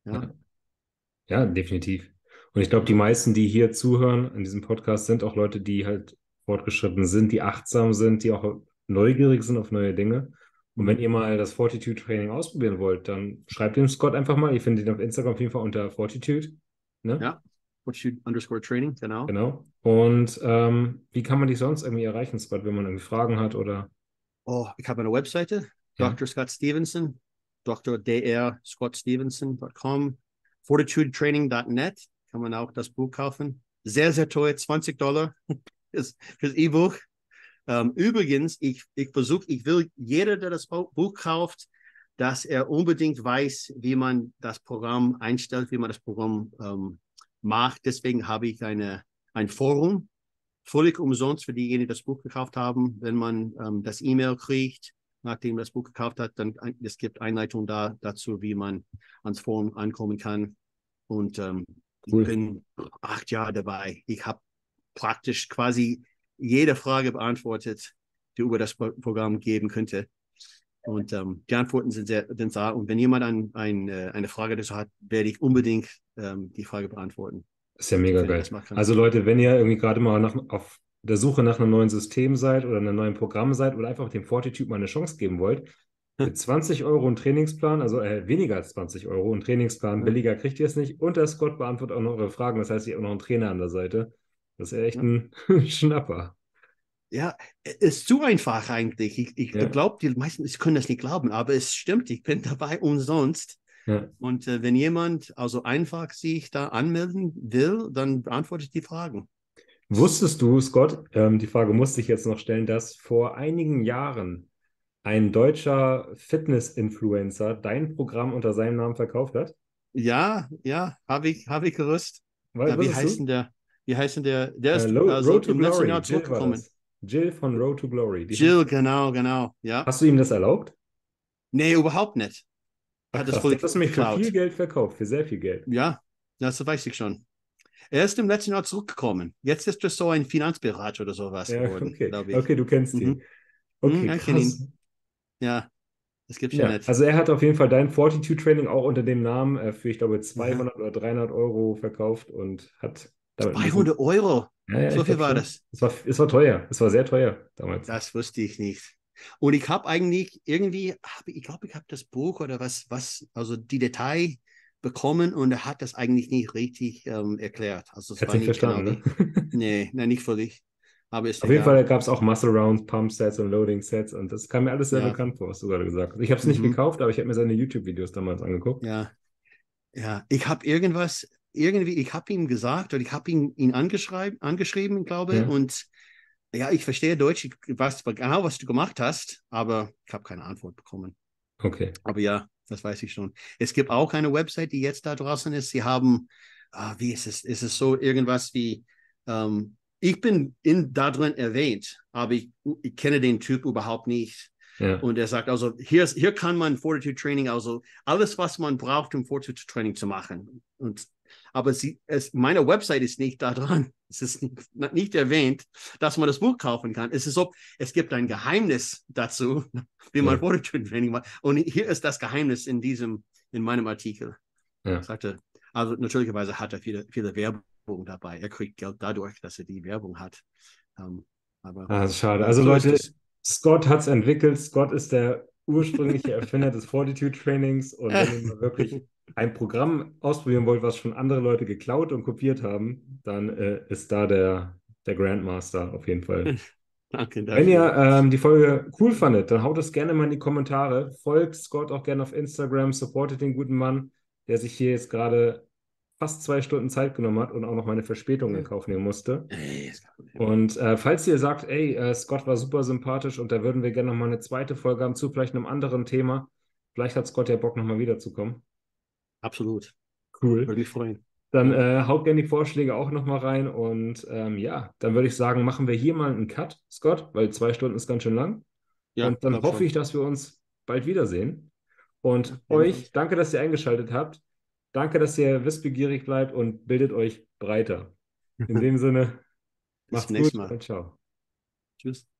Ja, ja definitiv. Und ich glaube, die meisten, die hier zuhören in diesem Podcast, sind auch Leute, die halt fortgeschritten sind, die achtsam sind, die auch neugierig sind auf neue Dinge. Und wenn ihr mal das Fortitude Training ausprobieren wollt, dann schreibt dem Scott einfach mal. Ihr findet ihn auf Instagram auf jeden Fall unter Fortitude. Ne? Ja, Fortitude underscore Training, genau. Genau. Und ähm, wie kann man dich sonst irgendwie erreichen, Scott, wenn man irgendwie Fragen hat oder? Oh, ich habe eine Webseite, ja. Dr. Scott Stevenson, drdrscottstevenson.com, fortitudetraining.net kann man auch das Buch kaufen. Sehr, sehr teuer, 20 Dollar fürs, fürs E-Buch. Ähm, übrigens, ich, ich versuche, ich will jeder, der das Buch kauft, dass er unbedingt weiß, wie man das Programm einstellt, wie man das Programm ähm, macht. Deswegen habe ich eine, ein Forum, völlig umsonst für diejenigen, die das Buch gekauft haben. Wenn man ähm, das E-Mail kriegt, nachdem man das Buch gekauft hat, dann es gibt Einleitungen da, dazu, wie man ans Forum ankommen kann. Und ähm, Cool. Ich bin acht Jahre dabei. Ich habe praktisch quasi jede Frage beantwortet, die über das Programm geben könnte. Und ähm, die Antworten sind sehr sind da. Und wenn jemand ein, ein, äh, eine Frage dazu hat, werde ich unbedingt ähm, die Frage beantworten. Das ist ja mega geil. Also Leute, wenn ihr irgendwie gerade mal nach, auf der Suche nach einem neuen System seid oder einem neuen Programm seid oder einfach dem Fortitude mal eine Chance geben wollt, mit 20 Euro ein Trainingsplan, also äh, weniger als 20 Euro ein Trainingsplan, ja. billiger kriegt ihr es nicht. Und der Scott beantwortet auch noch eure Fragen. Das heißt, ihr habt noch einen Trainer an der Seite. Das ist echt ja. ein Schnapper. Ja, ist zu einfach eigentlich. Ich, ich ja. glaube, die meisten ich können das nicht glauben, aber es stimmt. Ich bin dabei umsonst. Ja. Und äh, wenn jemand also einfach sich da anmelden will, dann beantworte ich die Fragen. Wusstest du, Scott, ähm, die Frage musste ich jetzt noch stellen, dass vor einigen Jahren ein deutscher Fitness-Influencer dein Programm unter seinem Namen verkauft hat? Ja, ja, habe ich, hab ich gewusst. Weil, ja, wie heißt denn der? Wie heißt denn der? Der ist uh, Lo also Road to Glory. Jahr zurückgekommen. Jill, von Road to Glory. Jill, genau, genau. Ja. Hast du ihm das erlaubt? Nee, überhaupt nicht. Er hat Ach, das, das hast du mich für viel Geld verkauft, für sehr viel Geld. Ja, das weiß ich schon. Er ist im letzten Jahr zurückgekommen. Jetzt ist er so ein Finanzberater oder sowas ja, geworden, okay. glaube ich. Okay, du kennst ihn. Mhm. Okay, mhm, krass. Ihn. Ja, das gibt ja, nicht. Also er hat auf jeden Fall dein Fortitude Training auch unter dem Namen äh, für, ich glaube, 200 ja. oder 300 Euro verkauft und hat 200 Euro? Ja, so viel war schon. das. Es war, es war teuer. Es war sehr teuer damals. Das wusste ich nicht. Und ich habe eigentlich irgendwie, hab, ich glaube, ich habe das Buch oder was, was, also die Detail bekommen und er hat das eigentlich nicht richtig ähm, erklärt. Also es war nicht verstanden, genau ne? nee, nein, nicht völlig. Aber Auf jeden Fall gab es auch Muscle Rounds, Pump Sets und Loading Sets und das kam mir alles sehr ja. bekannt vor, was du gerade gesagt hast. Ich habe es nicht mhm. gekauft, aber ich habe mir seine YouTube-Videos damals angeguckt. Ja, ja, ich habe irgendwas, irgendwie, ich habe ihm gesagt oder ich habe ihn, ihn angeschrieben, angeschrieben, glaube ich, ja. und ja, ich verstehe Deutsch, ich weiß genau, was du gemacht hast, aber ich habe keine Antwort bekommen. Okay. Aber ja, das weiß ich schon. Es gibt auch eine Website, die jetzt da draußen ist. Sie haben, ah, wie ist es? Ist es so irgendwas wie, ähm, ich bin in, da drin erwähnt, aber ich, ich kenne den Typ überhaupt nicht. Ja. Und er sagt also, hier, hier kann man Fortitude Training, also alles, was man braucht, um Fortitude Training zu machen. Und, aber sie, es, meine Website ist nicht da dran. Es ist nicht, nicht erwähnt, dass man das Buch kaufen kann. Es ist so, es gibt ein Geheimnis dazu, wie man Ja. Fortitude Training macht. Und hier ist das Geheimnis in diesem, in meinem Artikel. Ja. Sagte, also natürlicherweise hat er viele, viele Werbung dabei. Er kriegt Geld dadurch, dass er die Werbung hat. Ähm, aber Ah, das ist schade. Also so Leute. Scott hat es entwickelt. Scott ist der ursprüngliche Erfinder des Fortitude Trainings. Und wenn ihr mal wirklich ein Programm ausprobieren wollt, was schon andere Leute geklaut und kopiert haben, dann äh, ist da der, der Grandmaster auf jeden Fall. Danke Wenn ihr ähm, die Folge cool fandet, dann haut es gerne mal in die Kommentare. Folgt Scott auch gerne auf Instagram, supportet den guten Mann, der sich hier jetzt gerade fast zwei Stunden Zeit genommen hat und auch noch meine Verspätung in Kauf nehmen musste. Und äh, falls ihr sagt, ey, äh, Scott war super sympathisch und da würden wir gerne nochmal eine zweite Folge haben zu vielleicht einem anderen Thema, vielleicht hat Scott ja Bock, nochmal wiederzukommen. Absolut. Cool. Würde mich freuen. Dann äh, haut gerne die Vorschläge auch nochmal rein und ähm, ja, dann würde ich sagen, machen wir hier mal einen Cut, Scott, weil zwei Stunden ist ganz schön lang. Ja, und dann hoffe schon. ich, dass wir uns bald wiedersehen. Und Ja, euch, danke, dass ihr eingeschaltet habt. Danke, dass ihr wissbegierig bleibt und bildet euch breiter. In dem Sinne, Bis macht's zum nächsten gut Mal. und ciao. Tschüss.